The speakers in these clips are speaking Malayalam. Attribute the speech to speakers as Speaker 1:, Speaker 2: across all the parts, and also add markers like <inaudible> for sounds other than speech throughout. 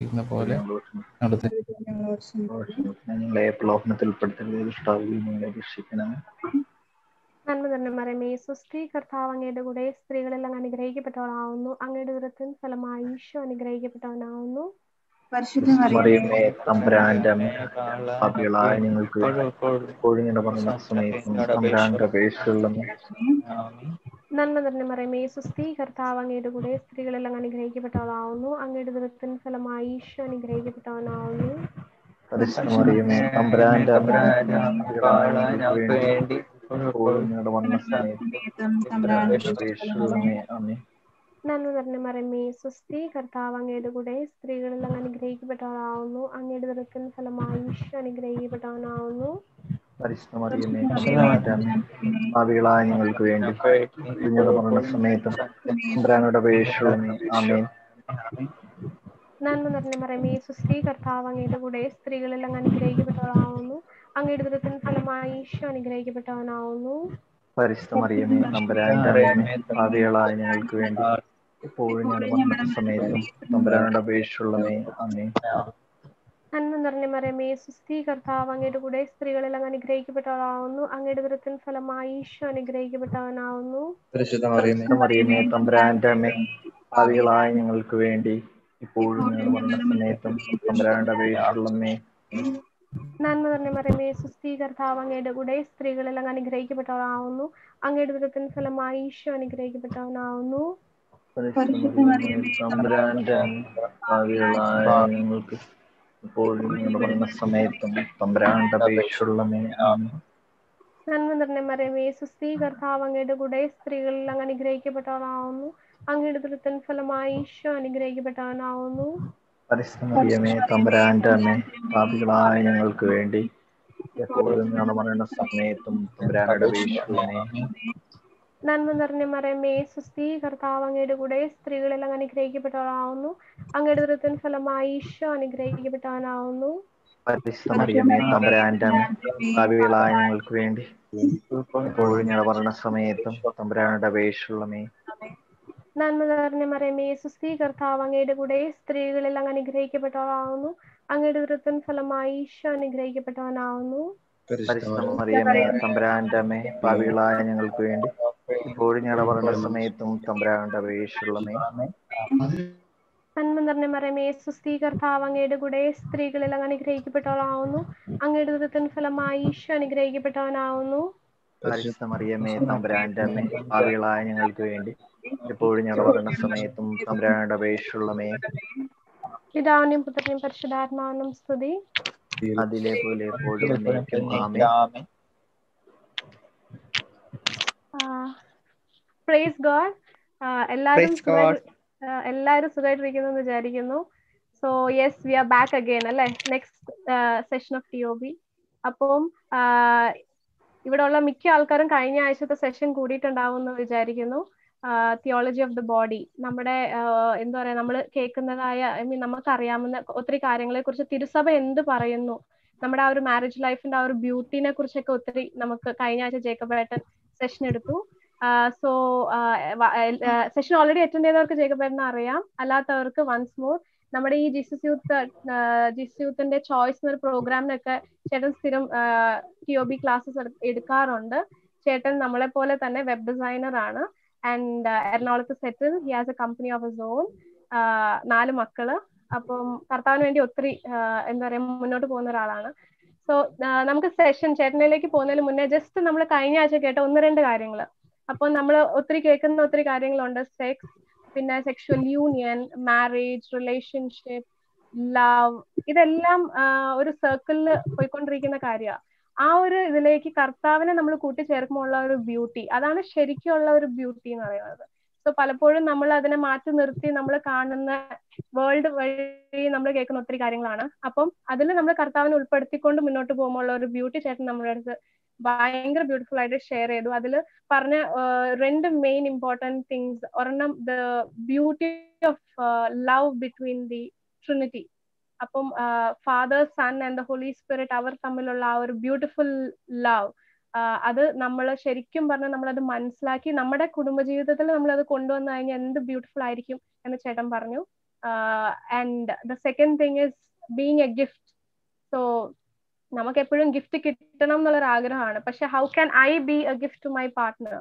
Speaker 1: ചെയ്യുന്ന പോലെ
Speaker 2: ഞങ്ങളെ പ്രലോഭനത്തിൽ
Speaker 3: നന്മ തന്നെ സുസ്ഥി കർത്താവ് അങ്ങയുടെ കൂടെ സ്ത്രീകളെല്ലാം അനുഗ്രഹിക്കപ്പെട്ടവളാവുന്നു. അങ്ങയുടെ ദുരത്തിൻ ഫലമായി ഈശോ അനുഗ്രഹിക്കപ്പെട്ടവനാവുന്നു.
Speaker 2: മറിയമേ തമ്പുരാന്റെ അമ്മേ, പാപികളായ ഞങ്ങൾക്ക് ഞങ്ങളുടെ പറഞ്ഞ തമ്പുരാന്റെ അപേക്ഷകളിലും
Speaker 3: നന്മ തന്നെ മരമേ സുസ്ഥി കർത്താവ് അങ്ങയുടെ കൂടെ സ്ത്രീകളെല്ലാം അനുഗ്രഹിക്കപ്പെട്ടവളാവുന്നു അങ്ങയുടെ ദുരത്തിൻ ഫലമായി ഈശോ അനുഗ്രഹിക്കപ്പെട്ടവനാവുന്നു.
Speaker 2: പരിശുദ്ധ മറിയമേ തമ്പുരാന്റെ അമ്മേ, വേണ്ടി ഞങ്ങളുടെ വന്ന സമയത്തും തമ്പുരാന്റെ അപേക്ഷകളിലും ആമേ
Speaker 3: നന്മ നിറഞ്ഞ മറമേ സുസ്ഥി കർത്താവ് അങ്ങയുടെ കൂടെ സ്ത്രീകളിൽ അങ്ങ് അനുഗ്രഹിക്കപ്പെട്ടവനാവുന്നു. അങ്ങയുടെ ദുരത്തിൻ ഫലമായി ഈശോ അനുഗ്രഹിക്കപ്പെട്ടവനാവുന്നു.
Speaker 2: ഞങ്ങൾക്ക് വേണ്ടി സമയത്തും ആമേ
Speaker 3: നന്മ നിറഞ്ഞ മറമേ സുസ്ഥി കർത്താവ് അങ്ങയുടെ കൂടെ സ്ത്രീകളെല്ലാം അനുഗ്രഹിക്കപ്പെട്ടവളാവുന്നു അങ്ങയുടെ ദുരത്തിൻ ഫലമായി ഈശോ അനുഗ്രഹിക്കപ്പെട്ടവനാവുന്നു.
Speaker 2: പരിശുദ്ധ മറിയമേ തമ്പുരാന്റെ അമ്മേ, പാപികളായ ഞങ്ങൾക്ക് വേണ്ടി എപ്പോഴും ഞാൻ വന്ന സമയത്തും തമ്പുരാനോട് അപേക്ഷയുള്ളമേ അമ്മേ
Speaker 3: നന്മ നിറഞ്ഞ മറമേ സുസ്ഥി കർത്താവ് അങ്ങയുടെ കൂടെ സ്ത്രീകളെല്ലാം അനുഗ്രഹിക്കപ്പെട്ടവളാവുന്നു. അങ്ങയുടെ ദുരത്തിൻ ഫലമായി ഈശോ അനുഗ്രഹിക്കപ്പെട്ടവനാവുന്നു.
Speaker 1: പരിശുദ്ധ മറിയമേ
Speaker 2: മറിയമേ തമ്പുരാന്റെ അമ്മേ ഞങ്ങൾക്ക് വേണ്ടി ഇപ്പോഴും ഞങ്ങൾ വന്ന സമയത്തും തമ്പുരാനോട് അപേക്ഷയുള്ളമേ
Speaker 3: നന്മ നിറഞ്ഞ മറിയമേ സുസ്ഥി കർത്താവ് അങ്ങയുടെ കൂടെ സ്ത്രീകളെല്ലാം അനുഗ്രഹിക്കപ്പെട്ടവനാവുന്നു. അങ്ങയുടെ ദുരത്തിൻ ഫലമായി ഈശോ അനുഗ്രഹിക്കപ്പെട്ടവനാവുന്നു.
Speaker 2: മറിയമേ സമയത്തും
Speaker 3: നന്മ നിറഞ്ഞ സുസ്ഥി കർത്താവ് അങ്ങയുടെ കൂടെ സ്ത്രീകളെല്ലാം അനുഗ്രഹിക്കപ്പെട്ടവനാവുന്നു. അങ്ങയുടെ ദുരത്തിൻ ഫലമായി ഈശോ അനുഗ്രഹിക്കപ്പെട്ടവനാവുന്നു.
Speaker 2: പരിശുദ്ധ മറിയമേ തമ്പുരാന്റെ അമ്മേ പാപികളായ ഞങ്ങൾക്ക് വേണ്ടി. എപ്പോഴും സമയത്തും തമ്പുരാനോട്
Speaker 3: നന്മ നിറഞ്ഞ മറമേ സുസ്ഥി കർത്താവ് അങ്ങയുടെ കൂടെ സ്ത്രീകളെല്ലാം അനുഗ്രഹിക്കപ്പെട്ടവനാവുന്നു. അങ്ങയുടെ ദൃത്തിന് ഫലമായി ഈശോ അനുഗ്രഹിക്കപ്പെട്ടവനാവുന്നു.
Speaker 2: പരിശുദ്ധ മറിയമേ പാപികളായ ഞങ്ങൾക്ക് വേണ്ടി. എപ്പോഴും ഞങ്ങളുടെ മരണ സമയത്തും തമ്പുരാനോട് അപേക്ഷയുള്ളമേ
Speaker 3: നന്മ നിറഞ്ഞ മറമേ സുസ്ഥി കർത്താവ് അങ്ങയുടെ കൂടെ സ്ത്രീകളിൽ അങ്ങ് അനുഗ്രഹിക്കപ്പെട്ടവളാവുന്നു. അങ്ങയുടെ വൃത്തൻ ഫലമായി ഈശോ അനുഗ്രഹിക്കപ്പെട്ടവനാവുന്നു.
Speaker 2: മറിയമേ തമ്പുരാന്റെ ഞങ്ങൾക്ക് വേണ്ടി. ഇപ്പോഴും ഞങ്ങളുടെ പറഞ്ഞ സമയത്തും തമ്പുരാനോട് അപേക്ഷയുള്ളമേ
Speaker 3: നന്മ നിറഞ്ഞ മറമേ സുസ്ഥി കർത്താവ് അങ്ങയുടെ കൂടെ സ്ത്രീകളിൽ അങ്ങ് അനുഗ്രഹിക്കപ്പെട്ടവളാവുന്നു. അങ്ങയുടെ വൃത്തൻ ഫലമായി ഈശോ അനുഗ്രഹിക്കപ്പെട്ടവനാവുന്നു.
Speaker 2: പരിശുദ്ധ മറിയമേ തമ്പുരാന്റെ അമ്മേ പാപികളായ ഞങ്ങൾക്ക് വേണ്ടി. എപ്പോഴും ഞങ്ങളുടെ മരണ സമയത്തും തമ്പുരാനോട് അപേക്ഷയുള്ളമേ
Speaker 3: പിതാവിനും പുത്രനും പരിശുദ്ധാത്മാവിനും സ്തുതി.
Speaker 2: അതിലെ പോലെ എപ്പോഴും
Speaker 3: പ്രൈസ് ഗോഡ് എല്ലാവരും. എല്ലാവരും സുഖമായിട്ടിരിക്കുന്നു എന്ന് വിചാരിക്കുന്നു. So yes we are back again അല്ലെ? Next session of T O B അപ്പം ഇവിടെ ഉള്ള മിക്ക ആൾക്കാരും കഴിഞ്ഞ ആഴ്ചത്തെ സെഷൻ കൂടിയിട്ടുണ്ടാവും എന്ന് വിചാരിക്കുന്നു. തിയോളജി ഓഫ് ദ ബോഡി നമ്മുടെ എന്താ പറയാ നമ്മൾ കേൾക്കുന്നതായ ഐ മീൻ നമുക്ക് അറിയാവുന്ന ഒത്തിരി കാര്യങ്ങളെ കുറിച്ച് തിരുസഭ എന്ത് പറയുന്നു? നമ്മുടെ ആ ഒരു മാരേജ് ലൈഫിന്റെ ആ ഒരു ബ്യൂട്ടിനെ കുറിച്ചൊക്കെ ഒത്തിരി നമുക്ക് കഴിഞ്ഞ ആഴ്ച ജേക്കബേട്ടൻ സെഷൻ എടുത്തു. സോ സെഷൻ ഓൾറെഡി അറ്റൻഡ് ചെയ്തവർക്ക് ജേക്കബേട്ടനെ അറിയാം. അല്ലാത്തവർക്ക് വൺസ് മോർ നമ്മുടെ ഈ ജിസസ് യൂത്ത് ജിസസ് യൂത്തിന്റെ ചോയ്സ് എന്നൊരു പ്രോഗ്രാമിനൊക്കെ ചേട്ടൻ സ്ഥിരം ടി ഒ ബി ക്ലാസ്സസ് എടുക്കാറുണ്ട്. ചേട്ടൻ നമ്മളെ പോലെ തന്നെ വെബ് ഡിസൈനർ ആണ്. ആൻഡ് എറണാകുളത്ത് settle he has a company of his own നാല് മക്കൾ. അപ്പം കർത്താവിന് വേണ്ടി ഒത്തിരി ആഹ് എന്താ പറയാ മുന്നോട്ട് പോകുന്ന ഒരാളാണ്. സോ നമുക്ക് സെഷൻ ചേട്ടനിലേക്ക് പോകുന്നതിന് മുന്നേ ജസ്റ്റ് നമ്മൾ കഴിഞ്ഞ ആഴ്ച കേട്ട ഒന്ന് രണ്ട് കാര്യങ്ങൾ അപ്പോൾ നമ്മൾ ഒത്തിരി കേൾക്കുന്ന ഒത്തിരി കാര്യങ്ങളുണ്ട്. സെക്സ് പിന്നെ sexual union marriage relationship love ഇതെല്ലാം ഒരു സർക്കിളിൽ പോയിക്കൊണ്ടിരിക്കുന്ന കാര്യമാണ് ആ ഒരു ഇതിലേക്ക് കർത്താവിനെ നമ്മൾ കൂട്ടിച്ചേർക്കുമ്പോൾ ഉള്ള ഒരു ബ്യൂട്ടി അതാണ് ശരിക്കുള്ള ഒരു ബ്യൂട്ടി എന്ന് പറയുന്നത്. സോ പലപ്പോഴും നമ്മൾ അതിനെ മാറ്റി നിർത്തി നമ്മൾ കാണുന്ന വേൾഡ് വഴി നമ്മൾ കേൾക്കുന്ന ഒത്തിരി കാര്യങ്ങളാണ്. അപ്പം അതിൽ നമ്മൾ കർത്താവിനെ ഉൾപ്പെടുത്തിക്കൊണ്ട് മുന്നോട്ട് പോകുമ്പോൾ ഉള്ള ഒരു ബ്യൂട്ടി ചേട്ടൻ നമ്മുടെ അടുത്ത് ഭയങ്കര ബ്യൂട്ടിഫുൾ ആയിട്ട് ഷെയർ ചെയ്തു. അതിൽ പറഞ്ഞ രണ്ട് മെയിൻ ഇമ്പോർട്ടന്റ് തിങ്സ് ഒരെണ്ണം the beauty of love between the Trinity അപ്പം Father Son and the Holy Spirit അവർ തമ്മിലുള്ള ആ ഒരു ബ്യൂട്ടിഫുൾ ലവ് അത് നമ്മൾ ശരിക്കും പറഞ്ഞാൽ നമ്മളത് മനസ്സിലാക്കി നമ്മുടെ കുടുംബജീവിതത്തിൽ നമ്മൾ അത് കൊണ്ടുവന്നു കഴിഞ്ഞാൽ എന്ത് ബ്യൂട്ടിഫുൾ ആയിരിക്കും എന്ന് ചേട്ടൻ പറഞ്ഞു. And the second thing is being a gift so നമുക്ക് എപ്പോഴും ഗിഫ്റ്റ് കിട്ടണം എന്നുള്ളൊരു ആഗ്രഹമാണ്. പക്ഷെ how can I be a gift to my partner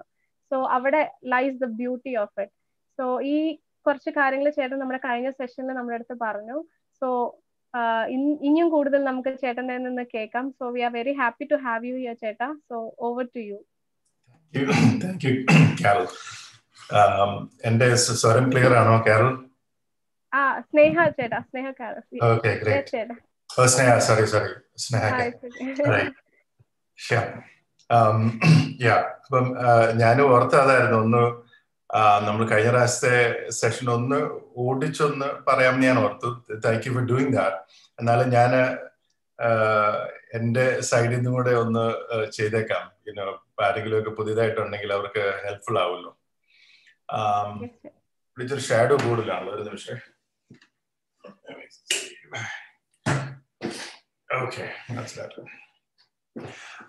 Speaker 3: so അവിടെ lies the beauty of it so ഈ കുറച്ച് കാര്യങ്ങൾ ചേട്ടൻ നമ്മുടെ കഴിഞ്ഞ സെഷനിൽ നമ്മുടെ അടുത്ത് പറഞ്ഞു. സോ ഇനിയും കൂടുതൽ നമുക്ക് ചേട്ടന്റെ നിന്ന് കേൾക്കാം. So we are very happy to have you here ചേട്ടാ. So over to you
Speaker 4: thank you Carol എന്റെ സ്വരം ക്ലിയർ ആണോ കാരൽ
Speaker 3: ആ സ്നേഹ ചേട്ടാ സ്നേഹ
Speaker 4: ഓക്കെ ഗ്രേറ്റ്
Speaker 3: ചേട്ടാ.
Speaker 4: ഓ സ്നേഹ സോറി സോറി സ്നേഹ യാ <clears throat> അപ്പം ഞാൻ ഓർത്ത അതായിരുന്നു ഒന്ന് നമ്മൾ കഴിഞ്ഞ പ്രാവശ്യത്തെ സെഷൻ ഒന്ന് ഓടിച്ചൊന്ന് പറയാമെന്ന് ഞാൻ ഓർത്തു. Thank you for doing that എന്നാലും ഞാൻ എന്റെ സൈഡിൽ നിന്നും കൂടെ ഒന്ന് ചെയ്തേക്കാം. പിന്നെ ആരെങ്കിലും ഒക്കെ പുതിയതായിട്ടുണ്ടെങ്കിൽ അവർക്ക് ഹെൽപ്ഫുൾ ആവുമല്ലോ. വിളിച്ചൊരു ഷാഡോ ബോർഡിലാണല്ലോ ഒരു നിമിഷം.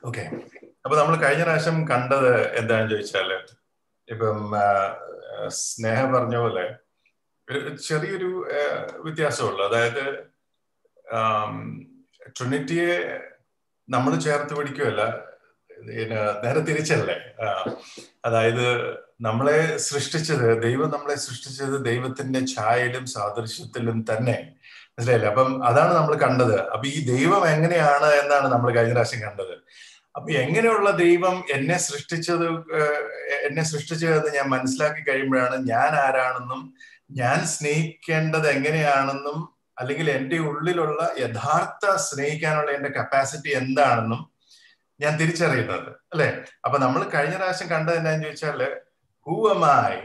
Speaker 4: ഓക്കെ അപ്പൊ നമ്മൾ കഴിഞ്ഞ പ്രാവശ്യം കണ്ടത് എന്താണെന്ന് ചോദിച്ചാൽ ഇപ്പം സ്നേഹ പറഞ്ഞ പോലെ ചെറിയൊരു വ്യത്യാസമുള്ളു. അതായത് ട്രിനിറ്റിയെ നമ്മൾ ചേർത്ത് പിടിക്കുകയല്ല നേരെ തിരിച്ചല്ലേ? അതായത് നമ്മളെ സൃഷ്ടിച്ചത് ദൈവം നമ്മളെ സൃഷ്ടിച്ചത് ദൈവത്തിന്റെ ഛായയിലും സാദൃശ്യത്തിലും തന്നെ. മനസ്സിലായില്ലേ? അപ്പം അതാണ് നമ്മൾ കണ്ടത്. അപ്പൊ ഈ ദൈവം എങ്ങനെയാണ് എന്നാണ് നമ്മൾ കഴിഞ്ഞ പ്രാവശ്യം കണ്ടത്. അപ്പൊ എങ്ങനെയുള്ള ദൈവം എന്നെ സൃഷ്ടിച്ചത് എന്നെ സൃഷ്ടിച്ചതെന്ന് ഞാൻ മനസ്സിലാക്കി കഴിയുമ്പോഴാണ് ഞാൻ ആരാണെന്നും ഞാൻ സ്നേഹിക്കേണ്ടത് എങ്ങനെയാണെന്നും അല്ലെങ്കിൽ എന്റെ ഉള്ളിലുള്ള യഥാർത്ഥ സ്നേഹിക്കാനുള്ള എന്റെ കപ്പാസിറ്റി എന്താണെന്നും ഞാൻ തിരിച്ചറിയുന്നത് അല്ലെ? അപ്പൊ നമ്മൾ കഴിഞ്ഞ പ്രാവശ്യം കണ്ടത് എന്താന്ന് ചോദിച്ചാൽ ഹൂവമായി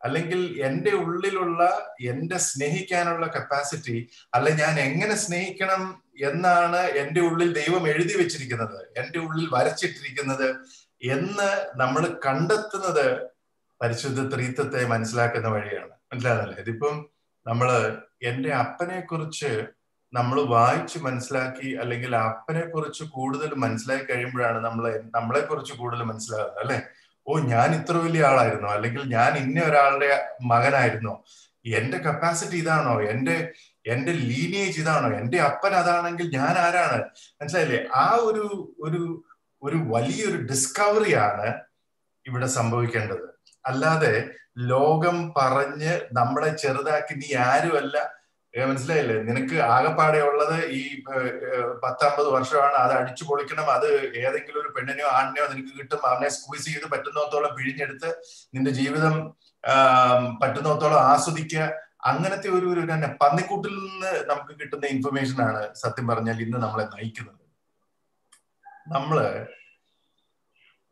Speaker 4: അല്ലെങ്കിൽ എന്റെ ഉള്ളിലുള്ള എന്റെ സ്നേഹിക്കാനുള്ള കപ്പാസിറ്റി അല്ലെ ഞാൻ എങ്ങനെ സ്നേഹിക്കണം എന്നാണ് എന്റെ ഉള്ളിൽ ദൈവം എഴുതി വെച്ചിരിക്കുന്നത് എന്റെ ഉള്ളിൽ വരച്ചിട്ടിരിക്കുന്നത് എന്ന് നമ്മൾ കണ്ടെത്തുന്നത് പരിശുദ്ധ ത്രീത്വത്തെ മനസ്സിലാക്കുന്ന വഴിയാണ്. മനസ്സിലാകുന്നില്ലേ? ഇതിപ്പം നമ്മൾ എന്റെ അപ്പനെ കുറിച്ച് നമ്മൾ വായിച്ച് മനസ്സിലാക്കി അല്ലെങ്കിൽ അപ്പനെ കുറിച്ച് കൂടുതൽ മനസ്സിലാക്കി കഴിയുമ്പോഴാണ് നമ്മളെ നമ്മളെ കുറിച്ച് കൂടുതൽ മനസ്സിലാകുന്നത് അല്ലെ? ഓ ഞാൻ ഇത്ര വലിയ ആളായിരുന്നോ? അല്ലെങ്കിൽ ഞാൻ ഇന്ന ഒരാളുടെ മകനായിരുന്നോ? എന്റെ കപ്പാസിറ്റി ഇതാണോ? എന്റെ എന്റെ ലീനിയേജ് ഇതാണോ? എന്റെ അപ്പൻ അതാണെങ്കിൽ ഞാൻ ആരാണ്? മനസ്സിലായില്ലേ? ആ ഒരു ഒരു ഒരു വലിയൊരു ഡിസ്കവറിയാണ് ഇവിടെ സംഭവിക്കേണ്ടത്. അല്ലാതെ ലോകം പറഞ്ഞ് നമ്മളെ ചെറുതാക്കി നീ ആരുമല്ല. മനസ്സിലായില്ലേ? നിനക്ക് ആകെപ്പാടെ ഉള്ളത് ഈ പത്തമ്പത് വർഷമാണ്. അത് അടിച്ചു പൊളിക്കണം. അത് ഏതെങ്കിലും ഒരു പെണ്ണിനെയോ ആണിനെയോ നിനക്ക് കിട്ടും. അവനെ സ്ക്വീസ് ചെയ്ത് പറ്റുന്നോത്തോളം പിഴിഞ്ഞെടുത്ത് നിന്റെ ജീവിതം പറ്റുന്നിടത്തോളം ആസ്വദിക്കുക. അങ്ങനത്തെ ഒരു ഒരു തന്നെ പന്നിക്കൂട്ടിൽ നിന്ന് നമുക്ക് കിട്ടുന്ന ഇൻഫർമേഷൻ ആണ് സത്യം പറഞ്ഞാൽ ഇന്ന് നമ്മളെ നയിക്കുന്നത്. നമ്മൾ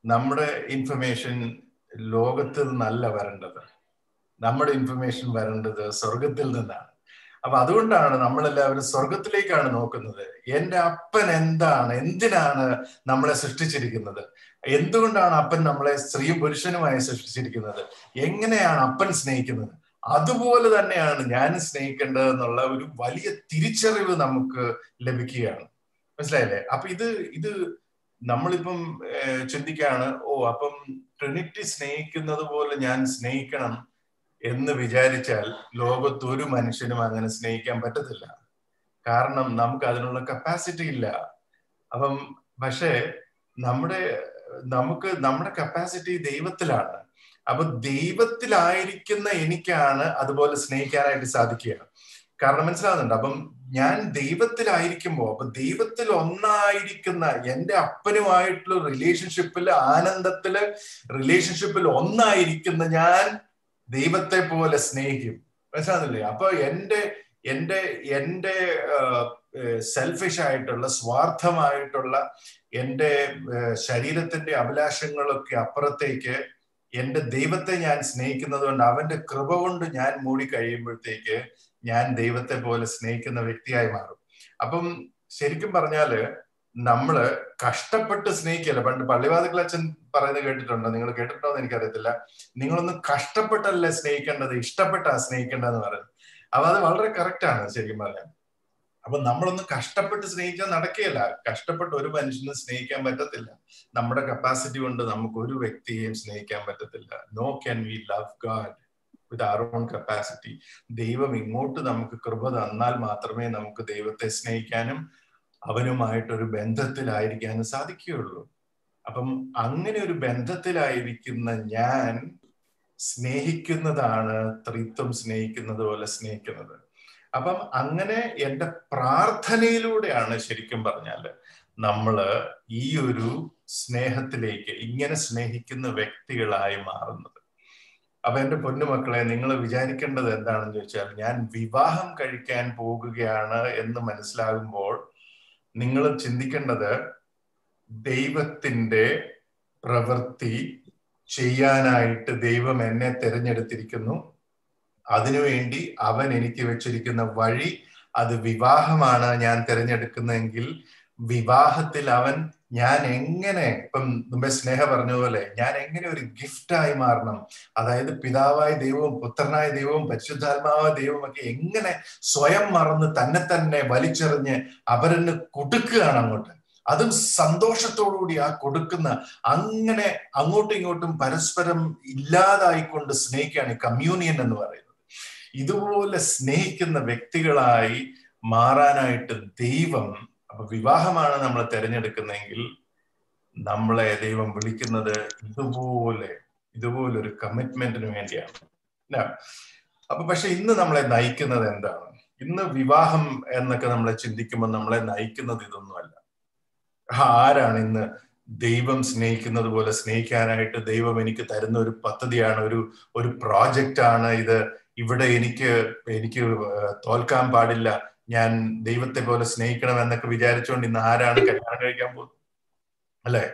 Speaker 4: നമ്മുടെ ഇൻഫർമേഷൻ ലോകത്തിൽ നിന്നല്ല വരേണ്ടത്. നമ്മുടെ ഇൻഫർമേഷൻ വരേണ്ടത് സ്വർഗത്തിൽ നിന്നാണ്. അപ്പൊ അതുകൊണ്ടാണ് നമ്മളെല്ലാവരും സ്വർഗത്തിലേക്കാണ് നോക്കുന്നത്. എന്റെ അപ്പൻ എന്താണ്? എന്തിനാണ് നമ്മളെ സൃഷ്ടിച്ചിരിക്കുന്നത്? എന്തുകൊണ്ടാണ് അപ്പൻ നമ്മളെ സ്ത്രീ പുരുഷനുമായി സൃഷ്ടിച്ചിരിക്കുന്നത്? എങ്ങനെയാണ് അപ്പൻ സ്നേഹിക്കുന്നത്? അതുപോലെ തന്നെയാണ് ഞാൻ സ്നേഹിക്കേണ്ടത് എന്നുള്ള ഒരു വലിയ തിരിച്ചറിവ് നമുക്ക് ലഭിക്കുകയാണ്. മനസ്സിലായില്ലേ? അപ്പൊ ഇത് ഇത് നമ്മളിപ്പം ചിന്തിക്കുകയാണ് ഓ അപ്പം ട്രിനിറ്റി സ്നേഹിക്കുന്നത് പോലെ ഞാൻ സ്നേഹിക്കണം എന്ന് വിചാരിച്ചാൽ ലോകത്തൊരു മനുഷ്യനും അങ്ങനെ സ്നേഹിക്കാൻ പറ്റത്തില്ല. കാരണം നമുക്ക് അതിനുള്ള കപ്പാസിറ്റി ഇല്ല. അപ്പം പക്ഷേ നമ്മുടെ നമുക്ക് നമ്മുടെ കപ്പാസിറ്റി ദൈവത്തിലാണ്. അപ്പൊ ദൈവത്തിലായിരിക്കുന്ന എനിക്കാണ് അതുപോലെ സ്നേഹിക്കാനായിട്ട് സാധിക്കുക. കാരണം മനസ്സിലാകുന്നുണ്ട് അപ്പം ഞാൻ ദൈവത്തിലായിരിക്കുമ്പോ അപ്പൊ ദൈവത്തിൽ ഒന്നായിരിക്കുന്ന എന്റെ അപ്പനുമായിട്ടുള്ള റിലേഷൻഷിപ്പിൽ ആനന്ദത്തിൽ റിലേഷൻഷിപ്പിൽ ഒന്നായിരിക്കുന്ന ഞാൻ ദൈവത്തെ പോലെ സ്നേഹിക്കും. മനസ്സിലാകുന്നില്ലേ അപ്പൊ എന്റെ എന്റെ എന്റെ സെൽഫിഷ് ആയിട്ടുള്ള സ്വാർത്ഥമായിട്ടുള്ള എന്റെ ശരീരത്തിന്റെ അഭിലാഷങ്ങളൊക്കെ അപ്പുറത്തേക്ക് എന്റെ ദൈവത്തെ ഞാൻ സ്നേഹിക്കുന്നത് കൊണ്ട് അവന്റെ കൃപ കൊണ്ട് ഞാൻ മൂടി കഴിയുമ്പോഴത്തേക്ക് ഞാൻ ദൈവത്തെ പോലെ സ്നേഹിക്കുന്ന വ്യക്തിയായി മാറും. അപ്പം ശരിക്കും പറഞ്ഞാൽ നമ്മൾ കഷ്ടപ്പെട്ട് സ്നേഹിക്കല്ല? പണ്ട് പള്ളിവാതികൾ അച്ഛൻ പറയുന്നത് കേട്ടിട്ടുണ്ടോ? നിങ്ങൾ കേട്ടിട്ടുണ്ടോ എന്ന് എനിക്കറിയത്തില്ല. നിങ്ങളൊന്ന് കഷ്ടപ്പെട്ടല്ലേ സ്നേഹിക്കേണ്ടത്? ഇഷ്ടപ്പെട്ടാ സ്നേഹിക്കേണ്ടതെന്ന് പറയുന്നത്. അപ്പൊ അത് വളരെ കറക്റ്റ് ആണ് ശരിക്കും പറഞ്ഞാൽ. അപ്പൊ നമ്മളൊന്ന് കഷ്ടപ്പെട്ട് സ്നേഹിക്കാൻ നടക്കുകയല്ല. കഷ്ടപ്പെട്ട് ഒരു മനുഷ്യനെ സ്നേഹിക്കാൻ പറ്റത്തില്ല. നമ്മുടെ കപ്പാസിറ്റി കൊണ്ട് നമുക്ക് ഒരു വ്യക്തിയെയും സ്നേഹിക്കാൻ പറ്റത്തില്ല. No can we love God with our own capacity ദൈവം ഇങ്ങോട്ട് നമുക്ക് കൃപ തന്നാൽ മാത്രമേ നമുക്ക് ദൈവത്തെ സ്നേഹിക്കാനും അവനുമായിട്ടൊരു ബന്ധത്തിലായിരിക്കാനും സാധിക്കുകയുള്ളൂ. അപ്പം അങ്ങനെ ഒരു ബന്ധത്തിലായിരിക്കുന്ന ഞാൻ സ്നേഹിക്കുന്നതാണ് ത്രിത്വം സ്നേഹിക്കുന്നത് പോലെ സ്നേഹിക്കുന്നത്. അപ്പം അങ്ങനെ എന്റെ പ്രാർത്ഥനയിലൂടെയാണ് ശരിക്കും പറഞ്ഞാൽ നമ്മൾ ഈ ഒരു സ്നേഹത്തിലേക്ക് ഇങ്ങനെ സ്നേഹിക്കുന്ന വ്യക്തികളായി മാറുന്നത്. അപ്പൊ എന്റെ പൊന്നുമക്കളെ നിങ്ങൾ വിചാരിക്കേണ്ടത് എന്താണെന്ന് ചോദിച്ചാൽ ഞാൻ വിവാഹം കഴിക്കാൻ പോകുകയാണ് എന്ന് മനസ്സിലാകുമ്പോൾ നിങ്ങൾ ചിന്തിക്കേണ്ടത് ദൈവത്തിന്റെ പ്രവൃത്തി ചെയ്യാനായിട്ട് ദൈവം എന്നെ തിരഞ്ഞെടുത്തിരിക്കുന്നു. അതിനുവേണ്ടി അവൻ എനിക്ക് വെച്ചിരിക്കുന്ന വഴി അത് വിവാഹമാണ് ഞാൻ തിരഞ്ഞെടുക്കുന്നതെങ്കിൽ വിവാഹത്തിൽ അവൻ ഞാൻ എങ്ങനെ ഇപ്പം മുമ്പേ സ്നേഹ പറഞ്ഞ പോലെ ഞാൻ എങ്ങനെ ഒരു ഗിഫ്റ്റായി മാറണം? അതായത് പിതാവായ ദൈവവും പുത്രനായ ദൈവവും പരിശുദ്ധാത്മാവായ ദൈവവും ഒക്കെ എങ്ങനെ സ്വയം മറന്ന് തന്നെ തന്നെ വലിച്ചെറിഞ്ഞ് അവരെന്ന് കൊടുക്കുകയാണ് അങ്ങോട്ട്. അതും സന്തോഷത്തോടുകൂടി ആ കൊടുക്കുന്ന അങ്ങനെ അങ്ങോട്ടും ഇങ്ങോട്ടും പരസ്പരം ഇല്ലാതായിക്കൊണ്ട് സ്നേഹിക്കുകയാണ് കമ്മ്യൂണിയൻ എന്ന് പറയുന്നത്. ഇതുപോലെ സ്നേഹിക്കുന്ന വ്യക്തികളായി മാറാനായിട്ട് ദൈവം അപ്പൊ വിവാഹമാണ് നമ്മൾ തിരഞ്ഞെടുക്കുന്നതെങ്കിൽ നമ്മളെ ദൈവം വിളിക്കുന്നത് ഇതുപോലെ ഇതുപോലെ ഒരു കമ്മിറ്റ്മെന്റിന് വേണ്ടിയാണ് അപ്പൊ പക്ഷെ ഇന്ന് നമ്മളെ നയിക്കുന്നത് എന്താണ്? ഇന്ന് വിവാഹം എന്നൊക്കെ നമ്മളെ ചിന്തിക്കുമ്പോൾ നമ്മളെ നയിക്കുന്നത് ഇതൊന്നുമല്ല. ആരാണ് ഇന്ന് ദൈവം സ്നേഹിക്കുന്നത് പോലെ സ്നേഹിക്കാനായിട്ട് ദൈവം എനിക്ക് തരുന്ന ഒരു പദ്ധതിയാണ് ഒരു ഒരു പ്രോജക്റ്റ് ആണ് ഇത് ഇവിടെ എനിക്ക് എനിക്ക് തോൽക്കാൻ പാടില്ല. ഞാൻ ദൈവത്തെ പോലെ സ്നേഹിക്കണം എന്നൊക്കെ വിചാരിച്ചുകൊണ്ട് ഇന്ന് ആരാണ് കല്യാണം കഴിക്കാൻ പോകുന്നത്? അല്ലെ?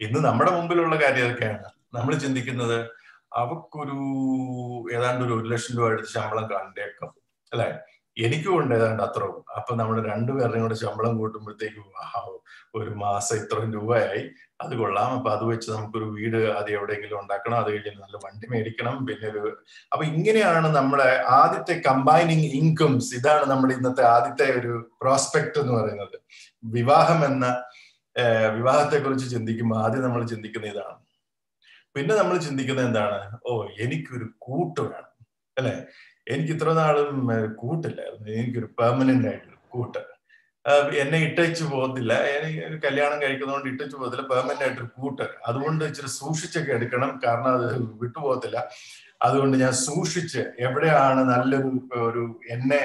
Speaker 4: ഇന്ന് നമ്മുടെ മുമ്പിലുള്ള കാര്യം അതൊക്കെയാണ്. നമ്മൾ ചിന്തിക്കുന്നത് അവക്കൊരു ഏതാണ്ട് ഒരു ഒരു ലക്ഷം രൂപ എടുത്ത് ശമ്പളം കണ്ടേക്കും അല്ലെ? എനിക്കും ഉണ്ട് ഏതാണ്ട് അത്രയും അപ്പൊ നമ്മൾ രണ്ടുപേരുടെയും കൂടെ ശമ്പളം കൂട്ടുമ്പോഴത്തേക്ക് ഒരു മാസം ഇത്രയും രൂപയായി. അത് കൊള്ളാം. അപ്പൊ അത് വെച്ച് നമുക്കൊരു വീട് അത് എവിടെയെങ്കിലും ഉണ്ടാക്കണം. അത് കഴിഞ്ഞ് നല്ല വണ്ടി മേടിക്കണം. പിന്നെ ഒരു അപ്പൊ ഇങ്ങനെയാണ് നമ്മുടെ ആദ്യത്തെ കമ്പൈനിങ് ഇൻകംസ് ഇതാണ് നമ്മുടെ ഇന്നത്തെ ആദ്യത്തെ ഒരു പ്രോസ്പെക്ട് എന്ന് പറയുന്നത്. വിവാഹം എന്ന വിവാഹത്തെ കുറിച്ച് ചിന്തിക്കുമ്പോൾ ആദ്യം നമ്മൾ ചിന്തിക്കുന്ന ഇതാണ്. പിന്നെ നമ്മൾ ചിന്തിക്കുന്നത് എന്താണ്? ഓ എനിക്കൊരു കൂട്ട് വേണം അല്ലെ? എനിക്ക് ഇത്ര നാളും കൂട്ടില്ലായിരുന്നു എനിക്കൊരു പെർമനന്റ് ആയിട്ടൊരു കൂട്ട്. എന്നെ ഇട്ടച്ചു പോകത്തില്ല. എനിക്ക് കല്യാണം കഴിക്കുന്നതുകൊണ്ട് ഇട്ടച്ചു പോകത്തില്ല. പെർമനന്റ് ആയിട്ടൊരു കൂട്ട്. അതുകൊണ്ട് ഇച്ചിരി സൂക്ഷിച്ചൊക്കെ എടുക്കണം. കാരണം അത് വിട്ടുപോകത്തില്ല അതുകൊണ്ട് ഞാൻ സൂക്ഷിച്ച് എവിടെയാണ് നല്ലൊരു ഒരു എന്നെ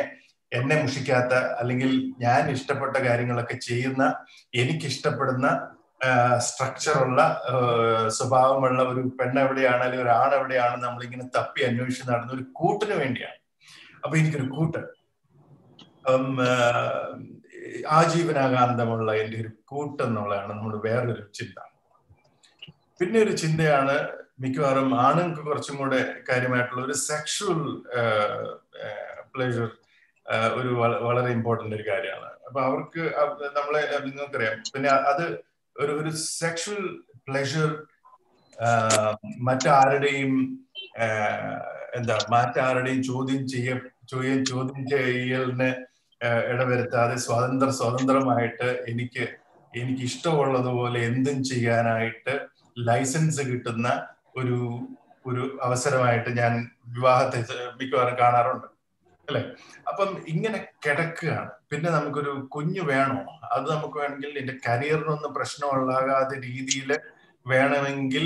Speaker 4: എന്നെ മുഷിക്കാത്ത അല്ലെങ്കിൽ ഞാൻ ഇഷ്ടപ്പെട്ട കാര്യങ്ങളൊക്കെ ചെയ്യുന്ന എനിക്ക് ഇഷ്ടപ്പെടുന്ന സ്ട്രക്ചറുള്ള സ്വഭാവമുള്ള ഒരു പെണ്ണ് എവിടെയാണ് അല്ലെങ്കിൽ ഒരു ആൺ എവിടെയാണ് നമ്മളിങ്ങനെ തപ്പി അന്വേഷിച്ച് നടന്ന ഒരു കൂട്ടിന് വേണ്ടിയാണ്. അപ്പൊ എനിക്കൊരു കൂട്ട്. ആജീവനാകാന്തമുള്ള എന്റെ ഒരു കൂട്ടെന്നുള്ളതാണ് നമ്മൾ വേറൊരു ചിന്ത. പിന്നെ ഒരു ചിന്തയാണ് മിക്കവാറും ആണുങ്ങൾക്ക് കുറച്ചും കൂടെ കാര്യമായിട്ടുള്ള ഒരു സെക്ഷുവൽ പ്ലേഷർ ഒരു വളരെ ഇമ്പോർട്ടന്റ് ഒരു കാര്യമാണ്. അപ്പൊ അവർക്ക് നമ്മളെ നിങ്ങൾക്കറിയാം. പിന്നെ അത് ഒരു ഒരു സെക്ഷൽ പ്ലഷർ മറ്റാരുടെയും എന്താ മറ്റാരുടെയും ചോദ്യം ചെയ്യ ചോദ്യം ചെയ്യലിന് ഇടവരുത്താതെ സ്വതന്ത്ര സ്വതന്ത്രമായിട്ട് എനിക്ക് എനിക്ക് ഇഷ്ടമുള്ളതുപോലെ എന്തും ചെയ്യാനായിട്ട് ലൈസൻസ് കിട്ടുന്ന ഒരു ഒരു അവസരമായിട്ട് ഞാൻ വിവാഹത്തെ മിക്കവാറും കാണാറുണ്ട്. അല്ലെ? അപ്പം ഇങ്ങനെ കിടക്കുകയാണ്. പിന്നെ നമുക്കൊരു കുഞ്ഞു വേണോ? അത് നമുക്ക് വേണമെങ്കിൽ എന്റെ കരിയറിനൊന്നും പ്രശ്നമുള്ളാകാത്ത രീതിയിൽ വേണമെങ്കിൽ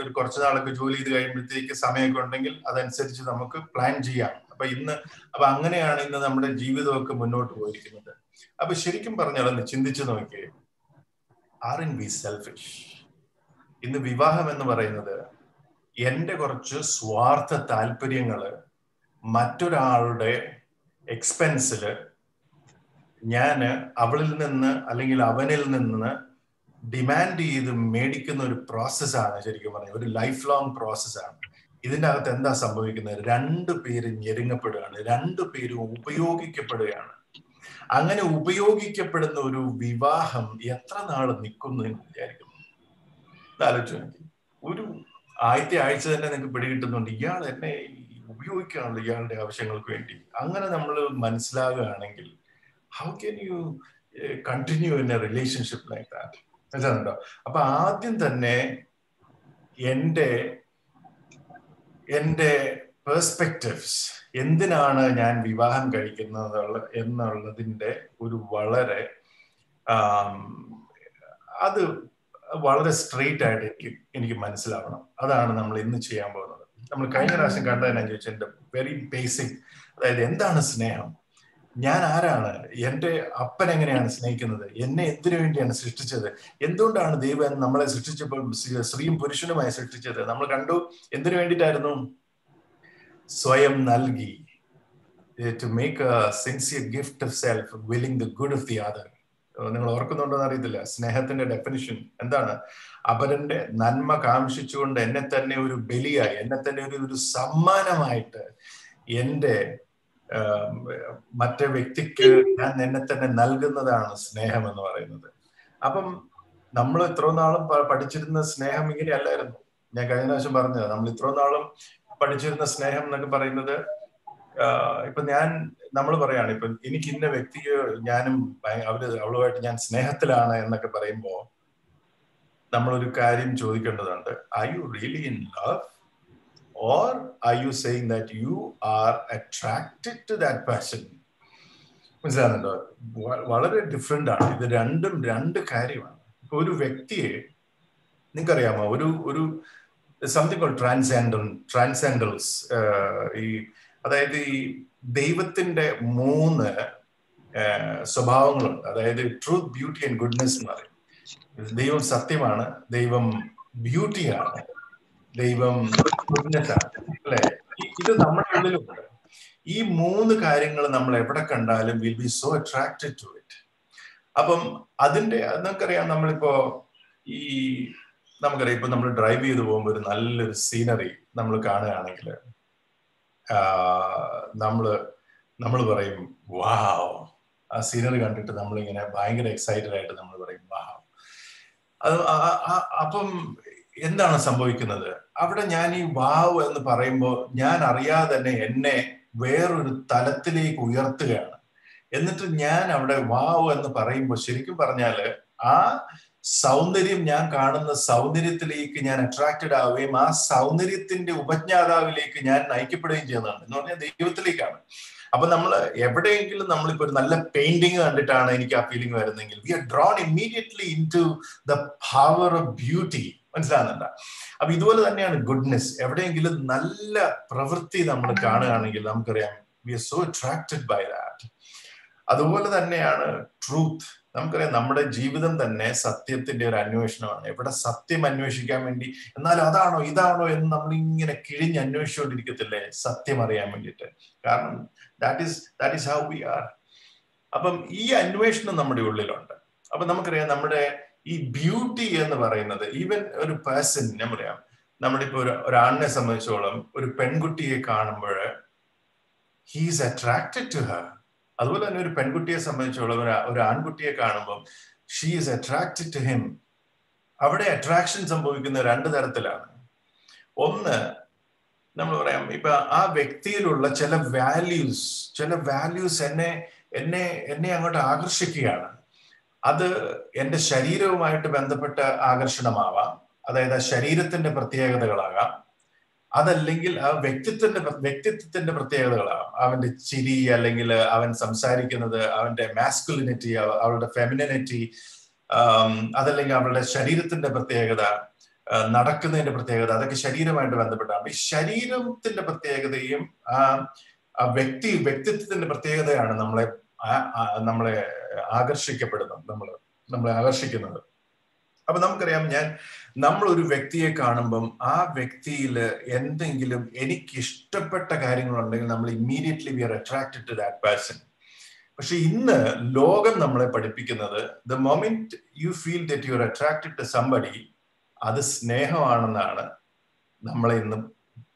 Speaker 4: ഒരു കുറച്ച് നാളൊക്കെ ജോലി ചെയ്ത് കഴിയുമ്പോഴത്തേക്ക് സമയമൊക്കെ ഉണ്ടെങ്കിൽ അതനുസരിച്ച് നമുക്ക് പ്ലാൻ ചെയ്യാം. അപ്പൊ ഇന്ന് അപ്പൊ അങ്ങനെയാണ് ഇന്ന് നമ്മുടെ ജീവിതമൊക്കെ മുന്നോട്ട് പോയിരിക്കുന്നത്. അപ്പൊ ശരിക്കും പറഞ്ഞാൽ ഒന്ന് ചിന്തിച്ചു നോക്കിയേ. ആർ ഇൻ ബി സെൽഫിഷ് ഇന്ന് വിവാഹം എന്ന് പറയുന്നത് എന്റെ കുറച്ച് സ്വാർത്ഥ താല്പര്യങ്ങൾ മറ്റൊരാളുടെ എക്സ്പെൻസിൽ ഞാൻ അവളിൽ നിന്ന് അല്ലെങ്കിൽ അവനിൽ നിന്ന് ഡിമാൻഡ് ചെയ്ത് മേടിക്കുന്ന ഒരു പ്രോസസ്സാണ് ശരിക്കും പറഞ്ഞത്. ഒരു ലൈഫ് ലോങ് പ്രോസസ്സാണ് ഇതിന്റെ അകത്ത് എന്താ സംഭവിക്കുന്നത്? രണ്ട് പേര് ഞെരുങ്ങപ്പെടുകയാണ്. രണ്ടു പേരും ഉപയോഗിക്കപ്പെടുകയാണ്. അങ്ങനെ ഉപയോഗിക്കപ്പെടുന്ന ഒരു വിവാഹം എത്ര നാൾ നിൽക്കുന്നു എന്ന് വിചാരിക്കുന്നു? ഇതാലോചിച്ചു ഒരു ആദ്യത്തെ ആഴ്ച തന്നെ നിങ്ങൾക്ക് പിടികിട്ടുന്നുണ്ട്. ഇയാൾ എന്നെ ഉപയോഗിക്കുകയാണല്ലോ ഇയാളുടെ ആവശ്യങ്ങൾക്ക് വേണ്ടി. അങ്ങനെ നമ്മൾ മനസ്സിലാകുകയാണെങ്കിൽ how can you continue in a relationship like that മനസ്സിലാകുന്നുണ്ടോ അപ്പൊ ആദ്യം തന്നെ എന്റെ എന്റെ പേഴ്സ്പെക്റ്റീവ്സ് എന്തിനാണ് ഞാൻ വിവാഹം കഴിക്കുന്നത് എന്നുള്ളതിന്റെ ഒരു വളരെ അത് വളരെ സ്ട്രെയിറ്റ് ആയിട്ട് എനിക്ക് എനിക്ക് മനസ്സിലാവണം. അതാണ് നമ്മൾ ഇന്ന് ചെയ്യാൻ പോകുന്നത്. നമ്മൾ കഴിഞ്ഞ പ്രാവശ്യം കണ്ടതിനാ ചോദിച്ചാൽ എന്റെ വെരി ബേസിക് അതായത് എന്താണ് സ്നേഹം? ഞാൻ ആരാണ്? എന്റെ അപ്പൻ എങ്ങനെയാണ് സ്നേഹിക്കുന്നത്? എന്നെ എന്തിനു വേണ്ടിയാണ് സൃഷ്ടിച്ചത്? എന്തുകൊണ്ടാണ് ദൈവം നമ്മളെ സൃഷ്ടിച്ചപ്പോൾ സ്ത്രീയും പുരുഷനുമായി സൃഷ്ടിച്ചത്? നമ്മൾ കണ്ടു എന്തിനു വേണ്ടിയിട്ടായിരുന്നു? സ്വയം നൽകി. To make a sincere gift of self willing the good of the other നിങ്ങൾ ഓർക്കുന്നുണ്ടോ എന്ന് അറിയത്തില്ല. സ്നേഹത്തിന്റെ ഡെഫിനിഷൻ എന്താണ്? അപരന്റെ നന്മ കാംക്ഷിച്ചുകൊണ്ട് എന്നെ തന്നെ ഒരു ബലിയായി എന്നെ തന്നെ ഒരു ഒരു സമ്മാനമായിട്ട് എന്റെ മറ്റേ വ്യക്തിക്ക് ഞാൻ എന്നെ തന്നെ നൽകുന്നതാണ് സ്നേഹം എന്ന് പറയുന്നത്. അപ്പം നമ്മൾ ഇത്ര നാളും പഠിച്ചിരുന്ന സ്നേഹം ഇങ്ങനെയല്ലായിരുന്നു ഞാൻ കഴിഞ്ഞ പ്രാവശ്യം പറഞ്ഞത് നമ്മൾ ഇത്ര നാളും പഠിച്ചിരുന്ന സ്നേഹം എന്നൊക്കെ പറയുന്നത് ഇപ്പൊ ഞാൻ നമ്മൾ പറയാണ് ഇപ്പൊ എനിക്ക് ഇന്ന വ്യക്തിക്ക് ഞാനും അവർ അവളുമായിട്ട് ഞാൻ സ്നേഹത്തിലാണ് എന്നൊക്കെ പറയുമ്പോ ഒരു കാര്യം ചോദിക്കേണ്ടതുണ്ട്. I you really in love or I you saying that you are attracted to that passion മനസ്സിലാകുന്നുണ്ടോ വളരെ ഡിഫറെന്റ് ആണ്. ഇത് രണ്ടും രണ്ട് കാര്യമാണ്. ഒരു വ്യക്തിയെ നിങ്ങൾക്കറിയാമോ? ഒരു ഒരു സംതിങ് കോൾ ട്രാൻസാൻഡൽ ട്രാൻസാൻഡൽസ് ഈ അതായത് ഈ ദൈവത്തിന്റെ മൂന്ന് സ്വഭാവങ്ങളുണ്ട്. അതായത് ട്രൂത്ത് ബ്യൂട്ടി ആൻഡ് ഗുഡ്നെസ് എന്ന് പറയും. ദൈവം സത്യമാണ് ദൈവം ബ്യൂട്ടിയാണ് ദൈവം അല്ലെ? ഇത് നമ്മുടെ ഉള്ളിലുണ്ട്. ഈ മൂന്ന് കാര്യങ്ങൾ നമ്മൾ എവിടെ കണ്ടാലും will be so attracted to it അപ്പം അതിന്റെ നമുക്കറിയാം നമ്മളിപ്പോ ഈ നമുക്കറിയാം ഇപ്പൊ നമ്മൾ ഡ്രൈവ് ചെയ്ത് പോകുമ്പോൾ ഒരു നല്ലൊരു സീനറി നമ്മൾ കാണുകയാണെങ്കിൽ നമ്മൾ നമ്മൾ പറയും വാവ് ആ സീനറി കണ്ടിട്ട് നമ്മളിങ്ങനെ ഭയങ്കര എക്സൈറ്റഡ് ആയിട്ട് നമ്മൾ പറയും അത് അപ്പം എന്താണ് സംഭവിക്കുന്നത്? അവിടെ ഞാൻ ഈ വാവ് എന്ന് പറയുമ്പോൾ ഞാൻ അറിയാതെ തന്നെ എന്നെ വേറൊരു തലത്തിലേക്ക് ഉയർത്തുകയാണ്. എന്നിട്ട് ഞാൻ അവിടെ വാവ് എന്ന് പറയുമ്പോൾ ശരിക്കും പറഞ്ഞാൽ ആ സൗന്ദര്യം ഞാൻ കാണുന്ന സൗന്ദര്യത്തിലേക്ക് ഞാൻ അട്രാക്റ്റഡ് ആവുകയും ആ സൗന്ദര്യത്തിന്റെ ഉപജ്ഞാതാവിലേക്ക് ഞാൻ നയിക്കപ്പെടുകയും ചെയ്യുന്നതാണ്. എന്ന് പറഞ്ഞാൽ ദൈവത്തിലേക്കാണ്. അപ്പൊ നമ്മൾ എവിടെയെങ്കിലും നമ്മളിപ്പോ ഒരു നല്ല പെയിന്റിങ് കണ്ടിട്ടാണ് എനിക്ക് ആ ഫീലിംഗ് വരുന്നെങ്കിൽ we are drawn immediately into the power of beauty മനസ്സിലാകുന്നുണ്ട? അപ്പൊ ഇതുപോലെ തന്നെയാണ് ഗുഡ്നെസ് എവിടെയെങ്കിലും നല്ല പ്രവൃത്തി നമ്മൾ കാണുകയാണെങ്കിൽ നമുക്കറിയാം we are so attracted by that അതുപോലെ തന്നെയാണ് ട്രൂത്ത് നമുക്കറിയാം നമ്മുടെ ജീവിതം തന്നെ സത്യത്തിന്റെ ഒരു അന്വേഷണമാണ്. എവിടെ സത്യം അന്വേഷിക്കാൻ വേണ്ടി? എന്നാൽ അതാണോ ഇതാണോ എന്ന് നമ്മൾ ഇങ്ങനെ കിഴിഞ്ഞ് അന്വേഷിച്ചുകൊണ്ടിരിക്കത്തില്ലേ സത്യം അറിയാൻ വേണ്ടിയിട്ട്. കാരണം that is that is how we are അപ്പം ഈ അന്വേഷണം നമ്മുടെ ഉള്ളിലുണ്ട്. അപ്പൊ നമുക്കറിയാം നമ്മുടെ ഈ ബ്യൂട്ടി എന്ന് പറയുന്നത് ഈവൻ ഒരു പേഴ്സൺ ഞാൻ പറയാം നമ്മളിപ്പോ ഒരു ഒരാണിനെ സംബന്ധിച്ചോളം ഒരു പെൺകുട്ടിയെ കാണുമ്പോൾ ഹീസ് അട്രാക്റ്റഡ് ടു ഹർ അതുപോലെ തന്നെ ഒരു പെൺകുട്ടിയെ സംബന്ധിച്ചോളം ഒരു ആൺകുട്ടിയെ കാണുമ്പോൾ she is attracted to him അവിടെ അട്രാക്ഷൻ സംഭവിക്കുന്ന രണ്ട് തരത്തിലാണ്. ഒന്ന് നമ്മൾ പറയാം. ഇപ്പൊ ആ വ്യക്തിയിലുള്ള ചില വാല്യൂസ് ചില വാല്യൂസ് എന്നെ എന്നെ എന്നെ അങ്ങോട്ട് ആകർഷിക്കുകയാണ്. അത് എന്റെ ശരീരവുമായിട്ട് ബന്ധപ്പെട്ട ആകർഷണമാവാം. അതായത് ആ ശരീരത്തിന്റെ പ്രത്യേകതകളാകാം. അതല്ലെങ്കിൽ ആ വ്യക്തിത്വത്തിന്റെ വ്യക്തിത്വത്തിന്റെ പ്രത്യേകതകളാകാം. അവന്റെ ചിരി അല്ലെങ്കിൽ അവൻ സംസാരിക്കുന്നത് അവന്റെ മാസ്കുലിനിറ്റി അവളുടെ ഫെമിനിറ്റി അതല്ലെങ്കിൽ അവളുടെ ശരീരത്തിന്റെ പ്രത്യേകത നടക്കുന്നതിന്റെ പ്രത്യേകത അതൊക്കെ ശരീരമായിട്ട് ബന്ധപ്പെട്ടാണ്. ഈ ശരീരത്തിന്റെ പ്രത്യേകതയും ആ വ്യക്തി വ്യക്തിത്വത്തിന്റെ പ്രത്യേകതയാണ് നമ്മളെ നമ്മളെ ആകർഷിക്കപ്പെടുന്നത് നമ്മൾ നമ്മളെ ആകർഷിക്കുന്നത്. അപ്പൊ നമുക്കറിയാം ഞാൻ നമ്മൾ ഒരു വ്യക്തിയെ കാണുമ്പം ആ വ്യക്തിയിൽ എന്തെങ്കിലും എനിക്ക് ഇഷ്ടപ്പെട്ട കാര്യങ്ങളുണ്ടെങ്കിൽ നമ്മൾ immediately we are attracted to that person പക്ഷെ ഇന്ന് ലോകം നമ്മളെ പഠിപ്പിക്കുന്നത് the moment you feel that you are attracted to somebody അത് സ്നേഹമാണെന്നാണ് നമ്മളെ ഇന്ന്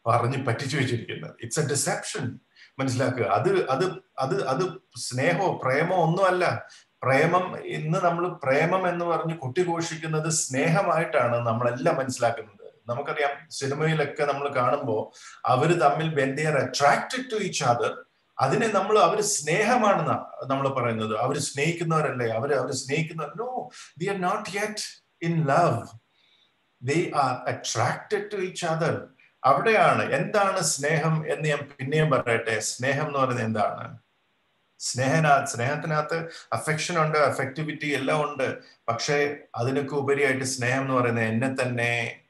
Speaker 4: പറഞ്ഞ് പറ്റിച്ചു വെച്ചിരിക്കുന്നത്. ഇറ്റ്സ് എ ഡിസെപ്ഷൻ മനസ്സിലാക്കുക? അത് അത് അത് അത് സ്നേഹമോ പ്രേമോ ഒന്നുമല്ല. പ്രേമം ഇന്ന് നമ്മൾ പ്രേമം എന്ന് പറഞ്ഞ് കുട്ടിഘോഷിക്കുന്നത് സ്നേഹമായിട്ടാണ് നമ്മളെല്ലാം മനസ്സിലാക്കുന്നത്. നമുക്കറിയാം സിനിമയിലൊക്കെ നമ്മൾ കാണുമ്പോൾ അവർ തമ്മിൽ when attracted to each other അതിനെ നമ്മൾ അവർ സ്നേഹമാണെന്ന നമ്മൾ പറയുന്നത്. അവർ സ്നേഹിക്കുന്നവരല്ലേ? അവർ അവർ സ്നേഹിക്കുന്നവർ no they are not yet in love they are attracted to each other അവിടെയാണ് എന്താണ് സ്നേഹം എന്ന് ഞാൻ പിന്നെയും പറയട്ടെ. സ്നേഹം എന്ന് പറയുന്നത് എന്താണ്? സ്നേഹന സ്നേഹത്തിനകത്ത് അഫെക്ഷൻ ഉണ്ട് അഫക്ടിവിറ്റി എല്ലാം ഉണ്ട്. പക്ഷെ അതിനൊക്കെ ഉപരിയായിട്ട് സ്നേഹം എന്ന് പറയുന്നത് എന്നെ തന്നെ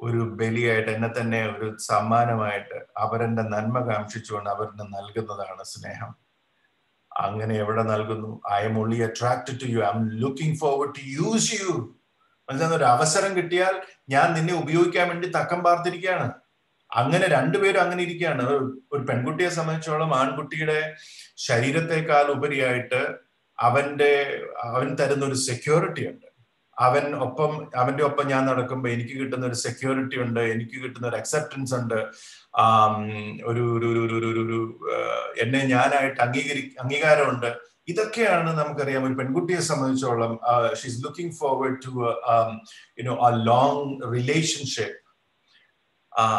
Speaker 4: ഒരു ബലിയായിട്ട് എന്നെ തന്നെ ഒരു സമ്മാനമായിട്ട് അവരെന്റെ നന്മ കാംക്ഷിച്ചുകൊണ്ട് അവരുടെ നൽകുന്നതാണ് സ്നേഹം. അങ്ങനെ എവിടെ നൽകുന്നു? I'm only attracted to you I'm looking forward to use you മനസ്സിലാകുന്ന ഒരു അവസരം കിട്ടിയാൽ ഞാൻ നിന്നെ ഉപയോഗിക്കാൻ വേണ്ടി തക്കം പാർത്തിരിക്കുകയാണ്. അങ്ങനെ രണ്ടുപേരും അങ്ങനെ ഇരിക്കുകയാണ്. ഒരു പെൺകുട്ടിയെ സംബന്ധിച്ചോളം ആൺകുട്ടിയുടെ ശരീരത്തെക്കാൾ ഉപരിയായിട്ട് അവന്റെ അവൻ തരുന്ന ഒരു സെക്യൂരിറ്റി ഉണ്ട്. അവൻ ഒപ്പം അവന്റെ ഒപ്പം ഞാൻ നടക്കുമ്പോൾ എനിക്ക് കിട്ടുന്ന ഒരു സെക്യൂരിറ്റി ഉണ്ട് എനിക്ക് കിട്ടുന്ന ഒരു അക്സെപ്റ്റൻസ് ഉണ്ട് ഒരു ഒരു ഒരു ഒരു എന്നെ ഞാനായിട്ട് അംഗീകരി അംഗീകാരമുണ്ട്. ഇതൊക്കെയാണ് നമുക്കറിയാം ഒരു പെൺകുട്ടിയെ സംബന്ധിച്ചോളം she's looking forward to you know a long relationship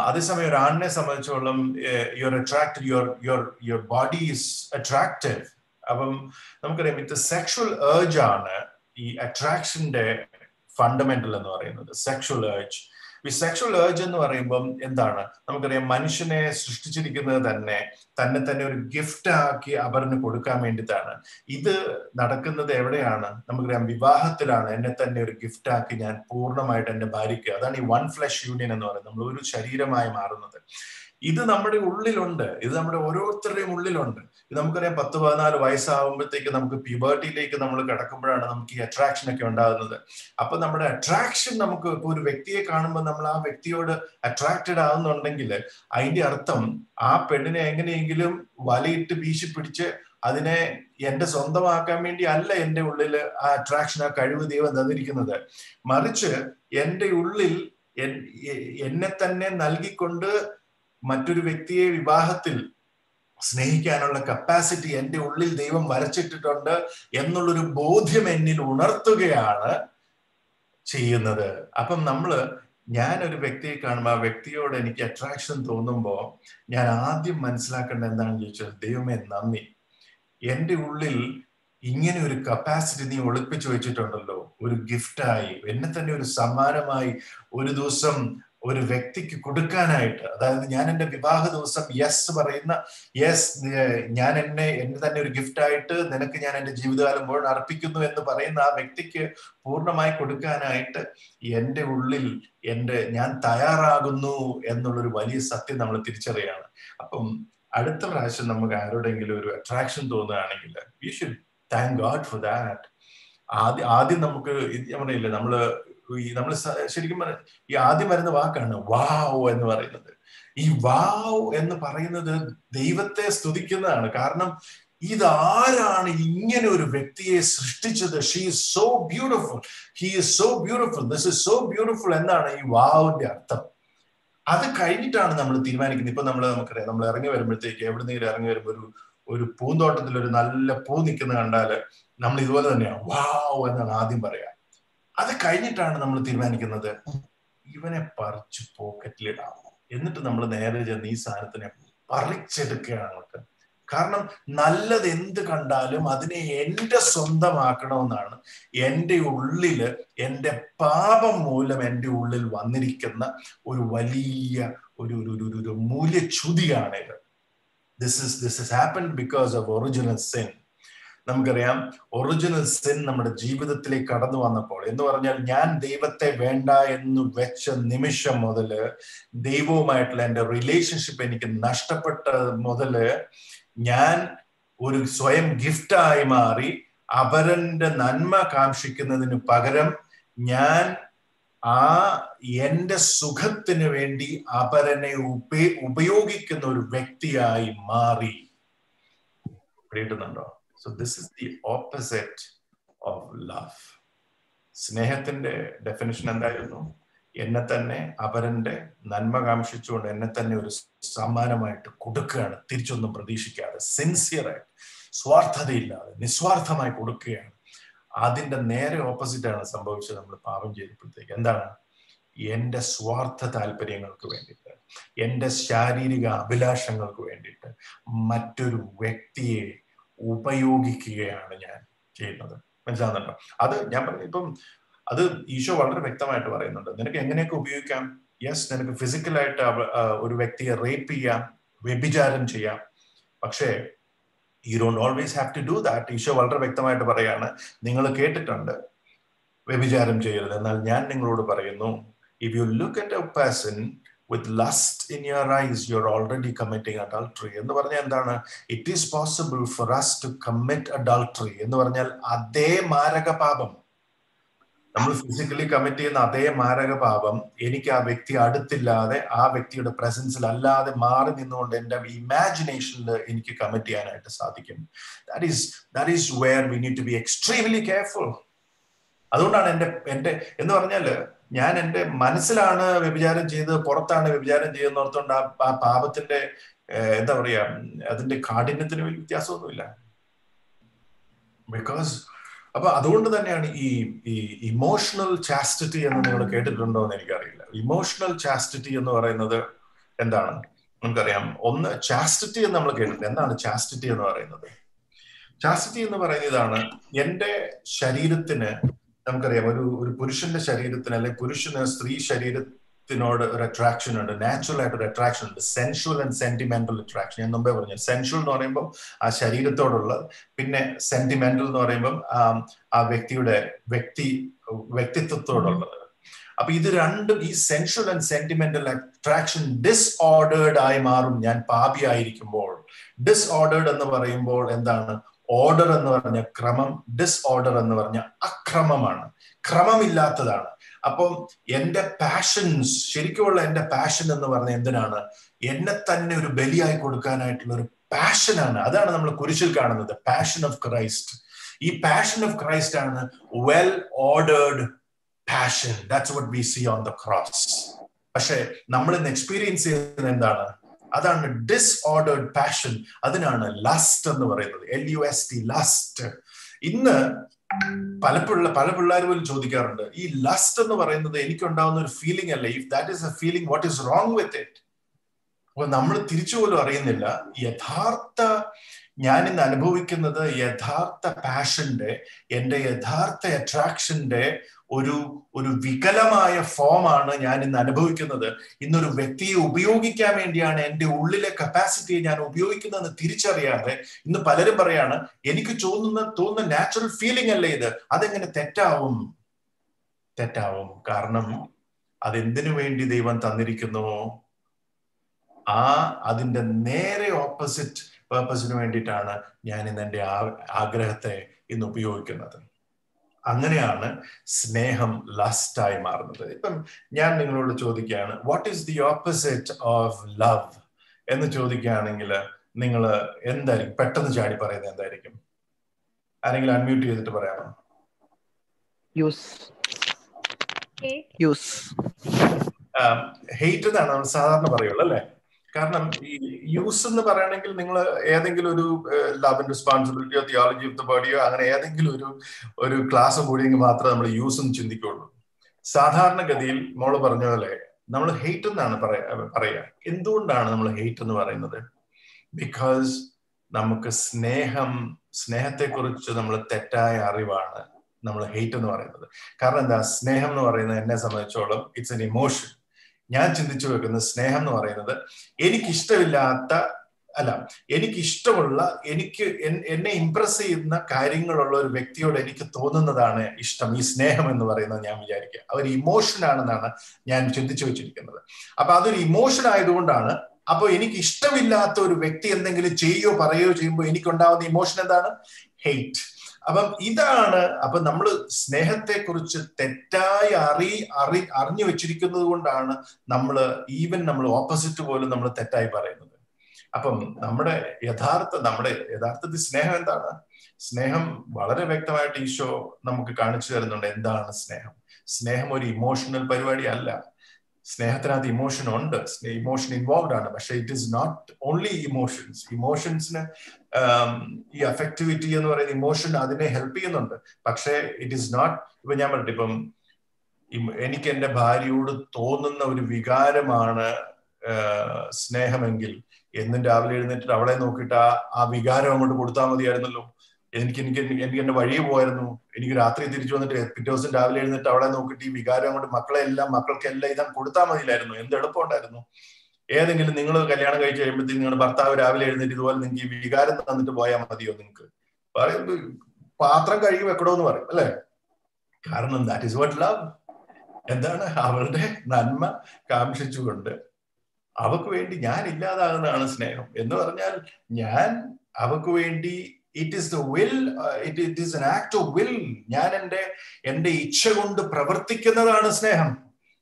Speaker 4: അതേസമയം ഒരു ആണിനെ സംബന്ധിച്ചോളം your attracted your your your body is attractive അപ്പം നമുക്കറിയാം ഇത് സെക്ഷൽ ഏർജ് ആണ് ഈ അട്രാക്ഷന്റെ ഫണ്ടമെന്റൽ എന്ന് പറയുന്നത്. സെക്ഷൽ ഏർജ് ഈ സെക്ഷൽ ഏർജ് എന്ന് പറയുമ്പം എന്താണ്? നമുക്കറിയാം മനുഷ്യനെ സൃഷ്ടിച്ചിരിക്കുന്നത് തന്നെ തന്നെ തന്നെ ഒരു ഗിഫ്റ്റ് ആക്കി അവരിന് കൊടുക്കാൻ വേണ്ടിയിട്ടാണ്. ഇത് നടക്കുന്നത് എവിടെയാണ്? നമുക്കറിയാം വിവാഹത്തിലാണ് എന്നെ തന്നെ ഒരു ഗിഫ്റ്റ് ആക്കി ഞാൻ പൂർണമായിട്ട് എന്റെ ഭാര്യയ്ക്ക്. അതാണ് ഈ വൺ ഫ്ലഷ് യൂണിയൻ എന്ന് പറയുന്നത്. നമ്മൾ ഒരു ശരീരമായി മാറുന്നത്. ഇത് നമ്മുടെ ഉള്ളിലുണ്ട്. ഇത് നമ്മുടെ ഓരോരുത്തരുടെയും ഉള്ളിലുണ്ട്. ഇത് നമുക്കറിയാം പത്ത് പതിനാല് വയസ്സാകുമ്പോഴത്തേക്ക് നമുക്ക് പ്യൂബർട്ടിയിലേക്ക് നമ്മൾ കിടക്കുമ്പോഴാണ് നമുക്ക് ഈ അട്രാക്ഷൻ ഒക്കെ ഉണ്ടാകുന്നത്. അപ്പൊ നമ്മുടെ അട്രാക്ഷൻ നമുക്ക് ഒരു വ്യക്തിയെ കാണുമ്പോൾ നമ്മൾ ആ വ്യക്തിയോട് അട്രാക്റ്റഡ് ആകുന്നുണ്ടെങ്കിൽ അതിന്റെ അർത്ഥം ആ പെണ്ണിനെ എങ്ങനെയെങ്കിലും വലയിട്ട് വീശി പിടിച്ച് അതിനെ എന്റെ സ്വന്തമാക്കാൻ വേണ്ടി അല്ല എന്റെ ഉള്ളിൽ ആ അട്രാക്ഷൻ ആ കഴിവ് ദൈവം തന്നിരിക്കുന്നത്. മറിച്ച് എന്റെ ഉള്ളിൽ എന്നെ തന്നെ നൽകിക്കൊണ്ട് മറ്റൊരു വ്യക്തിയെ വിവാഹത്തിൽ സ്നേഹിക്കാനുള്ള കപ്പാസിറ്റി എന്റെ ഉള്ളിൽ ദൈവം വരച്ചിട്ടിട്ടുണ്ട് എന്നുള്ളൊരു ബോധ്യം എന്നിൽ ഉണർത്തുകയാണ് ചെയ്യുന്നത്. അപ്പം നമ്മൾ ഞാൻ ഒരു വ്യക്തിയെ കാണുമ്പോൾ ആ വ്യക്തിയോട് എനിക്ക് അട്രാക്ഷൻ തോന്നുമ്പോൾ ഞാൻ ആദ്യം മനസ്സിലാക്കേണ്ട എന്താണെന്ന് ചോദിച്ചാൽ ദൈവമേ നന്ദി. എന്റെ ഉള്ളിൽ ഇങ്ങനെ ഒരു കപ്പാസിറ്റി നീ ഒളിപ്പിച്ചു വെച്ചിട്ടുണ്ടല്ലോ. ഒരു ഗിഫ്റ്റായി എന്നെ തന്നെ ഒരു സമ്മാനമായി ഒരു ദിവസം ഒരു വ്യക്തിക്ക് കൊടുക്കാനായിട്ട് അതായത് ഞാൻ എന്റെ വിവാഹ ദിവസം യെസ് പറയുന്ന യെസ് ഞാൻ എന്നെ എന്നെ തന്നെ ഒരു ഗിഫ്റ്റ് ആയിട്ട് നിനക്ക് ഞാൻ എന്റെ ജീവിതകാലം മുഴുവൻ അർപ്പിക്കുന്നു എന്ന് പറയുന്ന ആ വ്യക്തിക്ക് പൂർണമായി കൊടുക്കാനായിട്ട് എന്റെ ഉള്ളിൽ എന്റെ ഞാൻ തയ്യാറാകുന്നു എന്നുള്ളൊരു വലിയ സത്യം നമ്മൾ തിരിച്ചറിയാണ്. അപ്പം അടുത്ത പ്രാവശ്യം നമുക്ക് ആരോടെങ്കിലും ഒരു അട്രാക്ഷൻ തോന്നുകയാണെങ്കിൽ you should thank God for that ആദ്യം ആദ്യം നമുക്ക് പറയില്ലേ നമ്മൾ ഈ നമ്മൾ ശരിക്കും ഈ ആദ്യം വരുന്ന വാക്കാണ് വാവ് എന്ന് പറയുന്നത്. ഈ വാവ് എന്ന് പറയുന്നത് ദൈവത്തെ സ്തുതിക്കുന്നതാണ്. കാരണം ഇതാരാണ് ഇങ്ങനെ ഒരു വ്യക്തിയെ സൃഷ്ടിച്ചത്? She is so beautiful he is so beautiful this is so beautiful എന്നാണ് ഈ വാവിന്റെ അർത്ഥം അത് കഴിഞ്ഞിട്ടാണ് നമ്മൾ തീരുമാനിക്കുന്നത്. ഇപ്പൊ നമ്മൾ നമുക്കറിയാം നമ്മൾ ഇറങ്ങി വരുമ്പോഴത്തേക്ക് എവിടെന്നെങ്കിലും ഇറങ്ങി വരുമ്പോൾ ഒരു ഒരു പൂന്തോട്ടത്തിൽ ഒരു നല്ല പൂ നിൽക്കുന്ന കണ്ടാൽ നമ്മൾ ഇതുപോലെ തന്നെയാണ് വാവ് എന്നാണ് ആദ്യം പറയാ. അത് കഴിഞ്ഞിട്ടാണ് നമ്മൾ തീരുമാനിക്കുന്നത്. ഇവനെ പറിച്ച് പോക്കറ്റിലിടാം. എന്നിട്ട് നമ്മൾ നേരെ ചെന്ന് ഈ സാധനത്തിനെ പറിച്ചെടുക്കുകയാണ് നമുക്ക്. കാരണം നല്ലത് എന്ത് കണ്ടാലും അതിനെ എന്റെ സ്വന്തമാക്കണമെന്നാണ് എന്റെ ഉള്ളിൽ എന്റെ പാപം മൂലം എന്റെ ഉള്ളിൽ വന്നിരിക്കുന്ന ഒരു വലിയ ഒരു ഒരു ഒരു മൂല്യച്യുതിയാണ് ഇത് this is this is happen because of original sin നമുക്കറിയാം ഒറിജിനൽ സിൻ നമ്മുടെ ജീവിതത്തിലേക്ക് കടന്നു വന്നപ്പോൾ. എന്ന് പറഞ്ഞാൽ ഞാൻ ദൈവത്തെ വേണ്ട എന്ന് വെച്ച നിമിഷം മുതൽ ദൈവവുമായിട്ടുള്ള എന്റെ റിലേഷൻഷിപ്പ് എനിക്ക് നഷ്ടപ്പെട്ട മുതൽ ഞാൻ ഒരു സ്വയം ഗിഫ്റ്റായി മാറി അവരന്റെ നന്മ കാക്ഷിക്കുന്നതിന് പകരം ഞാൻ ആ എന്റെ സുഖത്തിന് വേണ്ടി അപരനെ ഉപ ഉപയോഗിക്കുന്ന ഒരു വ്യക്തിയായി മാറി. പിടിയിട്ടുന്നുണ്ടോ so this is the opposite of love സ്നേഹത്തിന്റെ ഡെഫിനിഷൻ എന്തായിരുന്നു? എന്നെ തന്നെ അവരന്റെ നന്മ കാംക്ഷിച്ചുകൊണ്ട് എന്നെ തന്നെ ഒരു സമ്മാനമായിട്ട് കൊടുക്കുകയാണ്. തിരിച്ചൊന്നും പ്രതീക്ഷിക്കാതെ സിൻസിയറായിട്ട് സ്വാർത്ഥതയില്ലാതെ നിസ്വാർത്ഥമായി കൊടുക്കുകയാണ്. അതിന്റെ നേരെ ഓപ്പോസിറ്റ് ആണ് സംഭവിച്ചത് നമ്മൾ പാപം ചെയ്തപ്പോഴത്തേക്ക്. എന്താണ്? എന്റെ സ്വാർത്ഥ താല്പര്യങ്ങൾക്ക് വേണ്ടിയിട്ട് എന്റെ ശാരീരിക അഭിലാഷങ്ങൾക്ക് വേണ്ടിയിട്ട് മറ്റൊരു വ്യക്തിയെ ഉപയോഗിക്കുകയാണ് ഞാൻ ചെയ്യുന്നത്. മനസ്സിലാകുന്നുണ്ടോ അത് ഞാൻ പറഞ്ഞു ഇപ്പം അത് ഈശോ വളരെ വ്യക്തമായിട്ട് പറയുന്നുണ്ട്. നിനക്ക് എങ്ങനെയൊക്കെ ഉപയോഗിക്കാം? യെസ് നിനക്ക് ഫിസിക്കലായിട്ട് ഒരു വ്യക്തിയെ റേപ്പ് ചെയ്യാം വ്യഭിചാരം ചെയ്യാം. പക്ഷേ you don't always have to do that Eesho വളരെ വ്യക്തമായിട്ട് പറയാണ് നിങ്ങൾ കേട്ടിട്ടുണ്ട് വ്യഭിചാരം ചെയ്യരുത്. എന്നാൽ ഞാൻ നിങ്ങളോട് പറയുന്നു if you look at a person with lust in your eyes you are already committing adultery എന്ന് പറഞ്ഞാൽ എന്താണ്? It is possible for us to commit adultery എന്ന് പറഞ്ഞാൽ അതേ മാരക പാപം. നമ്മൾ ഫിസിക്കലി കമ്മിറ്റ് ചെയ്യുന്ന അതേ മാരക പാപം എനിക്ക് ആ വ്യക്തി അടുത്തില്ലാതെ ആ വ്യക്തിയുടെ പ്രസൻസിൽ അല്ലാതെ മാറി നിന്നുകൊണ്ട് എന്റെ ഇമാജിനേഷനിൽ എനിക്ക് കമ്മിറ്റ് ചെയ്യാനായിട്ട് സാധിക്കും. That is that is where we need to be extremely careful അതുകൊണ്ടാണ് എന്റെ എന്റെ എന്ന് പറഞ്ഞാൽ ഞാൻ എന്റെ മനസ്സിലാണ് വ്യഭിചാരം ചെയ്ത് പുറത്താണ് വ്യഭിചാരം ചെയ്യുന്ന ഓർത്തുകൊണ്ട് ആ പാപത്തിന്റെ എന്താ പറയാ അതിന്റെ കാഠിന്യത്തിന് വലിയ വ്യത്യാസമൊന്നുമില്ല. ബിക്കോസ് അപ്പൊ അതുകൊണ്ട് തന്നെയാണ് ഈ ഈ ഇമോഷണൽ ചാസ്റ്റിറ്റി എന്ന് നിങ്ങൾ കേട്ടിട്ടുണ്ടോ എന്ന് എനിക്കറിയില്ല. ഇമോഷണൽ ചാസ്റ്റിറ്റി എന്ന് പറയുന്നത് എന്താണ്? നമുക്കറിയാം. ഒന്ന് ചാസ്റ്റിറ്റി എന്ന് നമ്മൾ കേട്ടിട്ടുണ്ട്. എന്താണ് ചാസ്റ്റിറ്റി എന്ന് പറയുന്നത്? ചാസ്റ്റിറ്റി എന്ന് പറയുന്നതാണ് എന്റെ ശരീരത്തിന് നമുക്കറിയാം ഒരു ഒരു പുരുഷന്റെ ശരീരത്തിന് അല്ലെങ്കിൽ പുരുഷന് സ്ത്രീ ശരീരത്തിനോട് ഒരു അട്രാക്ഷൻ ഉണ്ട് നാച്ചുറൽ ആയിട്ട് ഒരു അട്രാക്ഷൻ ഉണ്ട് സെൻഷ്വൽ ആൻഡ് സെന്റിമെന്റൽ അട്രാക്ഷൻ ഞാൻ മുമ്പേ പറഞ്ഞു സെൻഷ്വൽ എന്ന് പറയുമ്പോൾ ആ ശരീരത്തോടുള്ള പിന്നെ സെന്റിമെന്റൽ എന്ന് പറയുമ്പോൾ ആ വ്യക്തിയുടെ വ്യക്തി വ്യക്തിത്വത്തോടുള്ളത്. അപ്പൊ ഇത് രണ്ടും ഈ sensual and sentimental attraction disordered ആയി മാറും. ഞാൻ പാപിയായിരിക്കുമ്പോൾ. ഡിസ്ഓർഡേർഡ് എന്ന് പറയുമ്പോൾ എന്താണ്? ഓർഡർ എന്ന് പറഞ്ഞ ക്രമം ഡിസ്ഓർഡർ എന്ന് പറഞ്ഞ അക്രമമാണ്. ക്രമമില്ലാത്തതാണ്. അപ്പം എന്റെ പാഷൻസ് ശരിക്കുമുള്ള എന്റെ പാഷൻ എന്ന് പറഞ്ഞ എന്തിനാണ്? എന്നെ തന്നെ ഒരു ബലിയായി കൊടുക്കാനായിട്ടുള്ള ഒരു പാഷനാണ് അതാണ് നമ്മൾ കുരിശിൽ കാണുന്നത്. പാഷൻ ഓഫ് ക്രൈസ്റ്റ് ഈ പാഷൻ ഓഫ് ക്രൈസ്റ്റ് ആണ് well ordered passion that's what we see on the cross പക്ഷെ നമ്മൾ ഇന്ന് എക്സ്പീരിയൻസ് ചെയ്യുന്നത് എന്താണ്? അതാണ് ഡിസ്ഓർഡേർഡ് പാഷൻ അതിനാണ് ലസ്റ്റ് എന്ന് പറയുന്നത്. L U S T lust ഇന്ന് പല പിള്ള പല പിള്ളേർ പോലും ചോദിക്കാറുണ്ട് ഈ ലസ്റ്റ് എന്ന് പറയുന്നത് എനിക്കുണ്ടാവുന്ന ഒരു ഫീലിംഗ് അല്ല? If that is a feeling what is wrong with it അപ്പൊ നമ്മൾ തിരിച്ചു പോലും അറിയുന്നില്ല. യഥാർത്ഥ ഞാൻ ഇന്ന് അനുഭവിക്കുന്നത് യഥാർത്ഥ പാഷന്റെ എന്റെ യഥാർത്ഥ അട്രാക്ഷന്റെ ഒരു ഒരു വികലമായ ഫോമാണ് ഞാൻ ഇന്ന് അനുഭവിക്കുന്നത്. ഇന്നൊരു വ്യക്തിയെ ഉപയോഗിക്കാൻ വേണ്ടിയാണ് എന്റെ ഉള്ളിലെ കപ്പാസിറ്റിയെ ഞാൻ ഉപയോഗിക്കുന്നതെന്ന് തിരിച്ചറിയാതെ ഇന്ന് പലരും പറയാണ് എനിക്ക് തോന്നുന്ന തോന്നുന്ന നാച്ചുറൽ ഫീലിംഗ് അല്ലേ ഇത്? അതെങ്ങനെ തെറ്റാവും? തെറ്റാവും. കാരണം അതെന്തിനു വേണ്ടി ദൈവം തന്നിരിക്കുന്നു? ആ അതിന്റെ നേരെ ഓപ്പോസിറ്റ് പേർപ്പസിന് വേണ്ടിയിട്ടാണ് ഞാൻ ഇന്ന് എന്റെ ആഗ്രഹത്തെ ഇന്ന് ഉപയോഗിക്കുന്നത്. അങ്ങനെയാണ് സ്നേഹം ലസ്റ്റായി മാറുന്നത്. ഇപ്പം ഞാൻ നിങ്ങളോട് ചോദിക്കുകയാണ് what is the opposite of love എന്ന് ചോദിക്കുകയാണെങ്കിൽ നിങ്ങൾ എന്തായിരിക്കും? പെട്ടെന്ന് ചാടി പറയുന്നത് എന്തായിരിക്കും? ആരെങ്കിലും അൺമ്യൂട്ട് ചെയ്തിട്ട് പറയാമോ?
Speaker 2: യൂസ് യൂസ്
Speaker 4: ഹെയ്റ്റ് എന്നാണ് നമ്മൾ സാധാരണ പറയുള്ളൂ അല്ലേ? കാരണം ഈ യൂസ് എന്ന് പറയണമെങ്കിൽ നിങ്ങൾ ഏതെങ്കിലും ഒരു ലവ് ആൻഡ് റെസ്പോൺസിബിലിറ്റിയോ തിയോളജി ഓഫ് ദ ബോഡിയോ അങ്ങനെ ഏതെങ്കിലും ഒരു ഒരു ക്ലാസ് കൂടിയെങ്കിൽ മാത്രമേ നമ്മൾ യൂസ് എന്ന് ചിന്തിക്കുള്ളൂ. സാധാരണഗതിയിൽ മോൾ പറഞ്ഞ പോലെ നമ്മൾ ഹെയ്റ്റ് എന്നാണ് പറയുക എന്തുകൊണ്ടാണ് നമ്മൾ ഹെയ്റ്റ് എന്ന് പറയുന്നത്? ബിക്കോസ് നമുക്ക് സ്നേഹം സ്നേഹത്തെക്കുറിച്ച് നമ്മൾ തെറ്റായ അറിവാണ് നമ്മൾ ഹെയ്റ്റ് എന്ന് പറയുന്നത്. കാരണം എന്താ? സ്നേഹം എന്ന് പറയുന്നത് എന്നെ സംബന്ധിച്ചോളം ഇറ്റ്സ് എൻ ഇമോഷൻ ഞാൻ ചിന്തിച്ചു വെക്കുന്ന സ്നേഹം എന്ന് പറയുന്നത് എനിക്കിഷ്ടമില്ലാത്ത അല്ല എനിക്കിഷ്ടമുള്ള എനിക്ക് എന്നെ ഇംപ്രസ് ചെയ്യുന്ന കാര്യങ്ങളുള്ള ഒരു വ്യക്തിയോട് എനിക്ക് തോന്നുന്നതാണ് ഇഷ്ടം ഈ സ്നേഹം എന്ന് പറയുന്നത് ഞാൻ വിചാരിക്കുക. അവർ ഇമോഷൻ ആണെന്നാണ് ഞാൻ ചിന്തിച്ചു വെച്ചിരിക്കുന്നത്. അപ്പൊ അതൊരു ഇമോഷൻ ആയതുകൊണ്ടാണ് അപ്പോൾ എനിക്ക് ഇഷ്ടമില്ലാത്ത ഒരു വ്യക്തി എന്തെങ്കിലും ചെയ്യോ പറയോ ചെയ്യുമ്പോൾ എനിക്കുണ്ടാവുന്ന ഇമോഷൻ എന്താണ്? ഹെയ്റ്റ് അപ്പം ഇതാണ് അപ്പൊ നമ്മൾ സ്നേഹത്തെ കുറിച്ച് തെറ്റായി അറി അറി അറിഞ്ഞു വെച്ചിരിക്കുന്നത് കൊണ്ടാണ് നമ്മൾ ഈവൻ നമ്മൾ ഓപ്പോസിറ്റ് പോലും നമ്മൾ തെറ്റായി പറയുന്നത്. അപ്പം നമ്മുടെ യഥാർത്ഥ നമ്മുടെ യഥാർത്ഥത്തിൽ സ്നേഹം എന്താണ്? സ്നേഹം വളരെ വ്യക്തമായിട്ട് ഈശോ നമുക്ക് കാണിച്ചു തരുന്നുണ്ട് എന്താണ് സ്നേഹം. സ്നേഹം ഒരു ഇമോഷണൽ പരിപാടി അല്ല സ്നേഹത്തിനകത്ത് ഇമോഷൻ ഉണ്ട്. ഇമോഷൻ ഇൻവോൾവ് ആണ്. പക്ഷെ it is not only emotions ഇമോഷൻസിന് ഈ അഫക്ടിവിറ്റി എന്ന് പറയുന്ന ഇമോഷൻ അതിനെ ഹെൽപ്പ് ചെയ്യുന്നുണ്ട്. പക്ഷേ ഇറ്റ് ഇസ് നോട്ട് ഇപ്പൊ ഞാൻ പറഞ്ഞിട്ട് ഇപ്പം എനിക്ക് എന്റെ ഭാര്യയോട് തോന്നുന്ന ഒരു വികാരമാണ് സ്നേഹമെങ്കിൽ എന്നും രാവിലെ എഴുന്നേറ്റിട്ട് അവളെ നോക്കിയിട്ട് ആ ആ വികാരം അങ്ങോട്ട് കൊടുത്താൽ മതിയായിരുന്നല്ലോ. എനിക്ക് എനിക്ക് എനിക്ക് എന്റെ വഴി പോയിരുന്നു എനിക്ക് രാത്രി തിരിച്ചു വന്നിട്ട് പിറ്റേ ദിവസം രാവിലെ എഴുന്നിട്ട് അവളെ നോക്കിയിട്ട് ഈ വികാരം കൊണ്ട് മക്കളെ എല്ലാം മക്കൾക്കെല്ലാം ഇതാ കൊടുത്താൽ മതിയില്ലായിരുന്നു. എന്ത് എളുപ്പമുണ്ടായിരുന്നു ഏതെങ്കിലും നിങ്ങൾ കല്യാണം കഴിച്ചു കഴിയുമ്പോഴത്തേക്ക് നിങ്ങളുടെ ഭർത്താവ് രാവിലെ എഴുന്നേറ്റ് ഇതുപോലെ നിങ്ങൾക്ക് ഈ വികാരം തന്നിട്ട് പോയാൽ മതിയോ നിങ്ങൾക്ക്? പാത്രം കഴുകി വെക്കണോ എന്ന് പറയും അല്ലെ? കാരണം ദാറ്റ് ഇസ് വാട്ട് ലവ് എന്താണ്? അവളുടെ നന്മ കാംക്ഷിച്ചുകൊണ്ട് അവക്ക് വേണ്ടി ഞാൻ ഇല്ലാതാകുന്നതാണ് സ്നേഹം. എന്ന് പറഞ്ഞാൽ ഞാൻ അവക്ക് വേണ്ടി it is the will it it is an act of will ഞാൻ എന്റെ എന്റെ ഇച്ഛ കൊണ്ട് പ്രവർത്തിക്കുന്നതാണ് സ്നേഹം.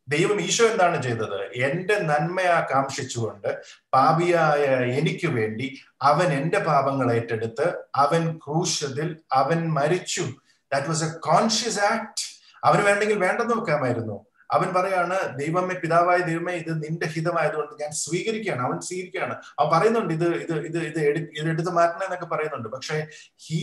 Speaker 4: ദൈവം ഈശോ എന്താണ് ചെയ്തത്? എന്റെ നന്മ ആകാംക്ഷിച്ചുകൊണ്ട് പാപിയായ എനിക്ക് വേണ്ടി അവൻ എന്റെ പാപങ്ങൾ ഏറ്റെടുത്ത് അവൻ ക്രൂശതിൽ അവൻ മരിച്ചു. That was a conscious act അവന് വേണ്ടെങ്കിൽ വേണ്ടെന്ന് വെക്കാമായിരുന്നു. അവൻ പറയാണ് ദൈവമേ പിതാവായ ദൈവമേ ഇത് നിന്റെ ഹിതമായതുകൊണ്ട് ഞാൻ സ്വീകരിക്കുകയാണ്. അവൻ സ്വീകരിക്കുകയാണ്. അവൻ പറയുന്നുണ്ട് ഇത് ഇത് ഇത് ഇത് ഇത് എടുത്ത് മാറ്റണം എന്നൊക്കെ പറയുന്നുണ്ട്. പക്ഷേ ഹി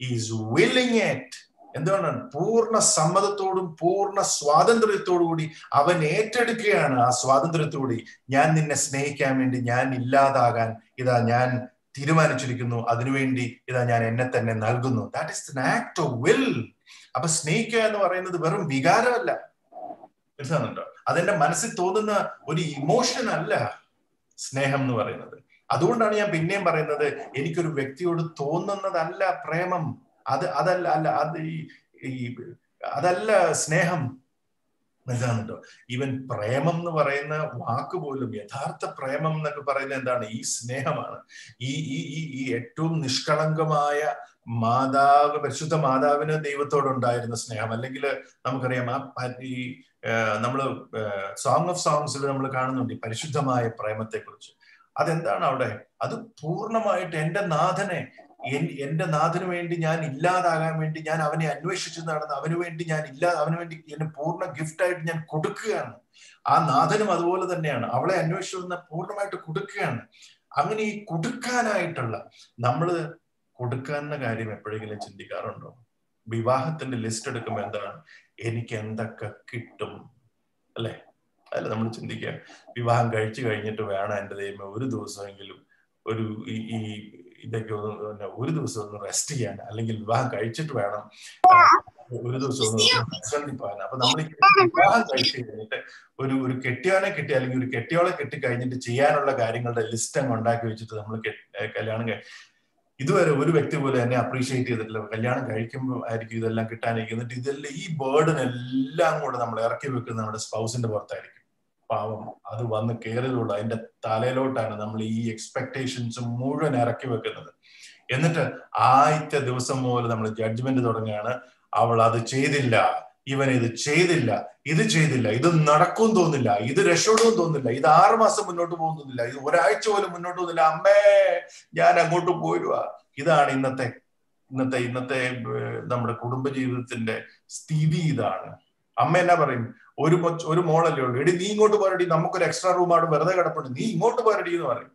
Speaker 4: ഈസ് വില്ലിങ് ഇറ്റ് എന്തുകൊണ്ടാണ്? പൂർണ സമ്മതത്തോടും പൂർണ സ്വാതന്ത്ര്യത്തോടു കൂടി അവൻ ഏറ്റെടുക്കുകയാണ് ആ സ്വാതന്ത്ര്യത്തോടി ഞാൻ നിന്നെ സ്നേഹിക്കാൻ വേണ്ടി ഞാൻ ഇല്ലാതാകാൻ ഇതാ ഞാൻ തീരുമാനിച്ചിരിക്കുന്നു. അതിനുവേണ്ടി ഇതാ ഞാൻ എന്നെ തന്നെ നൽകുന്നു. That is act of will അപ്പൊ സ്നേഹിക്കുക എന്ന് പറയുന്നത് വെറും വികാരമല്ല. മനസ്സിലാകുന്നുണ്ടോ അതെന്റെ മനസ്സിൽ തോന്നുന്ന ഒരു ഇമോഷൻ അല്ല സ്നേഹം എന്ന് പറയുന്നത്. അതുകൊണ്ടാണ് ഞാൻ പിന്നെയും പറയുന്നത് എനിക്കൊരു വ്യക്തിയോട് തോന്നുന്നതല്ല പ്രേമം. അത് അതല്ല അല്ല അത് ഈ അതല്ല സ്നേഹം. മനസ്സിലാകുന്നുണ്ടോ ഈവൻ പ്രേമം എന്ന് പറയുന്ന വാക്ക് പോലും യഥാർത്ഥ പ്രേമം എന്നൊക്കെ പറയുന്നത് എന്താണ്? ഈ സ്നേഹമാണ്. ഈ ഈ ഈ ഏറ്റവും നിഷ്കളങ്കമായ മാതാവ് പരിശുദ്ധ മാതാവിന് ദൈവത്തോടുണ്ടായിരുന്ന സ്നേഹം. അല്ലെങ്കിൽ നമുക്കറിയാം ആ ഈ നമ്മൾ സോങ് ഓഫ് സോങ്സിൽ നമ്മൾ കാണുന്നുണ്ട് ഈ പരിശുദ്ധമായ പ്രേമത്തെക്കുറിച്ച്. അതെന്താണ് അവിടെ? അത് പൂർണമായിട്ട് എന്റെ നാഥനെ എന്റെ നാഥന് വേണ്ടി ഞാൻ ഇല്ലാതാകാൻ വേണ്ടി ഞാൻ അവനെ അന്വേഷിച്ചു നടന്ന് അവന് വേണ്ടി ഞാൻ ഇല്ലാ അവന് വേണ്ടി എന്നെ പൂർണ ഗിഫ്റ്റ് ആയിട്ട് ഞാൻ കൊടുക്കുകയാണ്. ആ നാഥനും അതുപോലെ തന്നെയാണ്. അവളെ അന്വേഷിച്ചു പൂർണമായിട്ട് കൊടുക്കുകയാണ്. അങ്ങനെ ഈ കൊടുക്കാനായിട്ടുള്ള നമ്മൾ കൊടുക്കാൻ കാര്യം എപ്പോഴെങ്കിലും ചിന്തിക്കാറുണ്ടോ? വിവാഹത്തിന്റെ ലിസ്റ്റ് എടുക്കുമ്പോൾ എന്താണ്? എനിക്ക് എന്തൊക്കെ കിട്ടും? അല്ലെ? അല്ല നമ്മൾ ചിന്തിക്കുക. വിവാഹം കഴിച്ചു കഴിഞ്ഞിട്ട് വേണം എന്റെ ദൈവം ഒരു ദിവസമെങ്കിലും ഒരു ഈ ഇതൊക്കെ ഒന്ന് ഒരു ദിവസം ഒന്ന് റെസ്റ്റ് ചെയ്യാൻ. അല്ലെങ്കിൽ വിവാഹം കഴിച്ചിട്ട് വേണം ഒരു ദിവസം ഒന്ന് പോകാൻ അപ്പൊ നമ്മൾ വിവാഹം കഴിച്ചു കഴിഞ്ഞിട്ട് ഒരു ഒരു കെട്ടിയോനെ കിട്ടി അല്ലെങ്കിൽ ഒരു കെട്ടിയോളെ കെട്ടി കഴിഞ്ഞിട്ട് ചെയ്യാനുള്ള കാര്യങ്ങളുടെ ലിസ്റ്റ് അങ്ങ് ഉണ്ടാക്കി വെച്ചിട്ട് നമ്മൾ കല്യാണം ഇതുവരെ ഒരു വ്യക്തി പോലെ എന്നെ അപ്രീഷിയേറ്റ് ചെയ്തിട്ടില്ല. കല്യാണം കഴിക്കുമ്പോൾ ആയിരിക്കും ഇതെല്ലാം കിട്ടാനിരിക്കുന്നിട്ട് ഇതെല്ലാം ഈ ബേർഡൻ എല്ലാം കൂടെ നമ്മൾ ഇറക്കി വെക്കുന്ന നമ്മുടെ സ്പൗസിന്റെ പുറത്തായിരിക്കും. പാവം. അത് വന്ന് കയറിയതുള്ളൂ അതിന്റെ തലയിലോട്ടാണ് നമ്മൾ ഈ എക്സ്പെക്ടേഷൻസ് മുഴുവൻ ഇറക്കി വെക്കുന്നത്. എന്നിട്ട് ആദ്യത്തെ ദിവസം മുതൽ നമ്മൾ ജഡ്ജ്മെന്റ് തുടങ്ങുകയാണ്. അവൾ അത് ചെയ്തില്ല. ഇവൻ ഇത് ചെയ്തില്ല ഇത് ചെയ്തില്ല ഇത് നടക്കും തോന്നില്ല ഇത് രക്ഷപ്പെടും തോന്നില്ല ഇത് ആറു മാസം മുന്നോട്ട് പോകുന്നില്ല ഇത് ഒരാഴ്ച പോലും മുന്നോട്ട് പോകുന്നില്ല. അമ്മേ ഞാൻ അങ്ങോട്ട് പോരുക ഇതാണ് ഇന്നത്തെ ഇന്നത്തെ ഇന്നത്തെ നമ്മുടെ കുടുംബ ജീവിതത്തിന്റെ സ്ഥിതി ഇതാണ്. അമ്മ എന്നാ പറയും? ഒരു ഒരു മോളല്ലേ ഉള്ളൂ. എടി നീ ഇങ്ങോട്ട് പോരടി നമുക്കൊരു എക്സ്ട്രാ റൂം റൂമാണ് വെറുതെ കിടപ്പുണ്ട്. നീ ഇങ്ങോട്ട് പോരടി എന്ന് പറയും.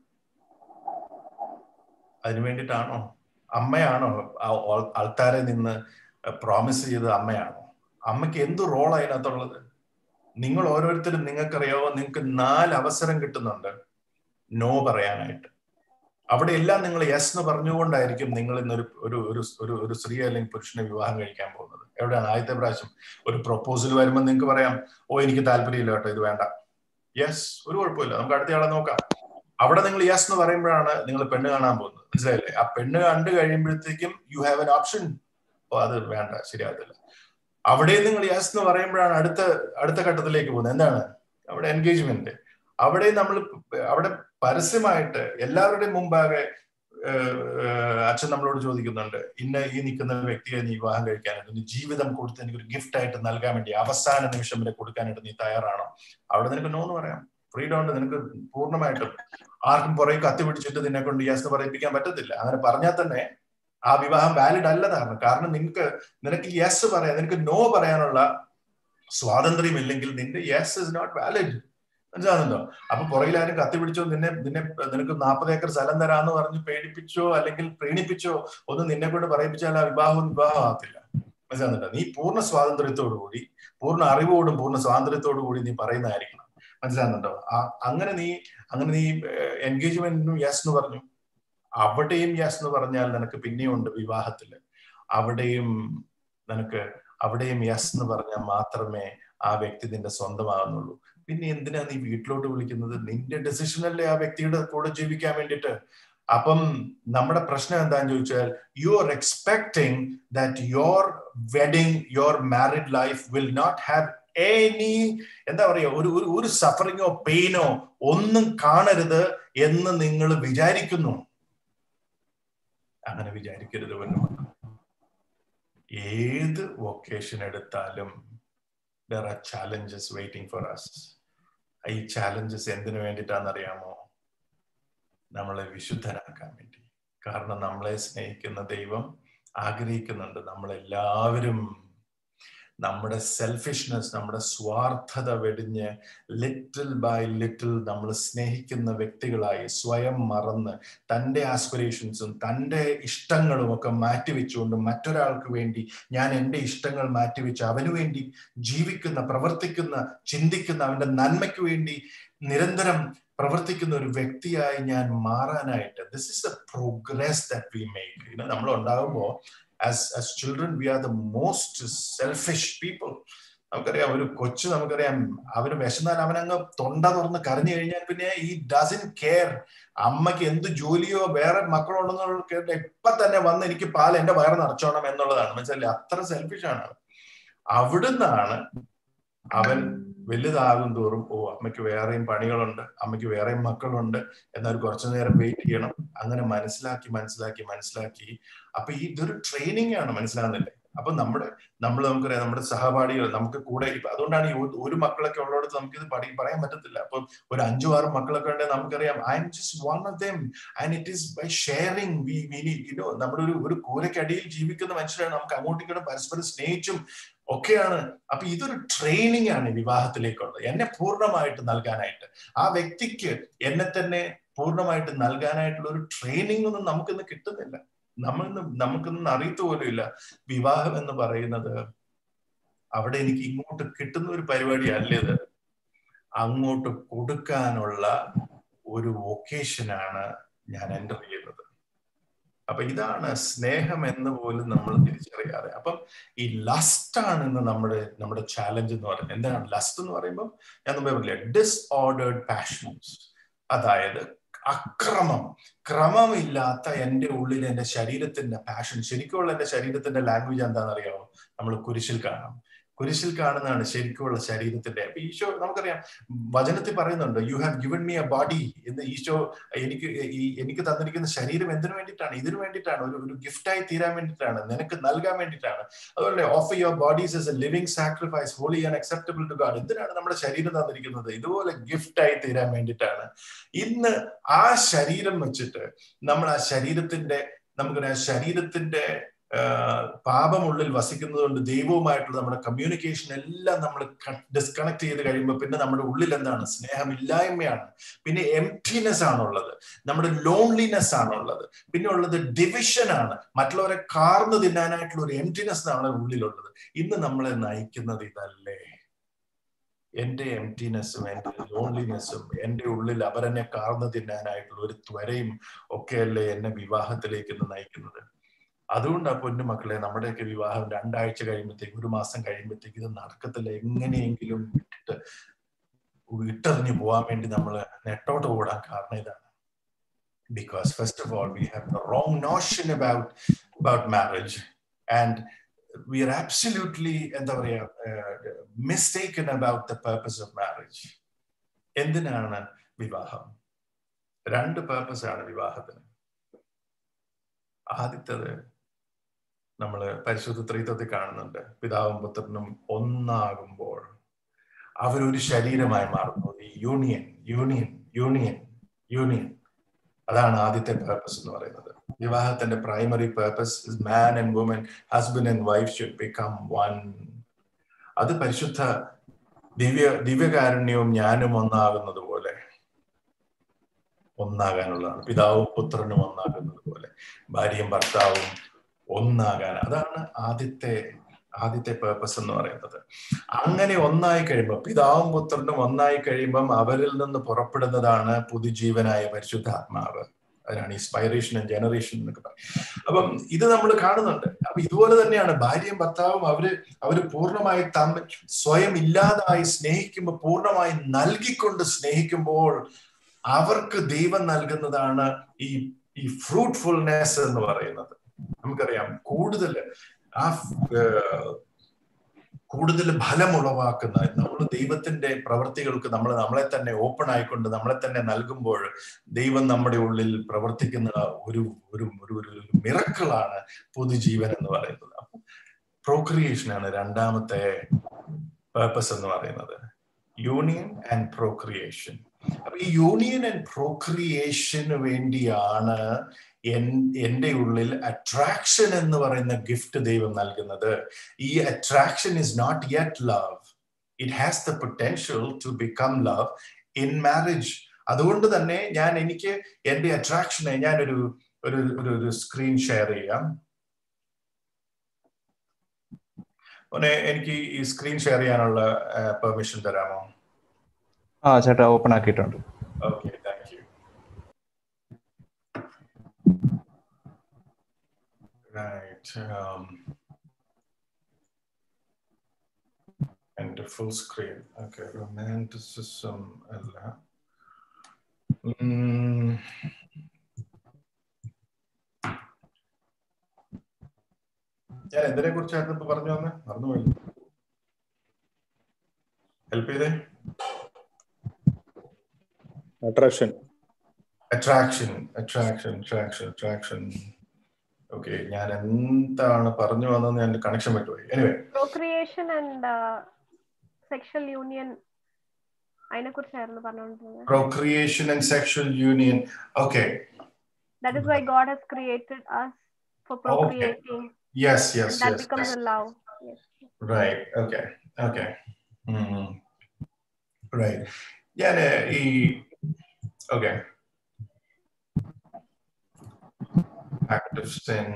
Speaker 4: അതിനു വേണ്ടിയിട്ടാണോ? അമ്മയാണോ? ആൾക്കാരെ നിന്ന് പ്രോമിസ് ചെയ്തത് അമ്മയാണോ? അമ്മയ്ക്ക് എന്ത് റോൾ അതിനകത്തുള്ളത്? നിങ്ങൾ ഓരോരുത്തരും നിങ്ങൾക്കറിയാവോ നിങ്ങൾക്ക് നാല് അവസരം കിട്ടുന്നുണ്ട്. നോ പറയാനായിട്ട്. അവിടെ എല്ലാം നിങ്ങൾ യെസ് എന്ന് പറഞ്ഞുകൊണ്ടായിരിക്കും നിങ്ങൾ ഇന്നൊരു ഒരു ഒരു ഒരു ഒരു സ്ത്രീ അല്ലെങ്കിൽ പുരുഷനെ വിവാഹം കഴിക്കാൻ പോകുന്നത്. എവിടെയാണ്? ആദ്യത്തെ പ്രാവശ്യം ഒരു പ്രൊപ്പോസൽ വരുമ്പോൾ നിങ്ങൾക്ക് പറയാം ഓ എനിക്ക് താല്പര്യമില്ല കേട്ടോ ഇത് വേണ്ട. യെസ് ഒരു കുഴപ്പമില്ല. നമുക്ക് അടുത്തയാളെ നോക്കാം. അവിടെ നിങ്ങൾ യെസ് എന്ന് പറയുമ്പോഴാണ് നിങ്ങൾ പെണ്ണ് കാണാൻ പോകുന്നത്. മനസ്സിലായില്ലേ? ആ പെണ്ണ് കണ്ടു കഴിയുമ്പോഴത്തേക്കും യു ഹാവ് എൻ ഓപ്ഷൻ ഓ അത് വേണ്ട ശരിയാകത്തില്ല. അവിടെ നിങ്ങൾ യെസ് എന്ന് പറയുമ്പോഴാണ് അടുത്ത അടുത്ത ഘട്ടത്തിലേക്ക് പോകുന്നത്. എന്താണ്? അവിടെ എൻഗേജ്മെന്റ് അവിടെ നമ്മൾ അവിടെ പരസ്യമായിട്ട് എല്ലാവരുടെയും മുമ്പാകെ അച്ഛൻ നമ്മളോട് ചോദിക്കുന്നുണ്ട് ഇന്ന ഈ നിൽക്കുന്ന വ്യക്തിയെ നീ വിവാഹം കഴിക്കാനായിട്ട് നീ ജീവിതം കൊടുത്ത് എനിക്ക് ഒരു ഗിഫ്റ്റ് ആയിട്ട് നൽകാൻ വേണ്ടി അവസാന നിമിഷം വരെ കൊടുക്കാനായിട്ട് നീ തയ്യാറാണോ? അവിടെ നിനക്ക് നോ എന്ന് പറയാം. ഫ്രീഡം ഉണ്ട്. നിനക്ക് പൂർണമായിട്ടും ആർക്കും പുറകെ കത്തി പിടിച്ചിട്ട് നിന്നെ കൊണ്ട് യെസ് പറയിപ്പിക്കാൻ പറ്റത്തില്ല. അങ്ങനെ പറഞ്ഞാൽ തന്നെ ആ വിവാഹം വാലിഡ് അല്ലതാണ് കാരണം നിനക്ക് നിനക്ക് യെസ് പറയാൻ നിനക്ക് നോ പറയാനുള്ള സ്വാതന്ത്ര്യം ഇല്ലെങ്കിൽ നിന്റെ യെസ് ഇസ് നോട്ട് വാലിഡ് മനസ്സിലാകുന്നുണ്ടോ അപ്പൊ പുറകിൽ ആരും കത്തി പിടിച്ചോ നിന്നെ നിന്നെ നിനക്ക് നാൽപ്പത് ഏക്കർ സ്ഥലം തരാന്ന് പറഞ്ഞ് പേടിപ്പിച്ചോ അല്ലെങ്കിൽ പ്രീണിപ്പിച്ചോ ഒന്നും നിന്നെ കൊണ്ട് പറയിപ്പിച്ചാൽ ആ വിവാഹം വിവാഹം ആകത്തില്ല. മനസ്സിലാകുന്നുണ്ടോ നീ പൂർണ സ്വാതന്ത്ര്യത്തോടു കൂടി പൂർണ അറിവോടും പൂർണ സ്വാതന്ത്ര്യത്തോടു കൂടി നീ പറയുന്നതായിരിക്കണം. മനസ്സിലാകുന്നുണ്ടോ അങ്ങനെ നീ അങ്ങനെ നീ എൻഗേജ്മെന്റിനും യെസ് എന്ന് പറഞ്ഞു. അവിടെയും യെസ് എന്ന് പറഞ്ഞാൽ നിനക്ക് പിന്നെയും ഉണ്ട് വിവാഹത്തിൽ അവിടെയും നിനക്ക് അവിടെയും യെസ് എന്ന് പറഞ്ഞാൽ മാത്രമേ ആ വ്യക്തി നിന്റെ സ്വന്തമാകുന്നുള്ളൂ. പിന്നെ എന്തിനാ നീ വീട്ടിലോട്ട് വിളിക്കുന്നത്? നിന്റെ ഡെസിഷൻ അല്ലേ ആ വ്യക്തിയുടെ കൂടെ ജീവിക്കാൻ വേണ്ടിയിട്ട്? അപ്പം നമ്മുടെ പ്രശ്നം എന്താന്ന് ചോദിച്ചാൽ you are expecting that your wedding your married life will not have any എന്താ പറയുക ഒരു ഒരു സഫറിങ്ങോ പെയിനോ ഒന്നും കാണരുത് എന്ന് നിങ്ങൾ വിചാരിക്കുന്നു. അങ്ങനെ വിചാരിക്കരുത് പൊന്നുമക്കൾ ഏത് വൊക്കേഷൻ എടുത്താലും there are challenges waiting for us ഈ ചാലഞ്ചസ് എന്തിനു വേണ്ടിയിട്ടാണെന്നറിയാമോ? നമ്മളെ വിശുദ്ധരാക്കാൻ വേണ്ടി. കാരണം നമ്മളെ സ്നേഹിക്കുന്ന ദൈവം ആഗ്രഹിക്കുന്നുണ്ട് നമ്മളെല്ലാവരും നമ്മുടെ സെൽഫിഷ്നെസ് നമ്മുടെ സ്വാർത്ഥത വെടിഞ്ഞ് ലിറ്റിൽ ബൈ ലിറ്റിൽ നമ്മൾ സ്നേഹിക്കുന്ന വ്യക്തികളായി സ്വയം മറന്ന് തന്റെ ആസ്പിറേഷൻസും തന്റെ ഇഷ്ടങ്ങളും ഒക്കെ മാറ്റിവെച്ചുകൊണ്ട് മറ്റൊരാൾക്ക് വേണ്ടി ഞാൻ എന്റെ ഇഷ്ടങ്ങൾ മാറ്റിവെച്ച് അവന് വേണ്ടി ജീവിക്കുന്ന പ്രവർത്തിക്കുന്ന ചിന്തിക്കുന്ന അവന്റെ നന്മയ്ക്ക് വേണ്ടി നിരന്തരം പ്രവർത്തിക്കുന്ന ഒരു വ്യക്തിയായി ഞാൻ മാറാനായിട്ട് this is a progress that we make നമ്മൾ ഉണ്ടാകുമ്പോൾ as as children we are the most selfish people നമുക്കറിയാം ഒരു കൊച്ചു നമുക്കറിയാം അവന് വിശന്നാൽ അവനങ്ങ് തൊണ്ട തുറന്ന് കരഞ്ഞു കഴിഞ്ഞാൽ പിന്നെ ഈ ഡസൻ കെയർ അമ്മയ്ക്ക് എന്ത് ജോലിയോ വേറെ മക്കളോ ഉണ്ടെന്നുള്ള കേട്ട് ഇപ്പൊ തന്നെ വന്ന് എനിക്ക് പാൽ എന്റെ വയറ് നിറച്ചോണം എന്നുള്ളതാണ്. മനസ്സിലായി അത്ര സെൽഫിഷ് ആണ് അവിടുന്നാണ് അവൻ വലുതാകും തോറും ഓ അമ്മയ്ക്ക് വേറെയും പണികളുണ്ട് അമ്മയ്ക്ക് വേറെയും മക്കളുണ്ട് എന്നാൽ കുറച്ചു നേരം വെയിറ്റ് ചെയ്യണം. അങ്ങനെ മനസ്സിലാക്കി മനസ്സിലാക്കി മനസ്സിലാക്കി. അപ്പൊ ഈ ഇതൊരു ട്രെയിനിങ് ആണ് മനസ്സിലാകുന്നില്ലേ? അപ്പൊ നമ്മുടെ നമ്മൾ നമുക്കറിയാം നമ്മുടെ സഹപാഠികൾ നമുക്ക് കൂടെ അതുകൊണ്ടാണ് ഒരു മക്കളൊക്കെ ഉള്ളിടത്ത് നമുക്ക് ഇത് പഠി പറയാൻ പറ്റത്തില്ല. അപ്പൊ ഒരു അഞ്ചു ആറ് മക്കളൊക്കെ ഉണ്ടെങ്കിൽ നമുക്കറിയാം I'm just one of them and it is by sharing we we you know നമ്മുടെ ഒരു ഒരു കൂരക്കടിയിൽ ജീവിക്കുന്ന മനുഷ്യരാണ്. നമുക്ക് അങ്ങോട്ടും ഇങ്ങോട്ടും പരസ്പരം സ്നേഹിച്ചും ഒക്കെയാണ്. അപ്പൊ ഇതൊരു ട്രെയിനിങ് ആണ് വിവാഹത്തിലേക്കുള്ളത്. എന്നെ പൂർണമായിട്ട് നൽകാനായിട്ട്. ആ വ്യക്തിക്ക് എന്നെ തന്നെ പൂർണമായിട്ട് നൽകാനായിട്ടുള്ള ഒരു ട്രെയിനിങ് ഒന്നും നമുക്കിന്ന് കിട്ടുന്നില്ല. നമ്മൾ നമുക്കൊന്നും അറിയത്തു പോലും ഇല്ല. വിവാഹം എന്ന് പറയുന്നത് അവിടെ എനിക്ക് ഇങ്ങോട്ട് കിട്ടുന്ന ഒരു പരിപാടി അല്ലേത് അങ്ങോട്ട് കൊടുക്കാനുള്ള ഒരു വൊക്കേഷനാണ് ഞാൻ എന്റർ ചെയ്യുന്നത്. അപ്പൊ ഇതാണ് സ്നേഹം എന്ന് പോലും നമ്മൾ തിരിച്ചറിയാതെ. അപ്പം ഈ ലസ്റ്റ് ആണ് ഇന്ന് നമ്മുടെ നമ്മുടെ ചാലഞ്ച് എന്ന് പറയുന്നത്. എന്താണ് ലസ്റ്റ് എന്ന് പറയുമ്പോൾ ഞാൻ മുമ്പേ പറഞ്ഞില്ല ഡിസ്ഓർഡേർഡ് പാഷൻസ് അതായത് അക്രമം. ക്രമമില്ലാത്ത എന്റെ ഉള്ളിൽ എന്റെ ശരീരത്തിന്റെ പാഷൻ ശരിക്കുള്ള എന്റെ ശരീരത്തിന്റെ ലാംഗ്വേജ് എന്താണെന്ന് അറിയാമോ? നമ്മൾ കുരിശിൽ കാണാം. കുരിശിൽ കാണുന്നതാണ് ശരിക്കുള്ള ശരീരത്തിന്റെ. അപ്പൊ ഈശോ നമുക്കറിയാം വചനത്തിൽ പറയുന്നുണ്ട് you have given me a body എന്ന് ഈശോ എനിക്ക് ഈ എനിക്ക് തന്നിരിക്കുന്ന ശരീരം എന്തിനു വേണ്ടിയിട്ടാണ്? ഇതിനു വേണ്ടിയിട്ടാണ് ഒരു ഒരു ഗിഫ്റ്റായി തീരാൻ വേണ്ടിയിട്ടാണ് നിനക്ക് നൽകാൻ വേണ്ടിയിട്ടാണ്. അതുപോലെ of your bodies as a living sacrifice holy and acceptable to God എന്തിനാണ് നമ്മുടെ ശരീരം തന്നിരിക്കുന്നത്? ഇതുപോലെ ഗിഫ്റ്റായി തീരാൻ വേണ്ടിയിട്ടാണ്. ഇന്ന് ആ ശരീരം വെച്ചിട്ട് നമ്മൾ ആ ശരീരത്തിന്റെ നമുക്കറിയാം ശരീരത്തിന്റെ പാപമുള്ളിൽ വസിക്കുന്നത് കൊണ്ട് ദൈവവുമായിട്ടുള്ള നമ്മുടെ കമ്മ്യൂണിക്കേഷൻ എല്ലാം നമ്മൾ ഡിസ്കണക്ട് ചെയ്ത് കഴിയുമ്പോൾ പിന്നെ നമ്മുടെ ഉള്ളിൽ എന്താണ്? സ്നേഹമില്ലായ്മയാണ്. പിന്നെ എംറ്റിനെസ് ആണുള്ളത്. നമ്മുടെ ലോൺലിനെസ് ആണുള്ളത്. പിന്നെ ഉള്ളത് ഡിവിഷൻ ആണ്. മറ്റുള്ളവരെ കാർന്നു തിന്നാനായിട്ടുള്ള ഒരു എംറ്റിനെസ് ആണ് ഉള്ളിലുള്ളത്. ഇന്ന് നമ്മളെ നയിക്കുന്നത് ഇതല്ലേ. എന്റെ എംറ്റിനെസ്സും എന്റെ ലോൺലിനെസ്സും എന്റെ ഉള്ളിൽ അവരെന്നെ കാർന്നു തിന്നാനായിട്ടുള്ള ഒരു ത്വരയും ഒക്കെയല്ലേ എന്നെ വിവാഹത്തിലേക്ക് നയിക്കുന്നത്. അതുകൊണ്ട് ആ പൊന്നു മക്കളെ നമ്മുടെയൊക്കെ വിവാഹം രണ്ടാഴ്ച കഴിയുമ്പോഴത്തേക്ക് ഒരു മാസം കഴിയുമ്പോഴത്തേക്ക് ഇത് നടക്കത്തില്ല. എങ്ങനെയെങ്കിലും വിട്ടിട്ട് ഇട്ടെറിഞ്ഞു പോകാൻ വേണ്ടി നമ്മൾ നെട്ടോട്ട് ഓടാൻ കാരണം ഇതാണ്. Because first of all we the wrong notion about about marriage and we are absolutely എന്താ പറയുക mistaken about the purpose of marriage എന്തിനാണ് വിവാഹം? രണ്ട് പേർപ്പസ് ആണ് വിവാഹത്തിന്. ആദ്യത്തത് നമ്മൾ പരിശുദ്ധ ത്രിത്വത്തിൽ കാണുന്നുണ്ട്. പിതാവും പുത്രനും ഒന്നാകുമ്പോൾ അവരൊരു ശരീരമായി മാറുന്നു. Union union union union. അതാണ് ആദ്യത്തെ പേർപ്പസ് എന്ന് പറയുന്നത്. വിവാഹത്തിന്റെ primary purpose man and woman husband and wife should become one അത് പരിശുദ്ധ ദിവ്യ ദിവ്യകാരുണ്യവും ഞാനും ഒന്നാകുന്നത് പോലെ ഒന്നാകാനുള്ളതാണ്. പിതാവും പുത്രനും ഒന്നാകുന്നത് പോലെ. ഭാര്യയും ഭർത്താവും ഒന്നാകാൻ. അതാണ് ആദ്യത്തെ ആദ്യത്തെ പേർപ്പസ് എന്ന് പറയുന്നത്. അങ്ങനെ ഒന്നായി കഴിയുമ്പോൾ പിതാവും പുത്രനും ഒന്നായി കഴിയുമ്പം അവരിൽ നിന്ന് പുറപ്പെടുന്നതാണ് പുതുജീവനായ പരിശുദ്ധാത്മാവ്. അതിനാണ് ഇൻസ്പൈറേഷൻ ആൻഡ് ജനറേഷൻ എന്നൊക്കെ പറയും അപ്പം ഇത് നമ്മൾ കാണുന്നുണ്ട്. അപ്പൊ ഇതുപോലെ തന്നെയാണ് ഭാര്യയും ഭർത്താവും അവർ അവർ പൂർണമായി തമ്മിൽ സ്വയം ഇല്ലാതായി സ്നേഹിക്കുമ്പോൾ പൂർണമായി നൽകിക്കൊണ്ട് സ്നേഹിക്കുമ്പോൾ അവർക്ക് ദൈവം നൽകുന്നതാണ് ഈ ഈ ഫ്രൂട്ട്ഫുൾനെസ് എന്ന് പറയുന്നത്. നമുക്കറിയാം കൂടുതൽ ആ കൂടുതൽ ഫലമുളവാക്കുന്ന നമ്മൾ ദൈവത്തിന്റെ പ്രവൃത്തികൾക്ക് നമ്മൾ നമ്മളെ തന്നെ ഓപ്പൺ ആയിക്കൊണ്ട് നമ്മളെ തന്നെ നൽകുമ്പോൾ ദൈവം നമ്മുടെ ഉള്ളിൽ പ്രവർത്തിക്കുന്ന ഒരു ഒരു ഒരു മിറക്കളാണ് പൊതുജീവൻ എന്ന് പറയുന്നത്. അപ്പൊ പ്രോക്രിയേഷൻ ആണ് രണ്ടാമത്തെ പേർപ്പസ് എന്ന് പറയുന്നത്. യൂണിയൻ ആൻഡ് പ്രോക്രിയേഷൻ അപ്പൊ ഈ യൂണിയൻ ആൻഡ് പ്രോക്രിയേഷന് വേണ്ടിയാണ് എന്റെ ഉള്ളിൽ അട്രാക്ഷൻ എന്ന് പറയുന്ന ഗിഫ്റ്റ് ദൈവം നൽകുന്നത്. ഈ attraction is not yet love it has the potential to become love in marriage അതുകൊണ്ട് തന്നെ ഞാൻ എനിക്ക് എന്റെ അട്രാക്ഷനെ ഞാനൊരു ഒരു ഒരു ഒരു സ്ക്രീൻ ഷെയർ ചെയ്യാം. എനിക്ക് ഈ സ്ക്രീൻ ഷെയർ ചെയ്യാനുള്ള പെർമിഷൻ തരാമോ?
Speaker 1: ആ ചേട്ടാ ഓപ്പൺ ആക്കിയിട്ടുണ്ട്.
Speaker 4: Okay thank you Right. Um, and full screen. Okay, romanticism. Mm. ഞാൻ എന്തിനെ കുറിച്ചായിരുന്നു ഇപ്പൊ പറഞ്ഞു വന്നേ മറന്നുപോയി ഹെൽപ്പ് ചെയ്തേ
Speaker 5: attraction
Speaker 4: attraction attraction attraction attraction okay ഞാൻ എന്താണ് പറഞ്ഞു വന്നതെന്ന് ഞാൻ connection പറ്റുപോയി anyway
Speaker 3: procreation and sexual union അതിനെ കുറിച്ചായിരുന്നു പറഞ്ഞുകൊണ്ടിരുന്നത്
Speaker 4: okay
Speaker 3: That is why God has created us for procreating.
Speaker 4: yes yes
Speaker 3: That
Speaker 4: yes,
Speaker 3: becomes
Speaker 4: yes.
Speaker 3: a love. Yes.
Speaker 4: right okay okay mm. right ഞാൻ ഈ okay active sin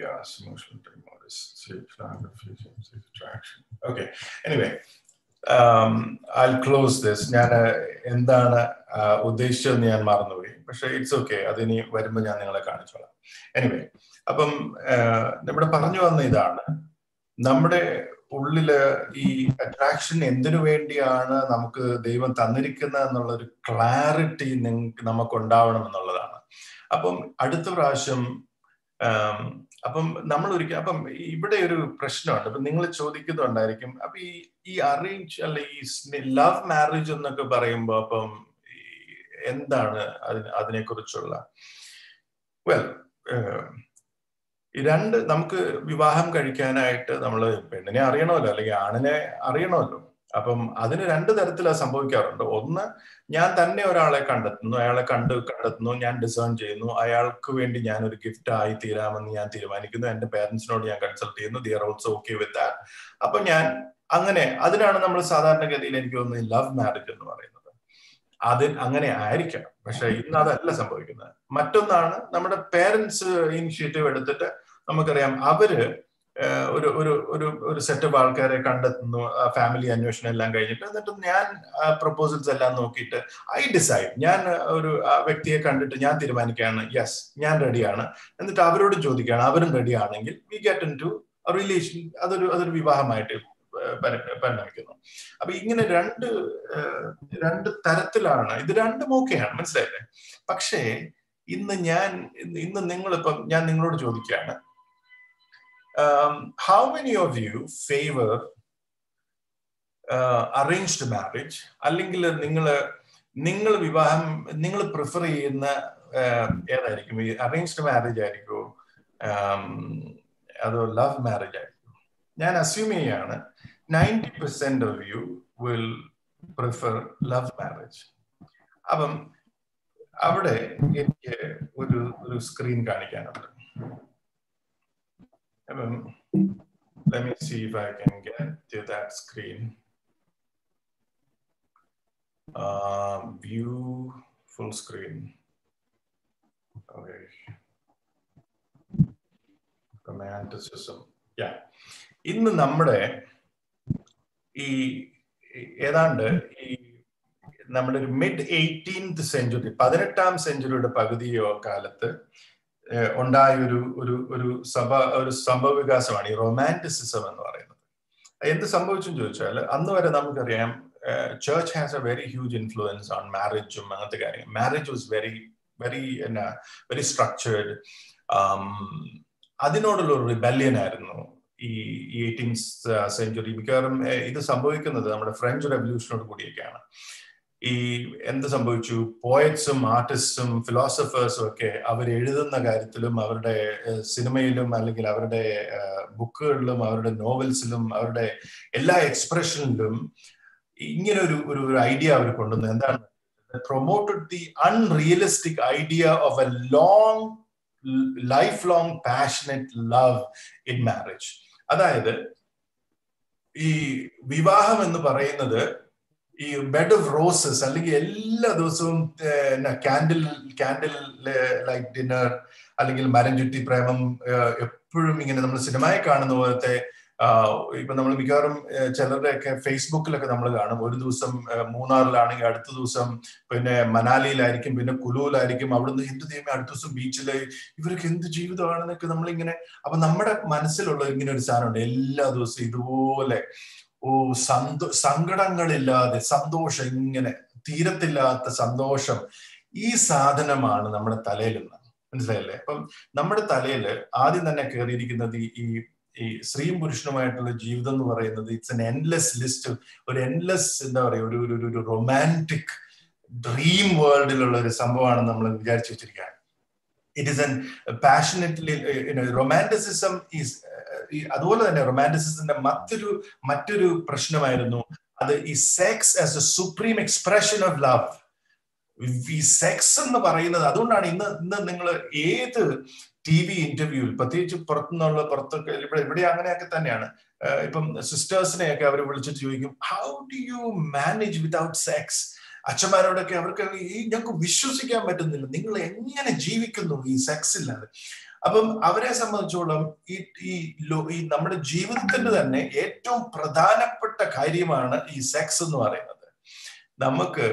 Speaker 4: yes emotional demorals attraction. Okay anyway um, I'll close this. ഞാൻ എന്താണ് ഉദ്ദേശിച്ചതെന്ന് ഞാൻ മറന്നുപോയി. പക്ഷെ ഇറ്റ്സ് ഓക്കെ അതിനി വരുമ്പോൾ ഞാൻ നിങ്ങളെ കാണിച്ചോളാം. എനിവേ അപ്പം നമ്മുടെ പറഞ്ഞു വന്ന ഇതാണ്. നമ്മുടെ ഉള്ളിൽ ഈ അട്രാക്ഷൻ എന്തിനു വേണ്ടിയാണ് നമുക്ക് ദൈവം തന്നിരിക്കുന്നത് എന്നുള്ള ഒരു ക്ലാരിറ്റി നിങ്ങൾക്ക് നമുക്ക് ഉണ്ടാവണം എന്നുള്ളതാണ്. അപ്പം അടുത്ത പ്രാവശ്യം അപ്പം നമ്മൾ ഒരിക്കൽ അപ്പം ഇവിടെ ഒരു പ്രശ്നമുണ്ട്. അപ്പൊ നിങ്ങൾ ചോദിക്കുന്നുണ്ടായിരിക്കും അപ്പൊ ഈ ഈ അറേഞ്ച് അല്ല ഈ ലവ് മാരേജ് എന്നൊക്കെ പറയുമ്പോൾ അപ്പം എന്താണ് അതിന് അതിനെക്കുറിച്ചുള്ള? വെൽ രണ്ട് നമുക്ക് വിവാഹം കഴിക്കാനായിട്ട് നമ്മൾ പെണ്ണിനെ അറിയണമല്ലോ അല്ലെങ്കിൽ ആണിനെ അറിയണമല്ലോ. അപ്പം അതിന് രണ്ട് തരത്തിലാണ് സംഭവിക്കാറുണ്ട്. ഒന്ന് ഞാൻ തന്നെ ഒരാളെ കണ്ടെത്തുന്നു. അയാളെ കണ്ട് കണ്ടെത്തുന്നു. ഞാൻ ഡിസേൺ ചെയ്യുന്നു. അയാൾക്ക് വേണ്ടി ഞാൻ ഒരു ഗിഫ്റ്റ് ആയി തീരാമെന്ന് ഞാൻ തീരുമാനിക്കുന്നു. എന്റെ പേരൻസിനോട് ഞാൻ കൺസൾട്ട് ചെയ്യുന്നു. They're also okay with that അപ്പൊ ഞാൻ അങ്ങനെ അതിനാണ് നമ്മൾ സാധാരണഗതിയിൽ എനിക്ക് തോന്നുന്നത് ലവ് മാരേജ് എന്ന് പറയുന്നത്. അത് അങ്ങനെ ആയിരിക്കണം. പക്ഷെ ഇന്ന് അതല്ല സംഭവിക്കുന്നത്. മറ്റൊന്നാണ് നമ്മുടെ പേരൻസ് ഇനിഷ്യേറ്റീവ് എടുത്തിട്ട് നമുക്കറിയാം അവർ ഒരു ഒരു ഒരു ഒരു സെറ്റ് ഓഫ് ആൾക്കാരെ കണ്ടെത്തുന്നു ഫാമിലി അന്വേഷണം എല്ലാം കഴിഞ്ഞിട്ട് എന്നിട്ട് ഞാൻ പ്രപ്പോസൽസ് എല്ലാം നോക്കിയിട്ട് ഐ ഡിസൈഡ് ഞാൻ ഒരു വ്യക്തിയെ കണ്ടിട്ട് ഞാൻ തീരുമാനിക്കുകയാണ് യെസ് ഞാൻ റെഡിയാണ് എന്നിട്ട് അവരോട് ചോദിക്കുകയാണ് അവരും റെഡിയാണെങ്കിൽ we get into relation അതൊരു അതൊരു വിവാഹമായിട്ട് പരിണമിക്കുന്നു. അപ്പൊ ഇങ്ങനെ രണ്ട് രണ്ട് തരത്തിലാണ്. ഇത് രണ്ടും ഓക്കെയാണ് മനസ്സിലായില്ലേ? പക്ഷേ ഇന്ന് ഞാൻ ഇന്ന് നിങ്ങളിപ്പം ഞാൻ നിങ്ങളോട് ചോദിക്കുകയാണ് um, how many of you favor uh, arranged marriage? അല്ലെങ്കിൽ നിങ്ങൾ നിങ്ങൾ വിവാഹം നിങ്ങൾ പ്രിഫർ ചെയ്യുന്ന ഏതായിരിക്കും? ഈ അറേഞ്ച്ഡ് മാരേജ് ആയിരിക്കുമോ അതോ ലവ് മാരേജ് ആയിരിക്കും? ഞാൻ അസ്യൂം ചെയ്യാണ് ninety percent of you will prefer love marriage അപ്പം അവിടെ എനിക്ക് ഒരു ഒരു സ്ക്രീൻ കാണിക്കാനുണ്ട്. Um, let me see if I can get to that screen. Uh, view full screen. Okay. Command system. Yeah. ഇന്ന് നമ്മുടെ ഈ ഏതാണ്ട് ഈ നമ്മുടെ ഒരു മിഡ് എയ്റ്റീൻത് സെഞ്ചുറി പതിനെട്ടാം സെഞ്ചുറിയുടെ പകുതിയോ കാലത്ത് ഉണ്ടായ ഒരു ഒരു ഒരു സഭ ഒരു സംഭവ വികാസമാണ് ഈ റൊമാന്റിസിസം എന്ന് പറയുന്നത്. എന്ത് സംഭവിച്ചെന്ന് ചോദിച്ചാൽ അന്ന് വരെ നമുക്കറിയാം church has a very huge influence on മാരേജും അങ്ങനത്തെ കാര്യങ്ങൾ. മാരേജ് വാസ് വെരി വെരി എന്നാ വെരി സ്ട്രക്ചേർഡ് അതിനോടുള്ള ഒരു റിബല്യൻ ആയിരുന്നു ഈ എയ്റ്റീൻ സെഞ്ചുറി മിക്കവാറും ഇത് സംഭവിക്കുന്നത് നമ്മുടെ ഫ്രഞ്ച് റെവല്യൂഷനോട് കൂടിയൊക്കെയാണ്. ഈ എന്ത് സംഭവിച്ചു? പോയറ്റ്സും ആർട്ടിസ്റ്റും ഫിലോസഫേഴ്സും ഒക്കെ അവർ എഴുതുന്ന കാര്യത്തിലും അവരുടെ സിനിമയിലും അല്ലെങ്കിൽ അവരുടെ ബുക്കുകളിലും അവരുടെ നോവൽസിലും അവരുടെ എല്ലാ എക്സ്പ്രഷനിലും ഇങ്ങനെ ഒരു ഒരു ഐഡിയ അവർ കൊണ്ടുവന്നു. എന്താണ്? Promoted the unrealistic idea of a long life long passionate love in marriage അതായത് ഈ വിവാഹം എന്ന് പറയുന്നത് ഈ ബെഡ് ഓഫ് റോസസ് അല്ലെങ്കിൽ എല്ലാ ദിവസവും കാൻഡിൽ കാൻഡിൽ ലൈക്ക് ഡിന്നർ അല്ലെങ്കിൽ മരം ചുറ്റി പ്രേമം എപ്പോഴും ഇങ്ങനെ നമ്മൾ സിനിമയെ കാണുന്ന പോലത്തെ ഇപ്പൊ നമ്മൾ മിക്കവാറും ചിലരുടെയൊക്കെ ഫേസ്ബുക്കിലൊക്കെ നമ്മൾ കാണും. ഒരു ദിവസം മൂന്നാറിലാണെങ്കിൽ അടുത്ത ദിവസം പിന്നെ മനാലിയിലായിരിക്കും പിന്നെ കുലുവിലായിരിക്കും അവിടുന്ന് ഹിന്ദു ദൈവം അടുത്ത ദിവസം ബീച്ചിൽ ഇവർക്ക് എന്ത് ജീവിതമാണെന്നൊക്കെ നമ്മളിങ്ങനെ അപ്പൊ നമ്മുടെ മനസ്സിലുള്ള ഇങ്ങനെ ഒരു സാധനമുണ്ട്. എല്ലാ ദിവസവും ഇതുപോലെ ഓ സന്തോ സങ്കടങ്ങളില്ലാതെ സന്തോഷം ഇങ്ങനെ തീരത്തില്ലാത്ത സന്തോഷം ഈ സാധനമാണ് നമ്മുടെ തലയിൽ മനസ്സിലായില്ലേ? അപ്പം നമ്മുടെ തലയിൽ ആദ്യം തന്നെ കയറിയിരിക്കുന്നത് ഈ ഈ സ്ത്രീയും പുരുഷനുമായിട്ടുള്ള ജീവിതം എന്ന് പറയുന്നത് ഇറ്റ്സ് എൻ എൻലെസ് ലിസ്റ്റ് ഒരു എൻലെസ് എന്താ പറയുക ഒരു ഒരു ഒരു റൊമാന്റിക് ഡ്രീം വേൾഡിലുള്ള ഒരു സംഭവമാണ് നമ്മൾ വിചാരിച്ചു വെച്ചിരിക്കുകയാണ്. It is an passionately romanticism is അതുപോലെ തന്നെ റൊമാന്റിസിന്റെ മറ്റൊരു മറ്റൊരു പ്രശ്നമായിരുന്നു അത് ഈ sex as a supreme expression of love ഈ സെക്സ് എന്ന് പറയുന്നത് അതുകൊണ്ടാണ് ഇന്ന് ഇന്ന് നിങ്ങൾ ഏത് ടി വി ഇന്റർവ്യൂവിൽ പ്രത്യേകിച്ച് പുറത്തുനിന്നുള്ള പുറത്തൊക്കെ ഇവിടെ ഇവിടെ അങ്ങനെയൊക്കെ തന്നെയാണ്. ഇപ്പം സിസ്റ്റേഴ്സിനെയൊക്കെ അവർ വിളിച്ചിട്ട് ചോദിക്കും how do you manage without sex അച്ഛന്മാരോടൊക്കെ അവർക്ക് ഈ ഞങ്ങൾക്ക് വിശ്വസിക്കാൻ പറ്റുന്നില്ല. നിങ്ങൾ എങ്ങനെ ജീവിക്കുന്നു ഈ സെക്സ് ഇല്ലാതെ അപ്പം അവരെ സംബന്ധിച്ചോളം ഈ ഈ ഈ നമ്മുടെ ജീവിതത്തിന്റെ തന്നെ ഏറ്റവും പ്രധാനപ്പെട്ട കാര്യമാണ് ഈ സെക്സ് എന്ന് പറയുന്നത്. നമുക്ക്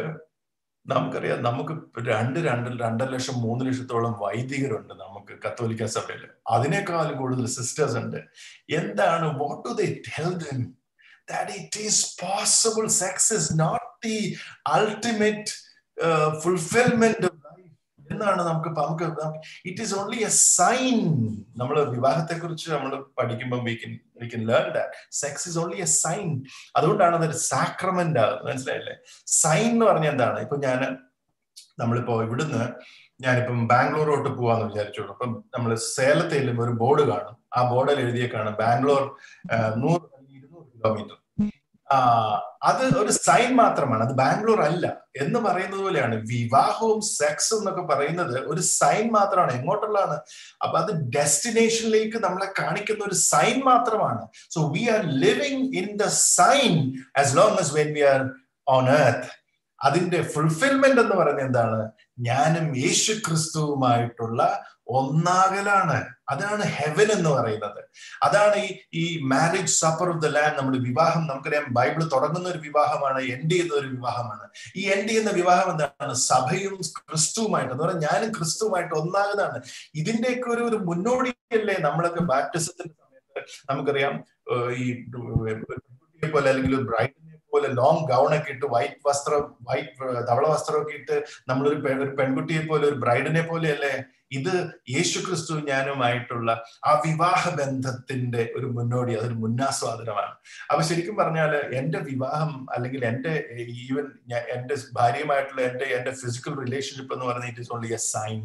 Speaker 4: നമുക്കറിയാം നമുക്ക് രണ്ട് രണ്ട് രണ്ടര ലക്ഷം മൂന്ന് ലക്ഷത്തോളം വൈദികരുണ്ട് നമുക്ക് കത്തോലിക്ക സഭയിൽ. അതിനേക്കാളും കൂടുതൽ സിസ്റ്റേഴ്സ് ഉണ്ട്. എന്താണ് what to they tell them that it is possible sex is not the ultimate fulfilment എന്നാണ് നമുക്ക് നമുക്ക് it is only a sign നമ്മൾ വിവാഹത്തെ കുറിച്ച് നമ്മൾ പഠിക്കുമ്പോൾ we can learn that sex is only a sign അതുകൊണ്ടാണ് അതൊരു സാക്രമെന്റ് മനസ്സിലായില്ലേ? സൈൻ എന്ന് പറഞ്ഞാൽ എന്താണ്? ഇപ്പൊ ഞാൻ നമ്മളിപ്പോ ഇവിടുന്ന് ഞാനിപ്പം ബാംഗ്ലൂരോട്ട് പോവാന്ന് വിചാരിച്ചോളൂ. അപ്പം നമ്മൾ സേലത്തേലും ഒരു ബോർഡ് കാണും. ആ ബോർഡിൽ എഴുതിയേക്കാണ് ബാംഗ്ലൂർ നൂറ് ഇരുന്നൂറ് കിലോമീറ്റർ അത് ഒരു സൈൻ മാത്രമാണ്. അത് ബാംഗ്ലൂർ അല്ല. എന്ന് പറയുന്നത് പോലെയാണ്. വിവാഹവും സെക്സും എന്നൊക്കെ പറയുന്നത് ഒരു സൈൻ മാത്രമാണ്. എങ്ങോട്ടുള്ളതാണ്? അപ്പൊ അത് ഡെസ്റ്റിനേഷനിലേക്ക് നമ്മളെ കാണിക്കുന്ന ഒരു സൈൻ മാത്രമാണ്. So we are living in the sign as long as when we are on earth അതിന്റെ ഫുൾഫിൽമെന്റ് എന്ന് പറയുന്നത് എന്താണ്? ഞാനും യേശു ക്രിസ്തുവുമായിട്ടുള്ള ഒന്നാകലാണ്. അതാണ് ഹെവൻ എന്ന് പറയുന്നത്. അതാണ് ഈ ഈ marriage supper of the lamb നമ്മുടെ വിവാഹം. നമുക്കറിയാം ബൈബിൾ തുടങ്ങുന്ന ഒരു വിവാഹമാണ് എൻഡ് ചെയ്യുന്ന ഒരു വിവാഹമാണ്. ഈ എൻഡ് ചെയ്യുന്ന വിവാഹം എന്താണ്? സഭയും ക്രിസ്തുവുമായിട്ട്. എന്ന് പറഞ്ഞാൽ ഞാനും ക്രിസ്തുവുമായിട്ട് ഒന്നാകുന്നതാണ്. ഇതിന്റെയൊക്കെ ഒരു ഒരു മുന്നോടിയല്ലേ നമ്മളൊക്കെ ബാപ്റ്റിസത്തിന്റെ സമയത്ത് നമുക്കറിയാം ഈ പോലെ അല്ലെങ്കിൽ ഒരു ബ്രൈഡിനെ പോലെ ലോങ് ഗൗൺ ഒക്കെ ഇട്ട് വൈറ്റ് വസ്ത്രം വൈറ്റ് ധവള വസ്ത്രമൊക്കെ ഇട്ട് നമ്മളൊരു ഒരു പെൺകുട്ടിയെ പോലെ ഒരു ബ്രൈഡിനെ പോലെയല്ലേ? ഇത് യേശു ക്രിസ്തു ഞാനുമായിട്ടുള്ള ആ വിവാഹ ബന്ധത്തിന്റെ ഒരു മുന്നോടി അതൊരു മുന്നാസ്വാദനമാണ്. അപ്പൊ ശരിക്കും പറഞ്ഞാൽ എന്റെ വിവാഹം അല്ലെങ്കിൽ എന്റെ ഈവൻ എന്റെ ഭാര്യയുമായിട്ടുള്ള എന്റെ എന്റെ ഫിസിക്കൽ റിലേഷൻഷിപ്പ് എന്ന് പറയുന്നത് it is only a sign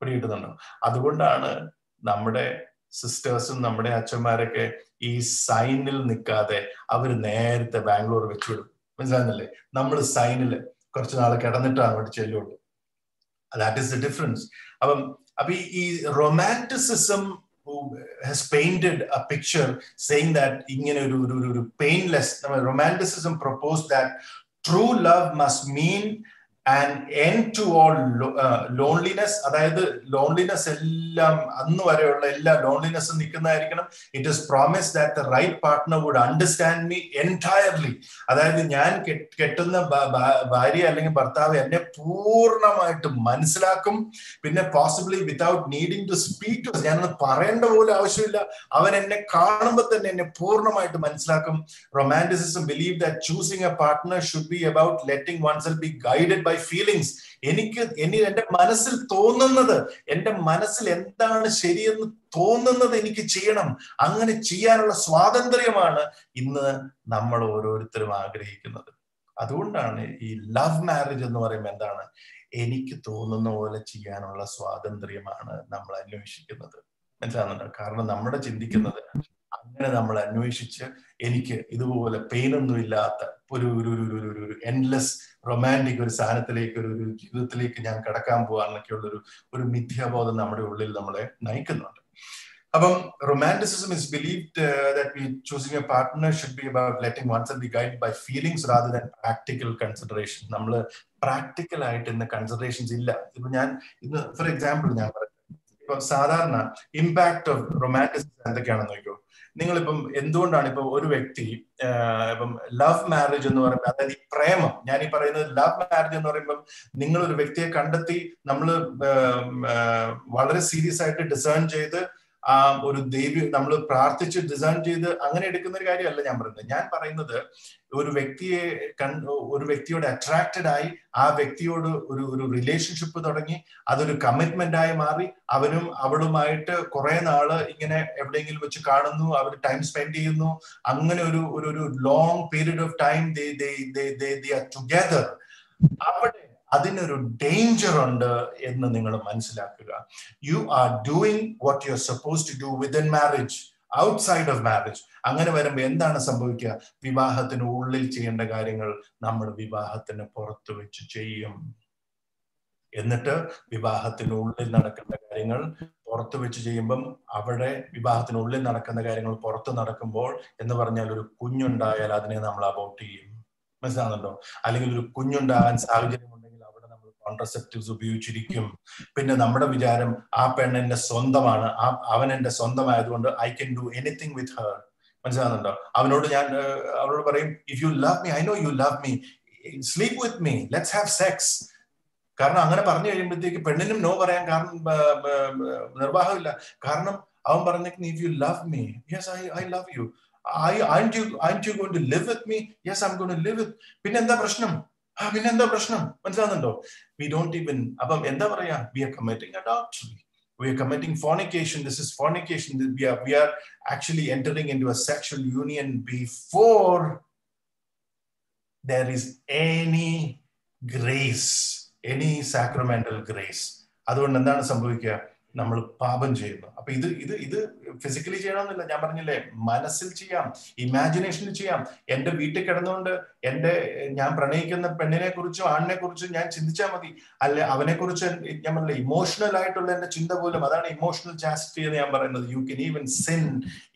Speaker 4: പിടികിട്ടുന്നുണ്ടോ അതുകൊണ്ടാണ് നമ്മുടെ സിസ്റ്റേഴ്സും നമ്മുടെ അച്ഛന്മാരൊക്കെ ഈ സൈനിൽ നിൽക്കാതെ അവർ നേരത്തെ ബാംഗ്ലൂർ വെച്ചുവിടും. മനസ്സിലാകുന്നില്ലേ? നമ്മൾ സൈനിൽ കുറച്ച് നാൾ കിടന്നിട്ടാണ് അവിടെ ചെല്ലുള്ളൂ. ദാറ്റ് ഇസ് ദ ഡിഫറൻസ് അപ്പം അപ്പൊ ഈ romanticism has painted a picture saying that ഇങ്ങനെ ഒരു ഒരു ഒരു painless romanticism propose that and end to all loneliness അതായത് ലോൺലിനെസ് എല്ലാം അന്ന് വരെയുള്ള എല്ലാ loneliness നിൽക്കുന്നതായിരിക്കണം. It is promise that the right partner would understand me entirely അതായത് ഞാൻ കെട്ടുന്ന ഭാര്യ അല്ലെങ്കിൽ ഭർത്താവ് എന്നെ പൂർണമായിട്ട് മനസ്സിലാക്കും. പിന്നെ possibly without needing to speak to ഞാനത് പറയേണ്ട പോലും ആവശ്യമില്ല. അവൻ എന്നെ കാണുമ്പോൾ തന്നെ എന്നെ പൂർണമായിട്ട് മനസ്സിലാക്കും. Romanticism believe that choosing a partner should be about letting oneself be guided by feelings എനിക്ക് എനി എന്റെ മനസ്സിൽ തോന്നുന്നത് എന്റെ മനസ്സിൽ എന്താണ് ശരിയെന്ന് തോന്നുന്നത് എനിക്ക് ചെയ്യണം. അങ്ങനെ ചെയ്യാനുള്ള സ്വാതന്ത്ര്യമാണ് ഇന്ന് നമ്മൾ ഓരോരുത്തരും ആഗ്രഹിക്കുന്നത്. അതുകൊണ്ടാണ് ഈ ലവ് മാരേജ് എന്ന് പറയുമ്പോൾ എന്താണ്? എനിക്ക് തോന്നുന്ന പോലെ ചെയ്യാനുള്ള സ്വാതന്ത്ര്യമാണ് നമ്മൾ അന്വേഷിക്കുന്നത്. മനസ്സിലാകുന്നുണ്ടോ കാരണം നമ്മുടെ ചിന്തിക്കുന്നത് അങ്ങനെ നമ്മൾ അന്വേഷിച്ച് എനിക്ക് ഇതുപോലെ പെയിനൊന്നും ഇല്ലാത്ത ഒരു ഒരു ഒരു ഒരു എൻലെസ് റൊമാന്റിക് ഒരു സാധനത്തിലേക്ക് ഒരു ഒരു ജീവിതത്തിലേക്ക് ഞാൻ കടക്കാൻ പോകാന്നൊക്കെയുള്ള ഒരു ഒരു മിഥ്യാബോധം നമ്മുടെ ഉള്ളിൽ നമ്മളെ നയിക്കുന്നുണ്ട്. അപ്പം romanticism is believed that we choosing a partner should be about letting ones be guide by feelings rather than practical consideration നമ്മൾ പ്രാക്ടിക്കൽ ആയിട്ട് ഇന്ന് കൺസിഡറേഷൻസ് ഇല്ല. ഇപ്പൊ ഞാൻ ഇന്ന് ഫോർ എക്സാമ്പിൾ ഞാൻ പറഞ്ഞു ഇപ്പൊ സാധാരണ ഇമ്പാക്ട് ഓഫ് റൊമാന്റിസിസം എന്തൊക്കെയാണെന്ന് നോക്കൂ നിങ്ങളിപ്പം എന്തുകൊണ്ടാണ് ഇപ്പൊ ഒരു വ്യക്തി ഇപ്പം ലവ് മാരേജ് എന്ന് പറയുമ്പോൾ അതായത് ഈ പ്രേമം ഞാൻ ഈ പറയുന്നത് ലവ് മാരേജ് എന്ന് പറയുമ്പോൾ നിങ്ങൾ ഒരു വ്യക്തിയെ കണ്ടെത്തി നമ്മൾ വളരെ സീരിയസ് ആയിട്ട് ഡിസേൺ ചെയ്ത് ആ ഒരു ദേവി നമ്മൾ പ്രാർത്ഥിച്ച് ഡിസൈൻ ചെയ്ത് അങ്ങനെ എടുക്കുന്ന ഒരു കാര്യമല്ല ഞാൻ പറയുന്നത്. ഞാൻ പറയുന്നത് ഒരു വ്യക്തിയെ ഒരു വ്യക്തിയോട് അട്രാക്റ്റഡ് ആയി ആ വ്യക്തിയോട് ഒരു ഒരു റിലേഷൻഷിപ്പ് തുടങ്ങി അതൊരു കമ്മിറ്റ്മെന്റ് ആയി മാറി അവനും അവളുമായിട്ട് കുറെ നാൾ ഇങ്ങനെ എവിടെയെങ്കിലും വെച്ച് കാണുന്നു അവർ ടൈം സ്പെൻഡ് ചെയ്യുന്നു. അങ്ങനെ ഒരു ഒരു long period of time together അവിടെ അതിനൊരു ഡേഞ്ചർ ഉണ്ട് എന്ന് നിങ്ങൾ മനസ്സിലാക്കുക. You are doing what you are suppose to do within marriage outside of marriage അങ്ങനെ വരുമ്പോൾ എന്താണ് സംഭവിക്കുക? വിവാഹത്തിന് ഉള്ളിൽ ചെയ്യേണ്ട കാര്യങ്ങൾ നമ്മൾ വിവാഹത്തിന് പുറത്ത് വെച്ച് ചെയ്യും. എന്നിട്ട് വിവാഹത്തിനുള്ളിൽ നടക്കേണ്ട കാര്യങ്ങൾ പുറത്ത് വെച്ച് ചെയ്യുമ്പം അവിടെ വിവാഹത്തിനുള്ളിൽ നടക്കുന്ന കാര്യങ്ങൾ പുറത്ത് നടക്കുമ്പോൾ എന്ന് പറഞ്ഞാൽ ഒരു കുഞ്ഞുണ്ടായാൽ അതിനെ നമ്മൾ അബോട്ട് ചെയ്യും. മനസ്സിലാകുന്നുണ്ടോ അല്ലെങ്കിൽ ഒരു കുഞ്ഞുണ്ടാകാൻ സാഹചര്യം കോൺട്രസെപ്റ്റീവ്സ് ഉപയോഗിച്ചിരിക്കും. പിന്നെ നമ്മുടെ വിചാരം ആ പെണ്ണ് എന്റെ സ്വന്തമാണ്. ആ അവൻ എന്റെ സ്വന്തമായതുകൊണ്ട് I can do anything with her മനസ്സിലാകുന്നുണ്ടോ? അവനോട് ഞാൻ അവനോട് പറയും if you love me I know you love me sleep with me let's have sex കാരണം അങ്ങനെ പറഞ്ഞു കഴിയുമ്പോഴത്തേക്ക് പെണ്ണിനും നോ പറയാൻ കാരണം നിർവാഹമില്ല. കാരണം അവൻ പറഞ്ഞേക്കുന്ന if you love me yes I I love you I I I you going to live with me yes I going to live with പിന്നെ എന്താ പ്രശ്നം? ആ പിന്നെ എന്താ പ്രശ്നം മനസ്സിലാകുന്നുണ്ടോ വി ഡോണ്ട് ഈവൻ അപ്പം എന്താ പറയാ we are committing adultery we are committing fornication this is fornication we are we are actually entering into a sexual union before there is any grace any sacramental grace അതുകൊണ്ട് എന്താണ് സംഭവിക്കുക നമ്മൾ പാപം ചെയ്യുന്നു. അപ്പൊ ഇത് ഇത് ഇത് ഫിസിക്കലി ചെയ്യണമെന്നില്ല. ഞാൻ പറഞ്ഞില്ലേ മനസ്സിൽ ചെയ്യാം ഇമാജിനേഷനിൽ ചെയ്യാം. എന്റെ വീട്ടിൽ കിടന്നുകൊണ്ട് എന്റെ ഞാൻ പ്രണയിക്കുന്ന പെണ്ണിനെ കുറിച്ചും ആണിനെ കുറിച്ചും ഞാൻ ചിന്തിച്ചാൽ മതി. അല്ലെ അവനെ കുറിച്ച് ഞാൻ പറഞ്ഞില്ല ഇമോഷണൽ ആയിട്ടുള്ള എന്റെ ചിന്ത പോലും അതാണ് ഇമോഷണൽ ചാസ്റ്റി എന്ന് ഞാൻ പറയുന്നത്. You can even sin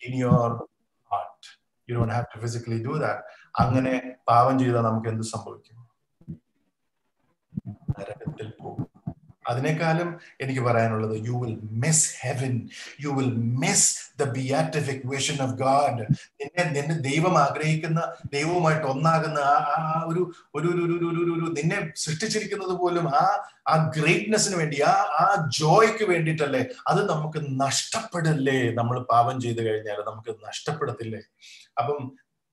Speaker 4: in your heart you don't have to physically do that അങ്ങനെ പാപം ചെയ്താൽ നമുക്ക് എന്ത് സംഭവിക്കും? നരകത്തിൽ പോകും. അതിനേക്കാളും എനിക്ക് പറയാനുള്ളത് you will miss heaven you will miss the beatific vision of God നിന്നെ നിന്നെ ദൈവം ആഗ്രഹിക്കുന്ന ദൈവവുമായിട്ട് ഒന്നാകുന്ന ആ ഒരു ഒരു ഒരു നിന്നെ സൃഷ്ടിച്ചിരിക്കുന്നത് പോലും ആ ആ ഗ്രേറ്റ്നെസ്സിന് വേണ്ടി ആ ആ ജോയ്ക്ക് വേണ്ടിയിട്ടല്ലേ? അത് നമുക്ക് നഷ്ടപ്പെടില്ലേ? നമ്മൾ പാപം ചെയ്തു കഴിഞ്ഞാൽ നമുക്ക് നഷ്ടപ്പെടത്തില്ലേ? അപ്പം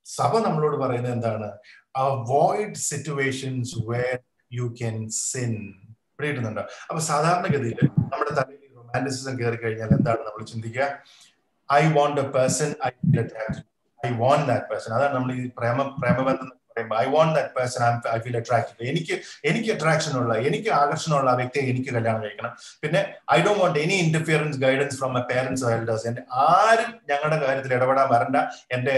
Speaker 4: സഭ നമ്മളോട് പറയുന്നത് എന്താണ്? Avoid situations where you can sin പിടികിട്ടുന്നുണ്ടോ. അപ്പൊ സാധാരണഗതിയിൽ നമ്മുടെ തലയിൽ റൊമാന്റിസിസം കയറി കഴിഞ്ഞാൽ എന്താണ് നമ്മൾ ചിന്തിക്കുക? I want a person I I want that person അതാണ് നമ്മൾ ഈ പ്രേമ പ്രേമബന്ധം പറയുമ്പോൾ I want that person I feel attracted എനിക്ക് എനിക്ക് അട്രാക്ഷൻ ഉള്ള എനിക്ക് ആകർഷണമുള്ള ആ വ്യക്തിയെ എനിക്ക് കല്യാണം കഴിക്കണം. പിന്നെ I don't want any interference guidance from my parents elders എന്റെ ആരും ഞങ്ങളുടെ കാര്യത്തിൽ ഇടപെടാൻ വരണ്ട. എന്റെ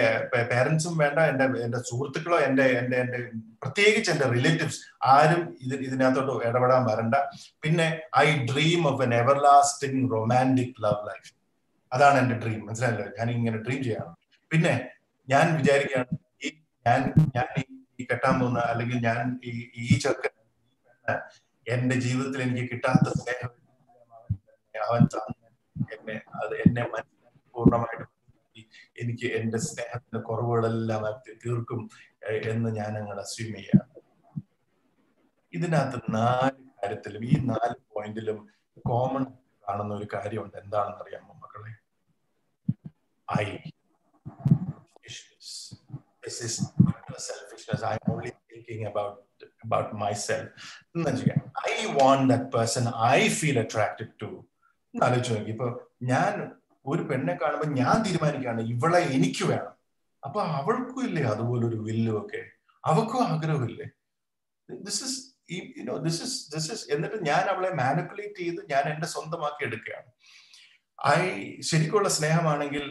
Speaker 4: പേരൻസും വേണ്ട. എന്റെ എന്റെ സുഹൃത്തുക്കളോ എന്റെ എന്റെ എന്റെ പ്രത്യേകിച്ച് എന്റെ റിലേറ്റീവ്സ് ആരും ഇത് ഇതിനകത്തോട്ട് ഇടപെടാൻ വരണ്ട. പിന്നെ I dream of an everlasting romantic love life അതാണ് എന്റെ ഡ്രീം മനസ്സിലായല്ലോ? ഞാൻ ഇങ്ങനെ ഡ്രീം ചെയ്യണം. പിന്നെ ഞാൻ വിചാരിക്കുകയാണ് ഞാൻ ഞാൻ ഈ കെട്ടാൻ പോകുന്ന അല്ലെങ്കിൽ ഞാൻ ഈ ഈ ചെറുക്കൻ എന്റെ ജീവിതത്തിൽ എനിക്ക് കിട്ടാത്ത സ്നേഹം അവൻ എന്നെ അത് എന്നെ മനസ്സിലാക്കി പൂർണമായിട്ട് എനിക്ക് എന്റെ സ്നേഹത്തിന്റെ കുറവുകളെല്ലാം തീർക്കും എന്ന് ഞാൻ അങ്ങനെ അസ്യൂം ചെയ്യാം. ഇതിനകത്ത് നാല് കാര്യത്തിലും ഈ നാല് പോയിന്റിലും കോമൺ കാണുന്ന ഒരു കാര്യമുണ്ട്. എന്താണെന്ന് അറിയാമോ മക്കളെ? I Not selfishness. I'm only thinking about about myself. I want that person I feel attracted to. ആലോചിച്ച് നോക്കി ഇപ്പൊ ഞാൻ ഒരു പെണ്ണെ കാണുമ്പോൾ ഞാൻ തീരുമാനിക്കുകയാണ് ഇവളെ എനിക്ക് വേണം അപ്പൊ അവൾക്കും ഇല്ലേ അതുപോലൊരു വില്ലും ഒക്കെ അവൾക്കും ആഗ്രഹമില്ലേ this is you know this is this is എന്നിട്ട് ഞാൻ അവളെ മാനിപ്പുലേറ്റ് ചെയ്ത് ഞാൻ എന്റെ സ്വന്തമാക്കി എടുക്കുകയാണ് ഐ ശരിക്കുള്ള സ്നേഹമാണെങ്കിൽ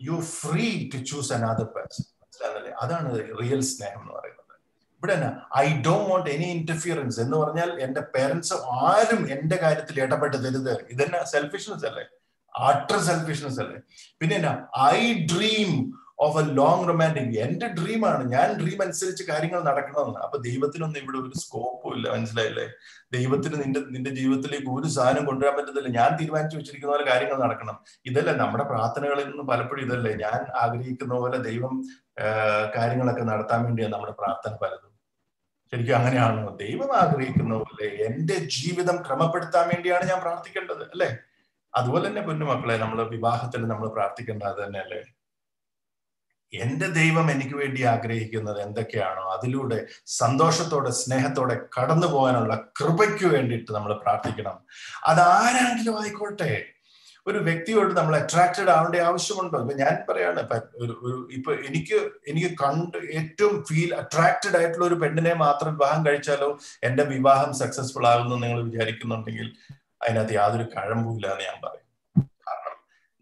Speaker 4: you free to choose another person മനസ്സിലാകുന്നില്ലേ? അതാണ് റിയൽ സ്നേഹം എന്ന് പറയുന്നത്. ഇവിടെ തന്നെ I don't want any interference എന്ന് പറഞ്ഞാൽ എന്റെ പേരൻസ് ആരും എന്റെ കാര്യത്തിൽ ഇടപെട്ട് തരുത് ഇതന്നെ സെൽഫിഷ്നസ് അല്ലേ? അട്ടർ സെൽഫിഷ്നസ് അല്ലേ? പിന്നെ I dream of a long romantic എന്റെ ഡ്രീമാണ് ഞാൻ ഡ്രീം അനുസരിച്ച് കാര്യങ്ങൾ നടക്കണമെന്ന് അപ്പൊ ദൈവത്തിനൊന്നും ഇവിടെ ഒരു സ്കോപ്പും ഇല്ല. മനസ്സിലായില്ലേ? ദൈവത്തിന് നിന്റെ നിന്റെ ജീവിതത്തിലേക്ക് ഒരു സാധനം കൊണ്ടുവരാൻ പറ്റത്തില്ല. ഞാൻ തീരുമാനിച്ചു വെച്ചിരിക്കുന്ന പോലെ കാര്യങ്ങൾ നടക്കണം. ഇതല്ലേ നമ്മുടെ പ്രാർത്ഥനകളിൽ നിന്ന് പലപ്പോഴും ഇതല്ലേ? ഞാൻ ആഗ്രഹിക്കുന്ന പോലെ ദൈവം കാര്യങ്ങളൊക്കെ നടത്താൻ വേണ്ടിയാണ് നമ്മുടെ പ്രാർത്ഥന പലതും. ശരിക്കും അങ്ങനെയാണോ? ദൈവം ആഗ്രഹിക്കുന്ന പോലെ എന്റെ ജീവിതം ക്രമപ്പെടുത്താൻ വേണ്ടിയാണ് ഞാൻ പ്രാർത്ഥിക്കേണ്ടത് അല്ലേ? അതുപോലെ തന്നെ പൊന്നുമക്കളെ നമ്മൾ വിവാഹത്തിൽ നമ്മൾ പ്രാർത്ഥിക്കേണ്ടത് തന്നെയല്ലേ? എന്റെ ദൈവം എനിക്ക് വേണ്ടി ആഗ്രഹിക്കുന്നത് എന്തൊക്കെയാണോ അതിലൂടെ സന്തോഷത്തോടെ സ്നേഹത്തോടെ കടന്നു പോകാനുള്ള കൃപയ്ക്ക് വേണ്ടിയിട്ട് നമ്മൾ പ്രാർത്ഥിക്കണം. അതാരാണെങ്കിലും ആയിക്കോട്ടെ. ഒരു വ്യക്തിയോട് നമ്മൾ അട്രാക്റ്റഡ് ആവേണ്ട ആവശ്യമുണ്ടോ? ഇപ്പൊ ഞാൻ പറയാണ് ഇപ്പൊ എനിക്ക് എനിക്ക് കണ്ട് ഏറ്റവും ഫീൽ അട്രാക്റ്റഡ് ആയിട്ടുള്ള ഒരു പെണ്ണിനെ മാത്രം വിവാഹം കഴിച്ചാലോ എന്റെ വിവാഹം സക്സസ്ഫുൾ ആകുമെന്ന് നിങ്ങൾ വിചാരിക്കുന്നുണ്ടെങ്കിൽ അതിനകത്ത് യാതൊരു കഴമ്പുമില്ല എന്ന് ഞാൻ പറയും.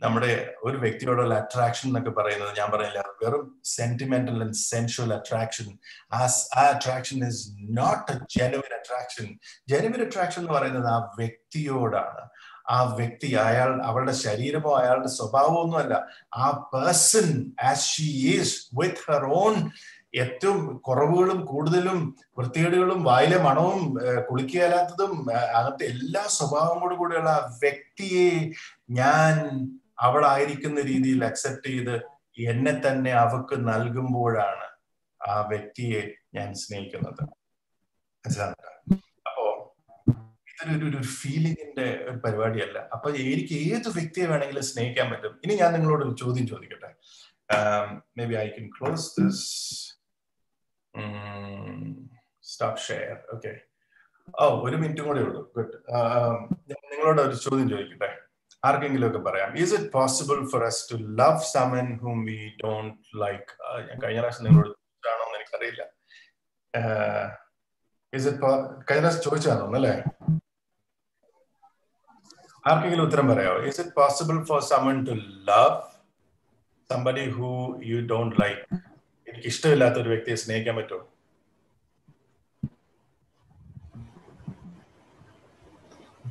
Speaker 4: നമ്മുടെ ഒരു വ്യക്തിയോടുള്ള അട്രാക്ഷൻ എന്നൊക്കെ പറയുന്നത് ഞാൻ പറയില്ല. വെറും സെന്റിമെന്റൽ ആൻഡ് സെൻഷ്വൽ അട്രാക്ഷൻ ആ attraction is not a genuine attraction genuine attraction എന്ന് പറയുന്നത് ആ വ്യക്തിയോടാണ്. ആ വ്യക്തി അയാൾ അവളുടെ ശരീരമോ അയാളുടെ സ്വഭാവമോ ഒന്നുമല്ല. ആ person as she is with her own ഏറ്റവും കുറവുകളും കൂടുതലും വൃത്തികേടുകളും വായിലെ മണവും കുളിക്കുകയല്ലാത്തതും അങ്ങനത്തെ എല്ലാ സ്വഭാവങ്ങളോട് കൂടിയുള്ള ആ വ്യക്തിയെ ഞാൻ അവളായിരിക്കുന്ന രീതിയിൽ അക്സെപ്റ്റ് ചെയ്ത് എന്നെ തന്നെ അവക്ക് നൽകുമ്പോഴാണ് ആ വ്യക്തിയെ ഞാൻ സ്നേഹിക്കുന്നത്. അപ്പോ ഇതൊരു ഒരു ഫീലിംഗിന്റെ ഒരു പരിപാടിയല്ല. അപ്പൊ എനിക്ക് ഏത് വ്യക്തിയെ വേണമെങ്കിലും സ്നേഹിക്കാൻ പറ്റും? ഇനി ഞാൻ നിങ്ങളോട് ഒരു ചോദ്യം ചോദിക്കട്ടെ. Maybe I can close this stop share okay ഓ ഒരു മിനിറ്റും കൂടെ ഉള്ളൂ. ഗുഡ് നിങ്ങളോട് ഒരു ചോദ്യം ചോദിക്കട്ടെ? ആർക്കെങ്കിലും ഒക്കെ പറയാം is it possible for us to love someone whom we don't like ഞാൻ കഴിഞ്ഞ പ്രാവശ്യം നിങ്ങളോട് ചോദിച്ചാണോ എന്ന് എനിക്കറിയില്ല. ഇറ്റ് കഴിഞ്ഞ പ്രാവശ്യം ചോദിച്ചാണോ അല്ലേ? ആർക്കെങ്കിലും ഉത്തരം പറയാമോ is it possible for someone to love somebody who you don't like എനിക്ക് ഇഷ്ടമില്ലാത്ത ഒരു വ്യക്തിയെ സ്നേഹിക്കാൻ പറ്റുമോ?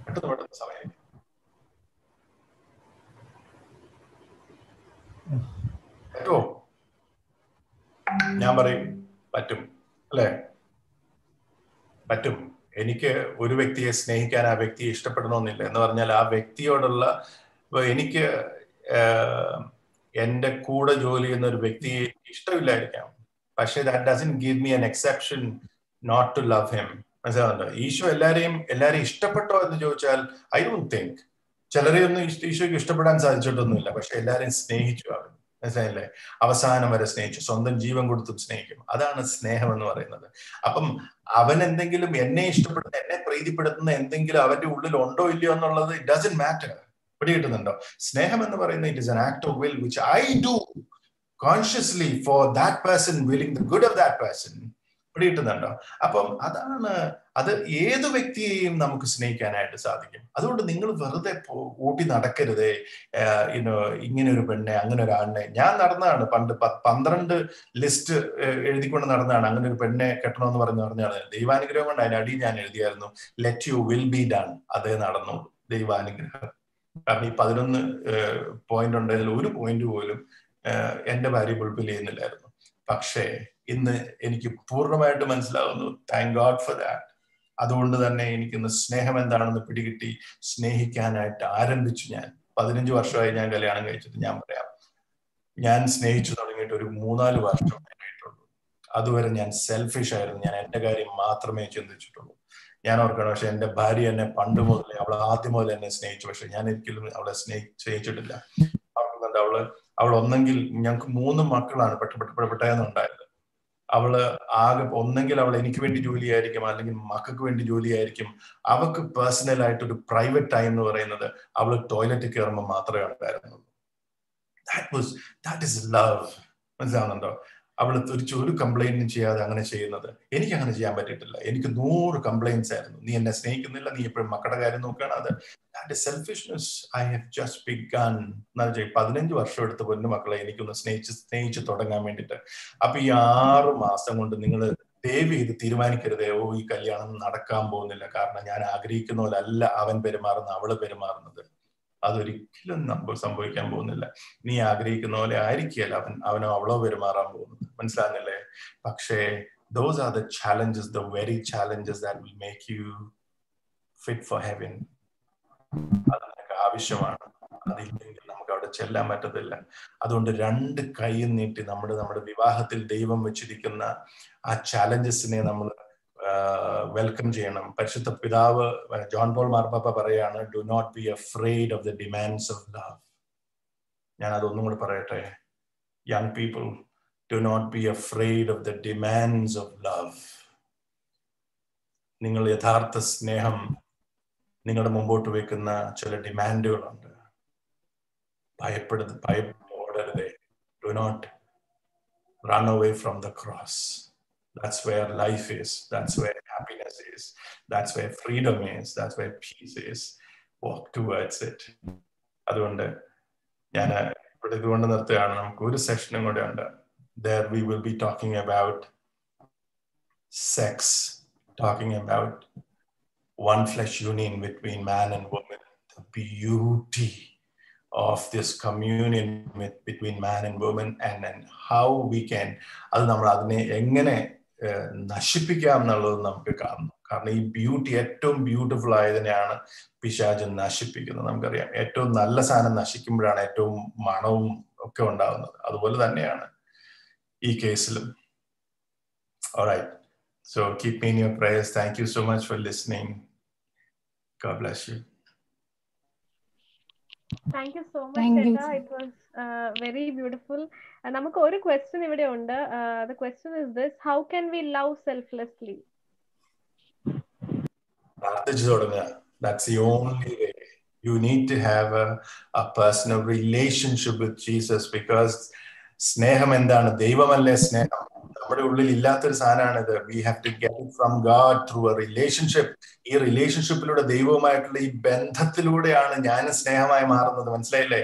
Speaker 4: പെട്ടെന്ന് പെട്ടെന്ന് സമയം പറ്റുമോ ഞാൻ പറയും പറ്റും. അല്ലേ? പറ്റും. എനിക്ക് ഒരു വ്യക്തിയെ സ്നേഹിക്കാൻ ആ വ്യക്തിയെ ഇഷ്ടപ്പെടണമെന്നില്ല എന്ന് പറഞ്ഞാൽ ആ വ്യക്തിയോടുള്ള എനിക്ക് എന്റെ കൂടെ ജോലി ചെയ്യുന്ന ഒരു വ്യക്തിയെ ഇഷ്ടമില്ലായിരിക്കാം. പക്ഷെ that doesn't give me an exception not to love him മനസ്സിലാവുന്നുണ്ടോ? ഈശോ എല്ലാരെയും എല്ലാരെയും ഇഷ്ടപ്പെട്ടോ എന്ന് ചോദിച്ചാൽ ഐ ഡോണ്ട് തിങ്ക് ചിലരെ ഒന്നും ഈശോയ്ക്ക് ഇഷ്ടപ്പെടാൻ സാധിച്ചിട്ടൊന്നുമില്ല. പക്ഷെ എല്ലാരെയും സ്നേഹിച്ചു അവൻ മനസ്സിലായില്ലേ? അവസാനം വരെ സ്നേഹിച്ചു. സ്വന്തം ജീവൻ കൊടുത്തും സ്നേഹിക്കും. അതാണ് സ്നേഹം എന്ന് പറയുന്നത്. അപ്പം അവൻ എന്തെങ്കിലും എന്നെ ഇഷ്ടപ്പെടുന്ന എന്നെ പ്രീതിപ്പെടുത്തുന്ന എന്തെങ്കിലും അവന്റെ ഉള്ളിൽ ഉണ്ടോ ഇല്ലയോ എന്നുള്ളത് ഇറ്റ് ഡസൻ മാറ്റർ പിടികിട്ടുന്നുണ്ടോ? സ്നേഹം എന്ന് പറയുന്നത് it is an act of will which I do consciously for that person willing the good of that person പിടികിട്ടുന്നുണ്ടോ? അപ്പം അതാണ് അത് ഏത് വ്യക്തിയെയും നമുക്ക് സ്നേഹിക്കാനായിട്ട് സാധിക്കും. അതുകൊണ്ട് നിങ്ങൾ വെറുതെ ഓട്ടി നടക്കരുത് ഇങ്ങനെ ഒരു പെണ്ണെ അങ്ങനെ ഒരു ആണിനെ ഞാൻ നടന്നതാണ് പണ്ട് പന്ത്രണ്ട് ലിസ്റ്റ് എഴുതിക്കൊണ്ട് നടന്നതാണ്. അങ്ങനെ ഒരു പെണ്ണെ കെട്ടണമെന്ന് പറഞ്ഞു പറഞ്ഞാണ് ദൈവാനുഗ്രഹം കൊണ്ട് അടി ഞാൻ എഴുതിയായിരുന്നു let you will be done അതേ നടന്നു ദൈവാനുഗ്രഹം. കാരണം ഈ പതിനൊന്ന് പോയിന്റ് അതിൽ ഒരു പോയിന്റ് പോലും എന്റെ ഭാര്യ ഫുൾഫിൽ ചെയ്യുന്നില്ലായിരുന്നു. പക്ഷേ ഇന്ന് എനിക്ക് പൂർണമായിട്ട് മനസ്സിലാവുന്നു താങ്ക് ഗോഡ് ഫോർ ദാറ്റ് അതുകൊണ്ട് തന്നെ എനിക്കിന്ന് സ്നേഹം എന്താണെന്ന് പിടികിട്ടി സ്നേഹിക്കാനായിട്ട് ആരംഭിച്ചു ഞാൻ. പതിനഞ്ച് വർഷമായി ഞാൻ കല്യാണം കഴിച്ചിട്ട് ഞാൻ പറയാം. ഞാൻ സ്നേഹിച്ചു തുടങ്ങിയിട്ട് ഒരു മൂന്നാൽ വർഷം ആയിട്ടുള്ളൂ. അതുവരെ ഞാൻ സെൽഫിഷ് ആയിരുന്നു. ഞാൻ എന്റെ കാര്യം മാത്രമേ ചിന്തിച്ചിട്ടുള്ളൂ. ഞാൻ ഓർക്കണം പക്ഷെ എന്റെ ഭാര്യ എന്നെ പണ്ട് മുതലേ അവൾ ആദ്യം മുതൽ എന്നെ സ്നേഹിച്ചു. പക്ഷെ ഞാൻ ഒരിക്കലും അവളെ സ്നേഹി സ്നേഹിച്ചിട്ടില്ല. അവൾ അവൾ അവൾ ഒന്നെങ്കിൽ ഞങ്ങൾക്ക് മൂന്ന് മക്കളാണ്. പെട്ട പെട്ട പെട്ട പെട്ടെന്നുണ്ടായത് അവൾ ആകെ ഒന്നെങ്കിൽ അവൾ എനിക്ക് വേണ്ടി ജോലിയായിരിക്കും അല്ലെങ്കിൽ മക്കൾക്ക് വേണ്ടി ജോലിയായിരിക്കും. അവൾക്ക് പേഴ്സണൽ ആയിട്ട് ഒരു പ്രൈവറ്റ് ടൈം എന്ന് പറയുന്നത് അവൾ ടോയ്ലറ്റ് കയറുമ്പോൾ മാത്രമേ ഉണ്ടായിരുന്നുള്ളൂ. That was that is love മനസ്സിലാവുന്നുണ്ടോ? അവൾ തിരിച്ചു ഒരു കംപ്ലൈന്റും ചെയ്യാതെ അങ്ങനെ ചെയ്യുന്നത്. എനിക്ക് അങ്ങനെ ചെയ്യാൻ പറ്റിയിട്ടില്ല. എനിക്ക് നൂറ് കംപ്ലൈൻസ് ആയിരുന്നു. നീ എന്നെ സ്നേഹിക്കുന്നില്ല. നീ എപ്പോഴും മക്കളുടെ കാര്യം നോക്കുകയാണ്. അത് that selfishness I have just begun എന്നാ വെച്ചാൽ പതിനഞ്ച് വർഷം എടുത്ത് പൊന്നു മക്കളെ എനിക്കൊന്ന് സ്നേഹിച്ച് സ്നേഹിച്ച് തുടങ്ങാൻ വേണ്ടിയിട്ട്. അപ്പൊ ഈ ആറ് മാസം കൊണ്ട് നിങ്ങൾ ദേവി ഇത് തീരുമാനിക്കരുതേ. ഓ ഈ കല്യാണം നടക്കാൻ പോകുന്നില്ല. കാരണം ഞാൻ ആഗ്രഹിക്കുന്ന അല്ല അവൻ പെരുമാറുന്ന അവൾ പെരുമാറുന്നത്. അതൊരിക്കലും നമുക്ക് സംഭവിക്കാൻ പോകുന്നില്ല. നീ ആഗ്രഹിക്കുന്ന പോലെ ആയിരിക്കുകയല്ല അവൻ അവനോ അവളോ പെരുമാറാൻ പോകുന്നത്. മനസ്സിലാകുന്നില്ലേ? പക്ഷേ those are the challenges the very challenges that will make you fit for heaven അത് നിനക്ക് ആവശ്യമാണ്. അതില്ലെങ്കിൽ നമുക്ക് അവിടെ ചെല്ലാൻ പറ്റത്തില്ല. അതുകൊണ്ട് രണ്ട് കൈ നീട്ടി നമ്മുടെ നമ്മുടെ വിവാഹത്തിൽ ദൈവം വെച്ചിരിക്കുന്ന ആ ചാലഞ്ചസിനെ നമ്മൾ വെൽക്കം ചെയ്യണം. പരിശുദ്ധ പിതാവ് ജോൺ പോൾ മാർപ്പാപ്പ പറയാണ് do not be afraid of the demands of love ഞാൻ അതൊന്നും കൂടെ പറയട്ടെ. Young people do not be afraid of the demands of love നിങ്ങൾ യഥാർത്ഥ സ്നേഹം നിങ്ങളുടെ മുമ്പോട്ട് വെക്കുന്ന ചില ഡിമാൻഡുകളുണ്ട് ഭയപ്പെടുത് ഭയപ്പെടരുതേ. Do not run away from the cross That's where life is. That's where happiness is. That's where freedom is. That's where peace is. Walk towards it. അതുകൊണ്ട് ഞാൻ ഇവിടെ ഇതുകൊണ്ട് നിർത്തുകയാണ് നമുക്ക് ഒരു സെഷനും കൂടെ ഉണ്ട് there we will be talking about sex talking about one flesh union between man and woman the beauty of this communion with, between man and woman and, and how we can അത് നമ്മൾ അതിനെ എങ്ങനെ നശിപ്പിക്കാം എന്നുള്ളത് നമുക്ക് കാണുന്നു കാരണം ഈ ബ്യൂട്ടി ഏറ്റവും ബ്യൂട്ടിഫുൾ ആയതിനെയാണ് പിശാജ് നശിപ്പിക്കുന്നത്. നമുക്കറിയാം. ഏറ്റവും നല്ല സാധനം നശിക്കുമ്പോഴാണ് ഏറ്റവും മണവും ഒക്കെ ഉണ്ടാകുന്നത് അതുപോലെ തന്നെയാണ് ഈ കേസിലും. Alright so keep mean your your thank you so much for listening. God bless you.
Speaker 5: Thank you
Speaker 3: so much it was very beautiful നമുക്ക് ഒരു ക്വസ്റ്റ്യൻ ഇവിടെ ഉണ്ട്. The question is this how can we love selflessly
Speaker 4: പ്രാർത്ഥിച്ചു തുടങ്ങുക. That's the only way you need to have a personal relationship with Jesus because സ്നേഹം എന്താണ്? ദൈവമല്ലേ സ്നേഹം? നമ്മുടെ ഉള്ളിൽ ഇല്ലാത്തൊരു ഇത്. We have to get from God through a relationship ഈ റിലേഷൻഷിപ്പിലൂടെ ദൈവവുമായിട്ടുള്ള ഈ ബന്ധത്തിലൂടെയാണ് ഞാൻ സ്നേഹമായി മാറുന്നത്. മനസ്സിലായില്ലേ?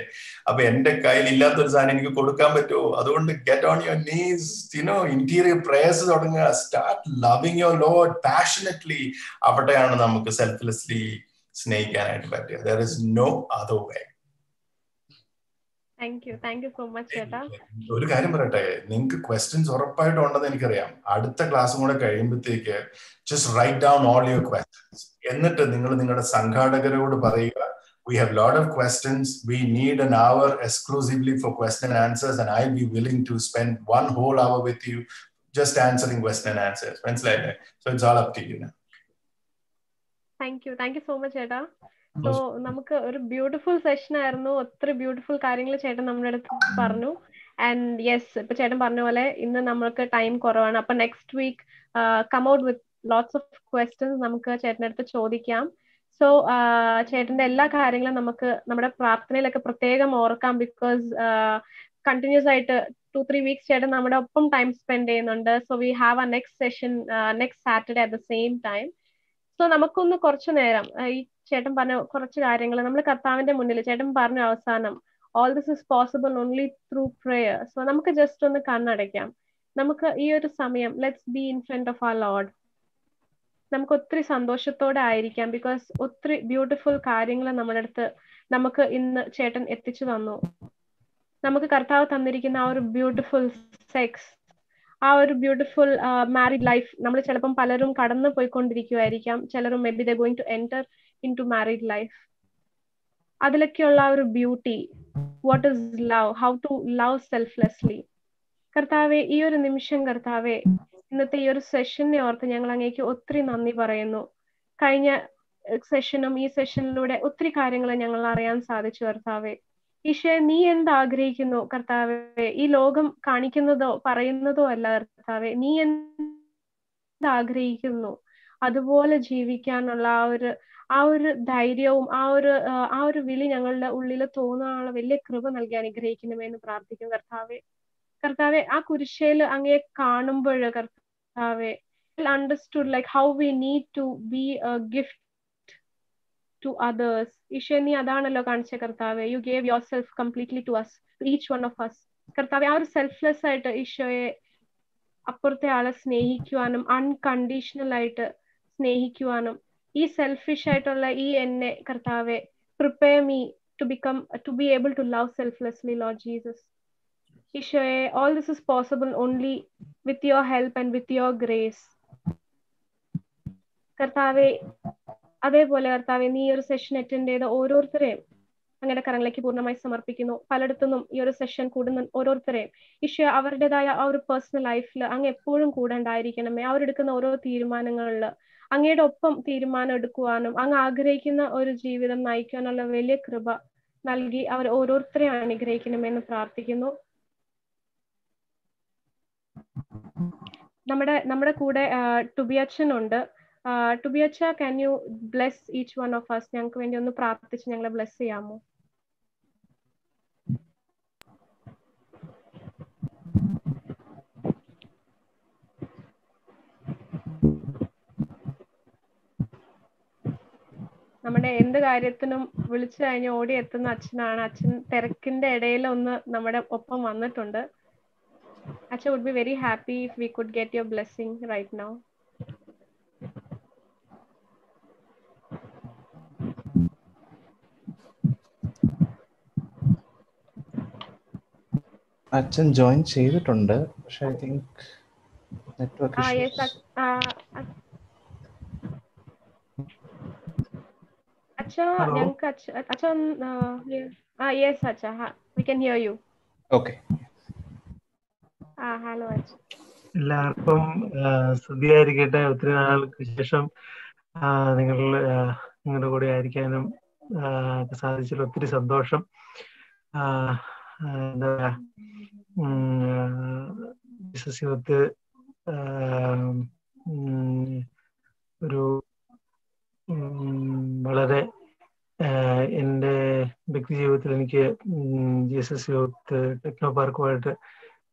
Speaker 4: അപ്പൊ എന്റെ കയ്യിൽ ഇല്ലാത്തൊരു സാധനം എനിക്ക് കൊടുക്കാൻ പറ്റുമോ? അതുകൊണ്ട് get on your knees you know interior prayers തുടങ്ങുക. Start loving your Lord passionately അവിടെയാണ് നമുക്ക് സെൽഫ്ലെസ്ലി സ്നേഹിക്കാനായിട്ട് പറ്റുക. There is no other way
Speaker 3: thank you thank you so much ചേട്ടാ
Speaker 4: ഒരു കാര്യം പറയട്ടെ നിങ്ങൾക്ക് ക്വസ്റ്റ്യൻസ് ഉറപ്പായിട്ടും ഉണ്ടെന്ന് എനിക്കറിയാം അടുത്ത ക്ലാസ്സും കൂടെ കഴിയുമ്പോഴത്തേക്ക് just write down all your questions എന്നിട്ട് നിങ്ങൾ നിങ്ങളുടെ സംഘാടകരോട് പറയുക we have a lot of questions we need an hour exclusively for question and answers and i'll be willing to spend one whole hour with you just answering question and answers so it's all up to you now
Speaker 3: thank you thank you so much ചേട്ടാ സോ നമുക്ക് ഒരു ബ്യൂട്ടിഫുൾ സെഷൻ ആയിരുന്നു. ഒത്തിരി ബ്യൂട്ടിഫുൾ കാര്യങ്ങൾ ചേട്ടൻ നമ്മുടെ അടുത്ത് പറഞ്ഞു. ആൻഡ് യെസ് ഇപ്പൊ ചേട്ടൻ പറഞ്ഞ പോലെ ഇന്ന് നമ്മൾക്ക് ടൈം കുറവാണ്. അപ്പൊ next week come out with lots of questions നമുക്ക് ചേട്ടന്റെ അടുത്ത് ചോദിക്കാം. സോ ചേട്ടന്റെ എല്ലാ കാര്യങ്ങളും നമുക്ക് നമ്മുടെ പ്രാർത്ഥനയിലൊക്കെ പ്രത്യേകം ഓർക്കാം ബിക്കോസ് കണ്ടിന്യൂസ് ആയിട്ട് ടു ത്രീ വീക്സ് ചേട്ടൻ നമ്മുടെ ഒപ്പം ടൈം സ്പെൻഡ് ചെയ്യുന്നുണ്ട്. So we have a next session next Saturday at the same time so നമുക്കൊന്ന് കുറച്ചു നേരം ഈ ചേട്ടൻ പറഞ്ഞ കുറച്ച് കാര്യങ്ങൾ നമ്മൾ കർത്താവിന്റെ മുന്നിൽ ചേട്ടൻ പറഞ്ഞു അവസാനം all this is possible only through prayer so നമുക്ക് ജസ്റ്റ് ഒന്ന് കണ്ണടയ്ക്കാം. നമുക്ക് ഈ ഒരു സമയം let's be in front of ആ ലോഡ് നമുക്ക് ഒത്തിരി സന്തോഷത്തോടെ ആയിരിക്കാം ബിക്കോസ് ഒത്തിരി ബ്യൂട്ടിഫുൾ കാര്യങ്ങൾ നമ്മുടെ അടുത്ത് നമുക്ക് ഇന്ന് ചേട്ടൻ എത്തിച്ചു തന്നു. നമുക്ക് കർത്താവ് തന്നിരിക്കുന്ന ആ ഒരു ബ്യൂട്ടിഫുൾ സെക്സ് ആ ഒരു ബ്യൂട്ടിഫുൾ മാരിഡ് ലൈഫ് നമ്മൾ ചിലപ്പം പലരും കടന്നു പോയിക്കൊണ്ടിരിക്കുമായിരിക്കാം ചിലരും maybe the going to enter into married life അതിലൊക്കെയുള്ള ഒരു beauty what is love how to love selflessly കർത്താവെ ഈ ഒരു നിമിഷം കർത്താവെ ഇന്നത്തെ ഈ ഒരു സെഷനെ ഓർത്ത് ഞങ്ങൾ അങ്ങേക്ക് ഒത്തിരി നന്ദി പറയുന്നു. കഴിഞ്ഞ സെഷനും ഈ സെഷനിലൂടെ ഒത്തിരി കാര്യങ്ങൾ ഞങ്ങൾ അറിയാൻ സാധിച്ചു കർത്താവെ. ഈശോ നീ എന്ത് ആഗ്രഹിക്കുന്നു കർത്താവെ? ഈ ലോകം കാണിക്കുന്നതോ പറയുന്നതോ അല്ല കർത്താവെ നീ എന്ത് ആഗ്രഹിക്കുന്നു? അതുപോലെ ജീവിക്കാനുള്ള ആ ഒരു ആ ഒരു ധൈര്യവും ആ ഒരു ആ ഒരു വിളി ഞങ്ങളുടെ ഉള്ളിൽ തോന്നാനുള്ള വലിയ കൃപ നൽകി അനുഗ്രഹിക്കണമേ എന്ന് പ്രാർത്ഥിക്കും കർത്താവെ. കർത്താവെ ആ കുരിശയിൽ അങ്ങയെ കാണുമ്പോൾ കർത്താവെ understood like how we need to be a gift to others Eesho നീ അതാണല്ലോ കാണിച്ച കർത്താവെ. You gave yourself completely to us each one of us കർത്താവെ ആ ഒരു സെൽഫ്ലെസ് ആയിട്ട് ഈശോയെ അപ്പുറത്തെ ആളെ സ്നേഹിക്കുവാനും അൺകണ്ടീഷണൽ ആയിട്ട് സ്നേഹിക്കുവാനും ഈ സെൽഫിഷ് ആയിട്ടുള്ള ഈ എന്നെ കർത്താവെ prepare me to become to be able to love selflessly Lord Jesus ഈശോയെ all this is possible only with your help and with your grace കർത്താവെ അതേപോലെ കർത്താവെ നീ ഈ ഒരു സെഷൻ അറ്റൻഡ് ചെയ്ത ഓരോരുത്തരെയും അങ്ങയുടെ കരങ്ങളിലേക്ക് പൂർണമായി സമർപ്പിക്കുന്നു. പലയിടത്തുനിന്നും ഈ ഒരു സെഷൻ കൂടുന്ന ഓരോരുത്തരെയും ഈശോ അവരുടേതായ ആ ഒരു പേഴ്സണൽ ലൈഫിൽ അങ്ങ് എപ്പോഴും കൂടെ ഉണ്ടായിരിക്കണമേ. അവരെടുക്കുന്ന ഓരോ തീരുമാനങ്ങളിൽ അങ്ങയുടെ ഒപ്പം തീരുമാനം എടുക്കുവാനും അങ്ങ് ആഗ്രഹിക്കുന്ന ഒരു ജീവിതം നയിക്കാനുള്ള വലിയ കൃപ നൽകി അവർ ഓരോരുത്തരെയും അനുഗ്രഹിക്കണമെന്ന് പ്രാർത്ഥിക്കുന്നു. നമ്മുടെ നമ്മുടെ കൂടെ ടുബിയച്ചൻ ഉണ്ട്. ടുബിയച്ച can you bless each one of us ഞങ്ങൾക്ക് വേണ്ടി ഒന്ന് പ്രാർത്ഥിച്ച് ഞങ്ങളെ ബ്ലെസ് ചെയ്യാമോ? നമ്മുടെ എന്ത് കാര്യത്തിനും വിളിച്ചു കഴിഞ്ഞ് ഓടി എത്തുന്ന അച്ഛനാണ്. അച്ഛൻ തിരക്കിന്റെ ഇടയിൽ ഒന്ന് നമ്മുടെ ഒപ്പം വന്നിട്ടുണ്ട്. അച്ഛൻ would be very happy if we could get your blessing right now
Speaker 1: അച്ഛൻ ജോയിൻ ചെയ്തിട്ടുണ്ട്. പക്ഷെ ഐ തിങ്ക് നെറ്റ്വർക്ക്
Speaker 3: യെസ് അച്ഛ ഞങ്ങൾക്ക് അച്ഛ അച്ഛ ആ യെസ് അച്ഛ we can hear you
Speaker 1: okay
Speaker 3: ആ ഹലോ അച്ഛ
Speaker 5: എല്ലാവർക്കും സ്തുതിയായിരിക്കട്ടെ ഒത്തിരി നാൾക്ക് ശേഷം നിങ്ങൾ നിങ്ങളുടെ കൂടെ ആയിരിക്കാനും സാധിച്ചതിൽ ഒത്തിരി സന്തോഷം. എന്താ പറയാ ബിസിനസ് യൂത്ത് ഒരു വളരെ എന്റെ വ്യക്തി ജീവിതത്തിൽ എനിക്ക് ജി എസ് എസ് യൂത്ത് ടെക്നോ പാർക്കുമായിട്ട്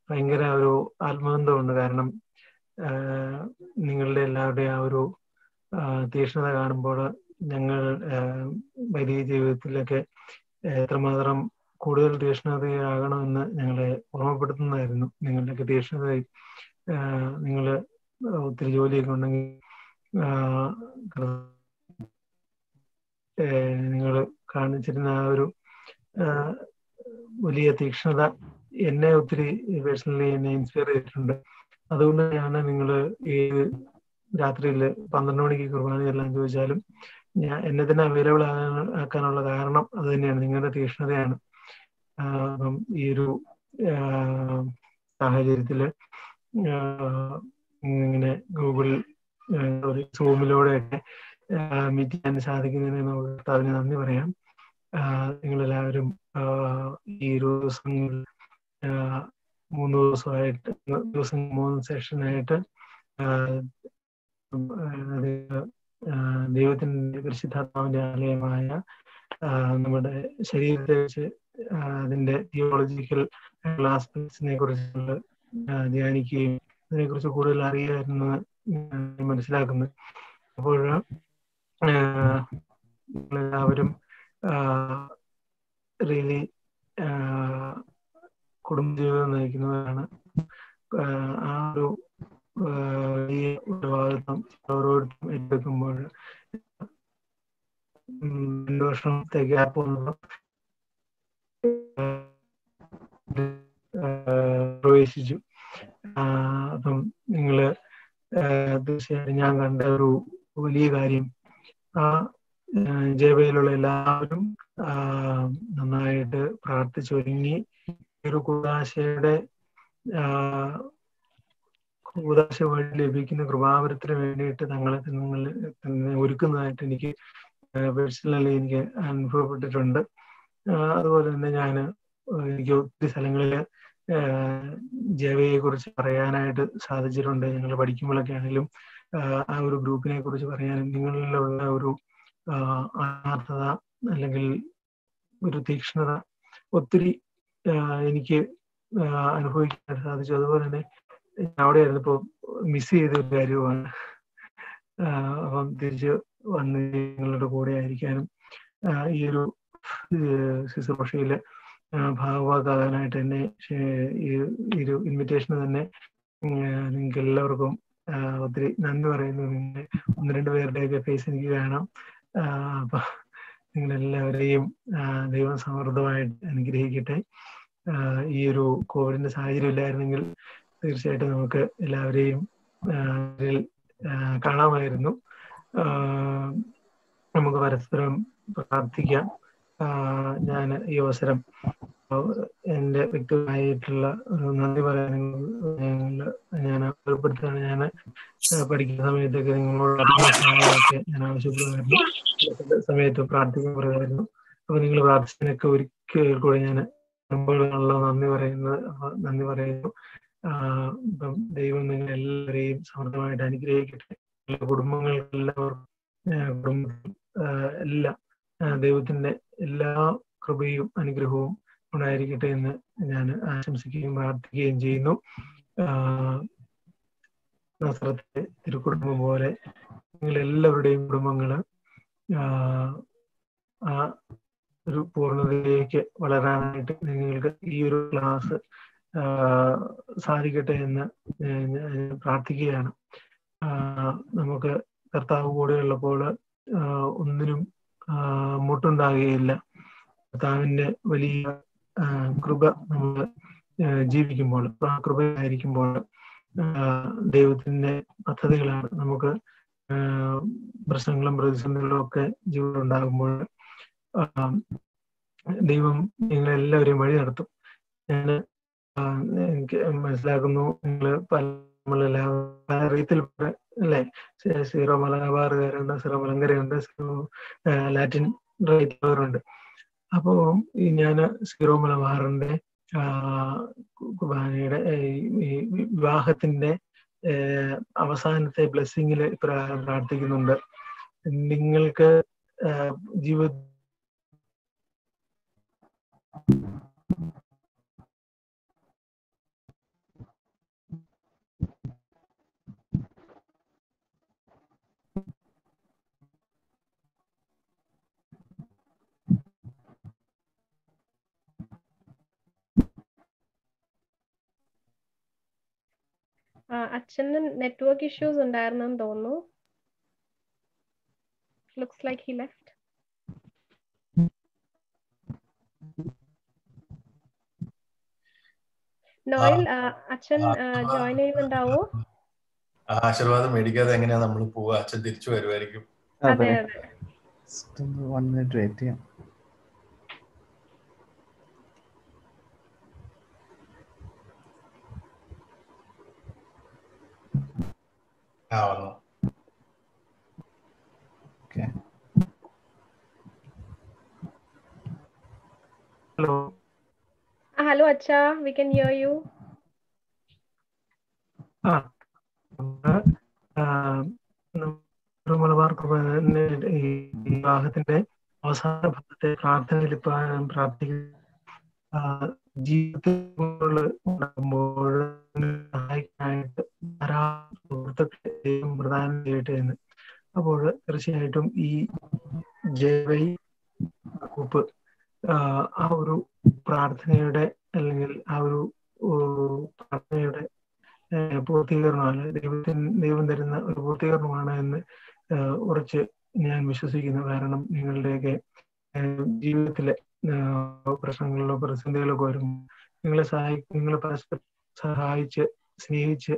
Speaker 5: ഭയങ്കര ഒരു ആത്മബന്ധമുണ്ട്. കാരണം നിങ്ങളുടെ എല്ലാവരുടെയും ആ ഒരു തീക്ഷ്ണത കാണുമ്പോൾ ഞങ്ങൾ വൈദിക ജീവിതത്തിലൊക്കെ എത്രമാത്രം കൂടുതൽ തീക്ഷ്ണതയാകണമെന്ന് ഞങ്ങളെ ഓർമ്മപ്പെടുത്തുന്നതായിരുന്നു. നിങ്ങളുടെയൊക്കെ തീക്ഷ്ണത നിങ്ങൾ ഒത്തിരി ജോലിയൊക്കെ ഉണ്ടെങ്കിൽ നിങ്ങൾ കാണിച്ചിരുന്ന ആ ഒരു വലിയ തീക്ഷ്ണത എന്നെ ഒത്തിരി പേഴ്സണലി എന്നെ ഇൻസ്പയർ ചെയ്തിട്ടുണ്ട്. അതുകൊണ്ട് തന്നെയാണ് നിങ്ങൾ ഈ രാത്രിയിൽ പന്ത്രണ്ട് മണിക്ക് കുർബാന എല്ലാം ചോദിച്ചാലും ഞാൻ എന്നെ തന്നെ അവൈലബിൾ ആക്കാനുള്ള കാരണം അത് തന്നെയാണ്. നിങ്ങളുടെ തീക്ഷ്ണതയാണ്. ഈ ഒരു സാഹചര്യത്തിൽ ഇങ്ങനെ ഗൂഗിൾ സൂമിലൂടെയൊക്കെ മീറ്റ് ചെയ്യാൻ സാധിക്കുന്നതിന് നമുക്ക് കർത്താവിന് നന്ദി പറയാം. നിങ്ങളെല്ലാവരും ഈ ഒരു ദിവസങ്ങളിൽ മൂന്ന് ദിവസമായിട്ട് ദിവസം മൂന്ന് സെഷനായിട്ട് ദൈവത്തിന്റെ പരിശുദ്ധാത്മാവിന്റെ ആലയമായ നമ്മുടെ ശരീരത്തെ വെച്ച് അതിന്റെ തിയോളജിക്കൽ ആസ്പെക്ട്സിനെ കുറിച്ചുള്ള ധ്യാനിക്കുകയും അതിനെക്കുറിച്ച് കൂടുതൽ അറിയാമെന്ന് മനസ്സിലാക്കുന്നത് അപ്പോൾ എല്ലാവരും റിയലി കുടുംബജീവിതം നയിക്കുന്നവരാണ്. ആ ഒരു വലിയ ഉത്തരവാദിത്വം ഓരോരുത്തരും ഏറ്റെടുക്കുമ്പോൾ രണ്ടു വർഷത്തെ ഗ്യാപ്പ് പ്രവേശിച്ചു. അപ്പം നിങ്ങൾ തീർച്ചയായിട്ടും ഞാൻ കണ്ട ഒരു വലിയ കാര്യം ആ ജേബയിലുള്ള എല്ലാവരും നന്നായിട്ട് പ്രാർത്ഥിച്ചൊരുങ്ങി ഒരു കൂതാശയുടെ കൂതാശ വഴി ലഭിക്കുന്ന കൃപാവരത്തിന് വേണ്ടിയിട്ട് തങ്ങളെ ഒരുക്കുന്നതായിട്ട് എനിക്ക് പേഴ്സണലി എനിക്ക് അനുഭവപ്പെട്ടിട്ടുണ്ട്. അതുപോലെ തന്നെ ഞാൻ എനിക്ക് ഒത്തിരി സ്ഥലങ്ങളിൽ ജേവയെ കുറിച്ച് പറയാനായിട്ട് സാധിച്ചിട്ടുണ്ട്. ഞങ്ങൾ പഠിക്കുമ്പോഴൊക്കെ ആണെങ്കിലും ആ ഒരു ഗ്രൂപ്പിനെ കുറിച്ച് പറയാനും നിങ്ങളിലുള്ള ഒരു ആത്മാർത്ഥത അല്ലെങ്കിൽ ഒരു തീക്ഷ്ണത ഒത്തിരി എനിക്ക് അനുഭവിക്കാൻ സാധിച്ചു. അതുപോലെ തന്നെ അവിടെ ആയിരുന്നപ്പോ മിസ് ചെയ്ത ഒരു കാര്യമാണ് അപ്പം തിരിച്ച് വന്ന് നിങ്ങളുടെ കൂടെ ആയിരിക്കാനും ഈ ഒരു ശുശ്രൂഷയിൽ ഭാഗവാക്കാകാനായിട്ട് എന്നെ ഈ ഒരു ഇൻവിറ്റേഷൻ തന്നെ നിങ്ങൾക്ക് എല്ലാവർക്കും ഒത്തിരി നന്ദി പറയുന്നു. നിങ്ങളെ ഒന്ന് രണ്ട് പേരുടെയൊക്കെ ഫേസ് എനിക്ക് കാണാം. അപ്പൊ നിങ്ങളെല്ലാവരെയും ദൈവം സമൃദ്ധമായിട്ട് അനുഗ്രഹിക്കട്ടെ. ഈ ഒരു കോവിഡിന്റെ സാഹചര്യം ഇല്ലായിരുന്നെങ്കിൽ തീർച്ചയായിട്ടും നമുക്ക് എല്ലാവരെയും കാണാമായിരുന്നു. നമുക്ക് പരസ്പരം പ്രാർത്ഥിക്കാം. ഞാൻ ഈ അവസരം എന്റെ വ്യക്തിപരമായിട്ടുള്ള ഒരു നന്ദി പറയാൻ ഞാൻ ഏർപ്പെടുത്താണ് ഞാൻ പഠിക്കുന്ന സമയത്തൊക്കെ നിങ്ങളോട് ഞാൻ ആവശ്യപ്പെടുമായിരുന്നു. സമയത്ത് പ്രാർത്ഥിക്കാൻ പറയുമായിരുന്നു അപ്പൊ നിങ്ങൾ പ്രാർത്ഥിച്ചതിനൊക്കെ ഒരിക്കൽ കൂടെ ഞാൻ നമ്പറുകളുള്ള നന്ദി പറയുന്നത് നന്ദി പറയുന്നു. ഇപ്പം ദൈവം നിങ്ങൾ എല്ലാവരെയും സമൃദ്ധമായിട്ട് അനുഗ്രഹിക്കട്ടെ. കുടുംബങ്ങൾക്കെല്ലാവർക്കും കുടുംബത്തിൽ എല്ലാം ദൈവത്തിന്റെ എല്ലാ കൃപയും അനുഗ്രഹവും ഉണ്ടായിരിക്കട്ടെ എന്ന് ഞാൻ ആശംസിക്കുകയും പ്രാർത്ഥിക്കുകയും ചെയ്യുന്നു. നസ്രത്തെ തിരുക്കുടുംബം പോലെ നിങ്ങൾ എല്ലാവരുടെയും കുടുംബങ്ങൾ ആ ഒരു പൂർണതയിലേക്ക് വളരാനായിട്ട് നിങ്ങൾക്ക് ഈ ഒരു ക്ലാസ് സാധിക്കട്ടെ എന്ന് പ്രാർത്ഥിക്കുകയാണ്. നമുക്ക് കർത്താവ് കൂടെ ഉള്ളപ്പോൾ ഒന്നിനും മുട്ടുണ്ടാകുകയില്ല. കർത്താവിന്റെ വലിയ കൃപ നമ്മൾ ജീവിക്കുമ്പോൾ ആ കൃപയായിരിക്കുമ്പോൾ ദൈവത്തിന്റെ പദ്ധതികളാണ് നമുക്ക് പ്രശ്നങ്ങളും പ്രതിസന്ധികളും ഒക്കെ ജീവിതം ഉണ്ടാകുമ്പോൾ ദൈവം നിങ്ങളെല്ലാവരെയും വഴി നടത്തും. ഞാൻ എനിക്ക് മനസ്സിലാക്കുന്നു നിങ്ങൾ പല നമ്മളെല്ലാം റീത്തിൽ അല്ലെ? സീറോ മലബാറുകാരുണ്ട് സീറോ മലങ്കരയുണ്ട് സീറോ ലാറ്റിൻ റൈറ്റുകാരുണ്ട് അപ്പോ ഈ ഞാൻ സീറോ മലബാറിന്റെ കുർബാനയുടെ വിവാഹത്തിന്റെ അവസാനത്തെ ബ്ലെസ്സിങ്ങിൽ പ്രാർത്ഥിക്കുന്നുണ്ട്. നിങ്ങൾക്ക് ജീവിത
Speaker 3: അച്ഛന് നെറ്റ്വർക്ക് ഇഷ്യൂസ് ഉണ്ടായിരുന്നെന്ന് തോന്നുന്നു. Looks like he left Noel അച്ഛൻ ജോയിൻ ചെയ്യുന്നുണ്ടാവോ?
Speaker 4: ആശീർവാദം മേടിക്കാതെ എങ്ങനെയാ നമ്മൾ പോവുക അച്ഛൻ തിരിച്ചു വരുമായിരിക്കും
Speaker 3: അതെ അതെ.
Speaker 1: വൺ മിനിറ്റ് വെയിറ്റ് ചെയ്യാം.
Speaker 4: ആ വന്നു
Speaker 1: ഓക്കെ
Speaker 5: ഹലോ
Speaker 3: ഹലോ അച്ഛാ വി കൻ ഹിയർ യു
Speaker 5: ആ മലബാർ ഈ വിവാഹത്തിന്റെ അവസാന ഭാഗത്തെ പ്രാർത്ഥനയിൽ പ്രാർത്ഥിക്കുന്ന ജീവിതത്തിൽ അപ്പോൾ തീർച്ചയായിട്ടും ഈ ജൈവൈ ഗ്രൂപ്പ് ആ ഒരു പ്രാർത്ഥനയുടെ അല്ലെങ്കിൽ ആ ഒരു പ്രാർത്ഥനയുടെ പൂർത്തീകരണമാണ്. ദൈവത്തിന് ദൈവം തരുന്ന ഒരു പൂർത്തീകരണമാണ് എന്ന് ഉറച്ച് ഞാൻ വിശ്വസിക്കുന്നു. കാരണം നിങ്ങളുടെയൊക്കെ ജീവിതത്തിലെ പ്രശ്നങ്ങളിലോ പ്രതിസന്ധികളൊക്കെ വരുമ്പോൾ നിങ്ങളെ സഹായി നിങ്ങളെ പരസ്പരം സഹായിച്ച് സ്നേഹിച്ച്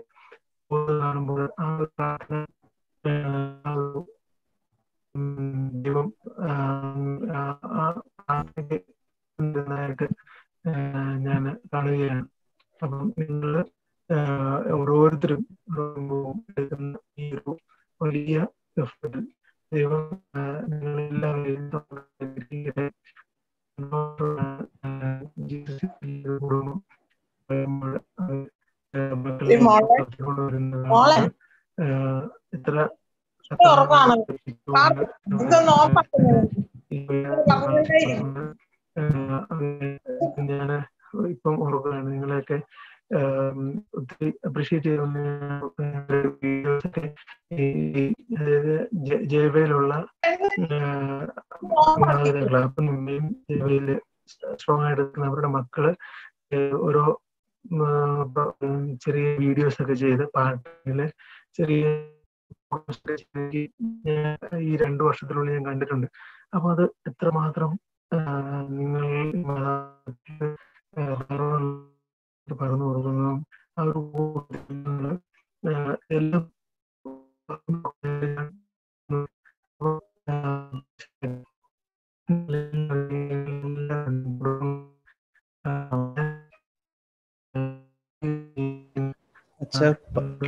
Speaker 5: കാണുമ്പോൾ ആ പ്രാർത്ഥന ദൈവം ഞാൻ കാണുകയാണ്. അപ്പം നിങ്ങൾ ഓരോരുത്തരും ഈ ഒരു വലിയ ദൈവം നിങ്ങളെല്ലാവരെയും ഞാൻ ഇപ്പം ഓർക്കുകയാണ് നിങ്ങളെയൊക്കെ ഒത്തിരി അപ്രീഷിയേറ്റ് ചെയ്ത വീഡിയോസൊക്കെ അതായത് ജൈവയിലുള്ള മാതാപിതാക്കൾ അപ്പം മുമ്പേയും ജൈവയിൽ സ്ട്രോങ് ആയിട്ട് നിൽക്കുന്ന അവരുടെ മക്കൾ ഓരോ ചെറിയ വീഡിയോസ് ഒക്കെ ചെയ്ത് പാട്ടിലെ ചെറിയ ഈ രണ്ടു വർഷത്തിനുള്ളിൽ ഞാൻ കണ്ടിട്ടുണ്ട്. അപ്പൊ അത് എത്രമാത്രം നിങ്ങൾ പറഞ്ഞു കൊടുക്കുന്നതും ആ ഒരു എല്ലാം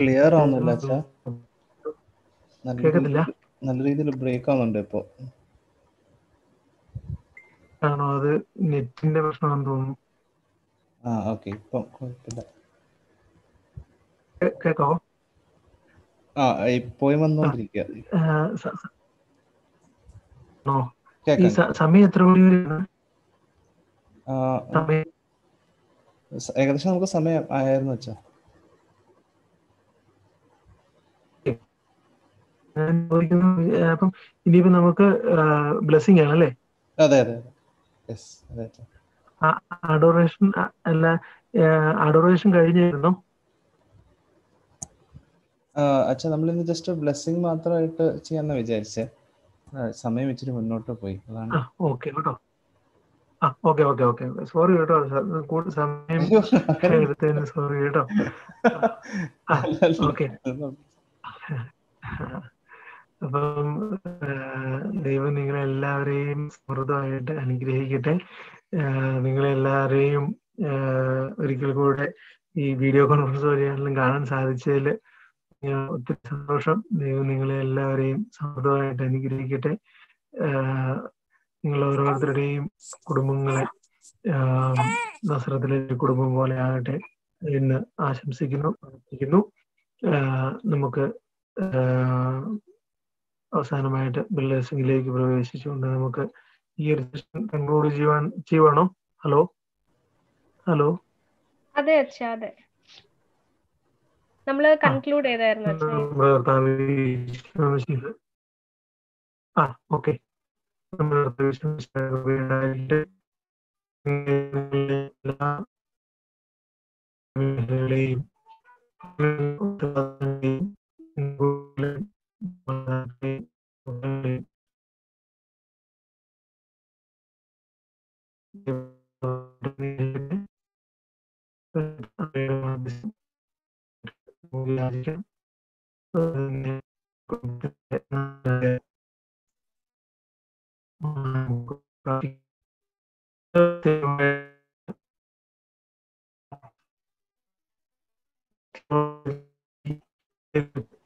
Speaker 1: ക്ലിയർ ആവുന്നില്ല അച്ഛാ.
Speaker 5: കേൾക്കുന്നില്ല
Speaker 1: നല്ല രീതിയിൽ ബ്രേക്ക് ആവുന്നുണ്ട് ഇപ്പോ.
Speaker 5: ആണോ? അത് നെറ്റിന്റെ പ്രശ്നമാണെന്ന് തോന്നുന്നു.
Speaker 1: ആ ഓക്കെ ഇപ്പം കുഴപ്പമില്ല.
Speaker 5: കേക്കാവോ
Speaker 1: ആ പോയി വന്നോണ്ടിരിക്കുക
Speaker 5: സമയം എത്ര മണി വരെയാണ്
Speaker 1: ഏകദേശം നമുക്ക് സമയം ആയിരുന്നു വെച്ചാ
Speaker 5: അപ്പം ഇനിയിപ്പോ നമുക്ക് ബ്ലെസ്സിങ് ആണ് അല്ലേ?
Speaker 1: അതെ അതെ
Speaker 5: അഡോറേഷൻ അല്ല അഡോറേഷൻ കഴിഞ്ഞിരുന്നോ?
Speaker 1: അച്ഛാ നമ്മൾ ഇന്ന് ജസ്റ്റ് ബ്ലെസ്സിങ് മാത്രമായിട്ട് ചെയ്യാന്ന് വിചാരിച്ചേ. സമയം ഇച്ചിരി മുന്നോട്ട് പോയി. അതാണ്.
Speaker 5: ഓക്കെ കേട്ടോ. ആ ഓക്കെ ഓക്കെ ഓക്കെ സോറി കേട്ടോ കൂടുതൽ സമയം എടുത്തതിന് സോറി കേട്ടോ. ഓക്കെ അപ്പം ദൈവം നിങ്ങളെല്ലാവരെയും സമൃദ്ധമായിട്ട് അനുഗ്രഹിക്കട്ടെ. നിങ്ങളെല്ലാവരെയും ഒരിക്കൽ കൂടെ ഈ വീഡിയോ കോൺഫറൻസ് വഴിയാണെങ്കിലും കാണാൻ സാധിച്ചതിൽ ഒത്തിരി സന്തോഷം. ദൈവം നിങ്ങളെ എല്ലാവരെയും സമൃദ്ധമായിട്ട് അനുഗ്രഹിക്കട്ടെ. നിങ്ങൾ ഓരോരുത്തരുടെയും കുടുംബങ്ങളെ നസ്രത്തിലെ കുടുംബം പോലെ ആകട്ടെ എന്ന് ആശംസിക്കുന്നു പ്രാർത്ഥിക്കുന്നു. നമുക്ക് അവസാനമായിട്ട് ബിൽഡേഴ്സിംഗിലേക്ക് പ്രവേശിച്ചുകൊണ്ട് നമുക്ക് ഈ ഒരു സെഷൻ കൺക്ലൂഡ് ചെയ്യുവാൻ ചെയ്യുവാണോ? ഹലോ ഹലോ
Speaker 3: അതെ അച്ഛാ അതെ. നമ്മൾ കൺക്ലൂഡ് ചെയ്തായിരുന്നു
Speaker 5: ആ ഓക്കെ എല്ലാ menghasilkan Thank you.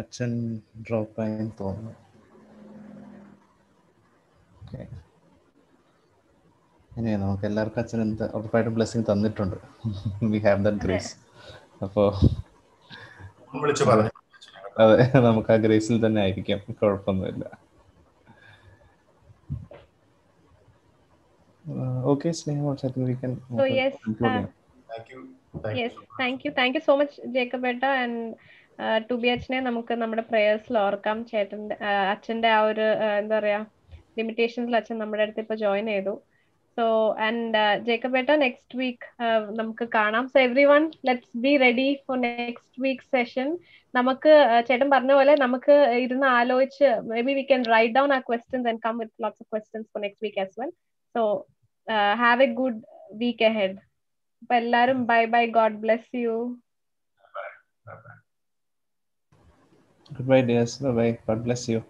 Speaker 1: അച്ഛൻ ഡ്രോപ്പ് ആയി തോന്നുന്നു. ഇനി നമുക്ക് എല്ലാവർക്കും അച്ഛൻ എന്ത് ഉറപ്പായിട്ടും ബ്ലെസ്സിങ് തന്നിട്ടുണ്ട്. വി ഹാവ് ദാറ്റ് ഗ്രേസ് അപ്പോ അതെ നമുക്ക് ആ ഗ്രേസിൽ തന്നെ ആയിരിക്കാം. കുഴപ്പമൊന്നുമില്ല. ഓക്കെ സ്നേഹം we can
Speaker 3: So yes, uh,
Speaker 4: thank you
Speaker 3: yes thank you thank you so much Jacob ഏട്ട. ആൻഡ് ടു ബി അച്ഛനെ നമുക്ക് നമ്മുടെ പ്രേയേഴ്സിൽ ഓർക്കാം. ചേട്ടന്റെ അച്ഛന്റെ ആ ഒരു എന്താ പറയാ ലിമിറ്റേഷൻസിൽ അച്ഛൻ നമ്മുടെ അടുത്ത് ഇപ്പൊ ജോയിൻ ചെയ്തു. സോ ആൻഡ് ജേക്കബ് ഏട്ട നെക്സ്റ്റ് വീക്ക് നമുക്ക് കാണാം. So everyone let's be ready for next week session നമുക്ക് ചേട്ടൻ പറഞ്ഞ പോലെ നമുക്ക് ഇരുന്ന് ആലോചിച്ച് maybe we can write down ആ questions and come with lots of questions for next week as well So uh, have a good week ahead. Bye, Larum. Mm. Bye bye. God bless you. Bye bye.
Speaker 1: Goodbye, dears. Bye bye. God bless you.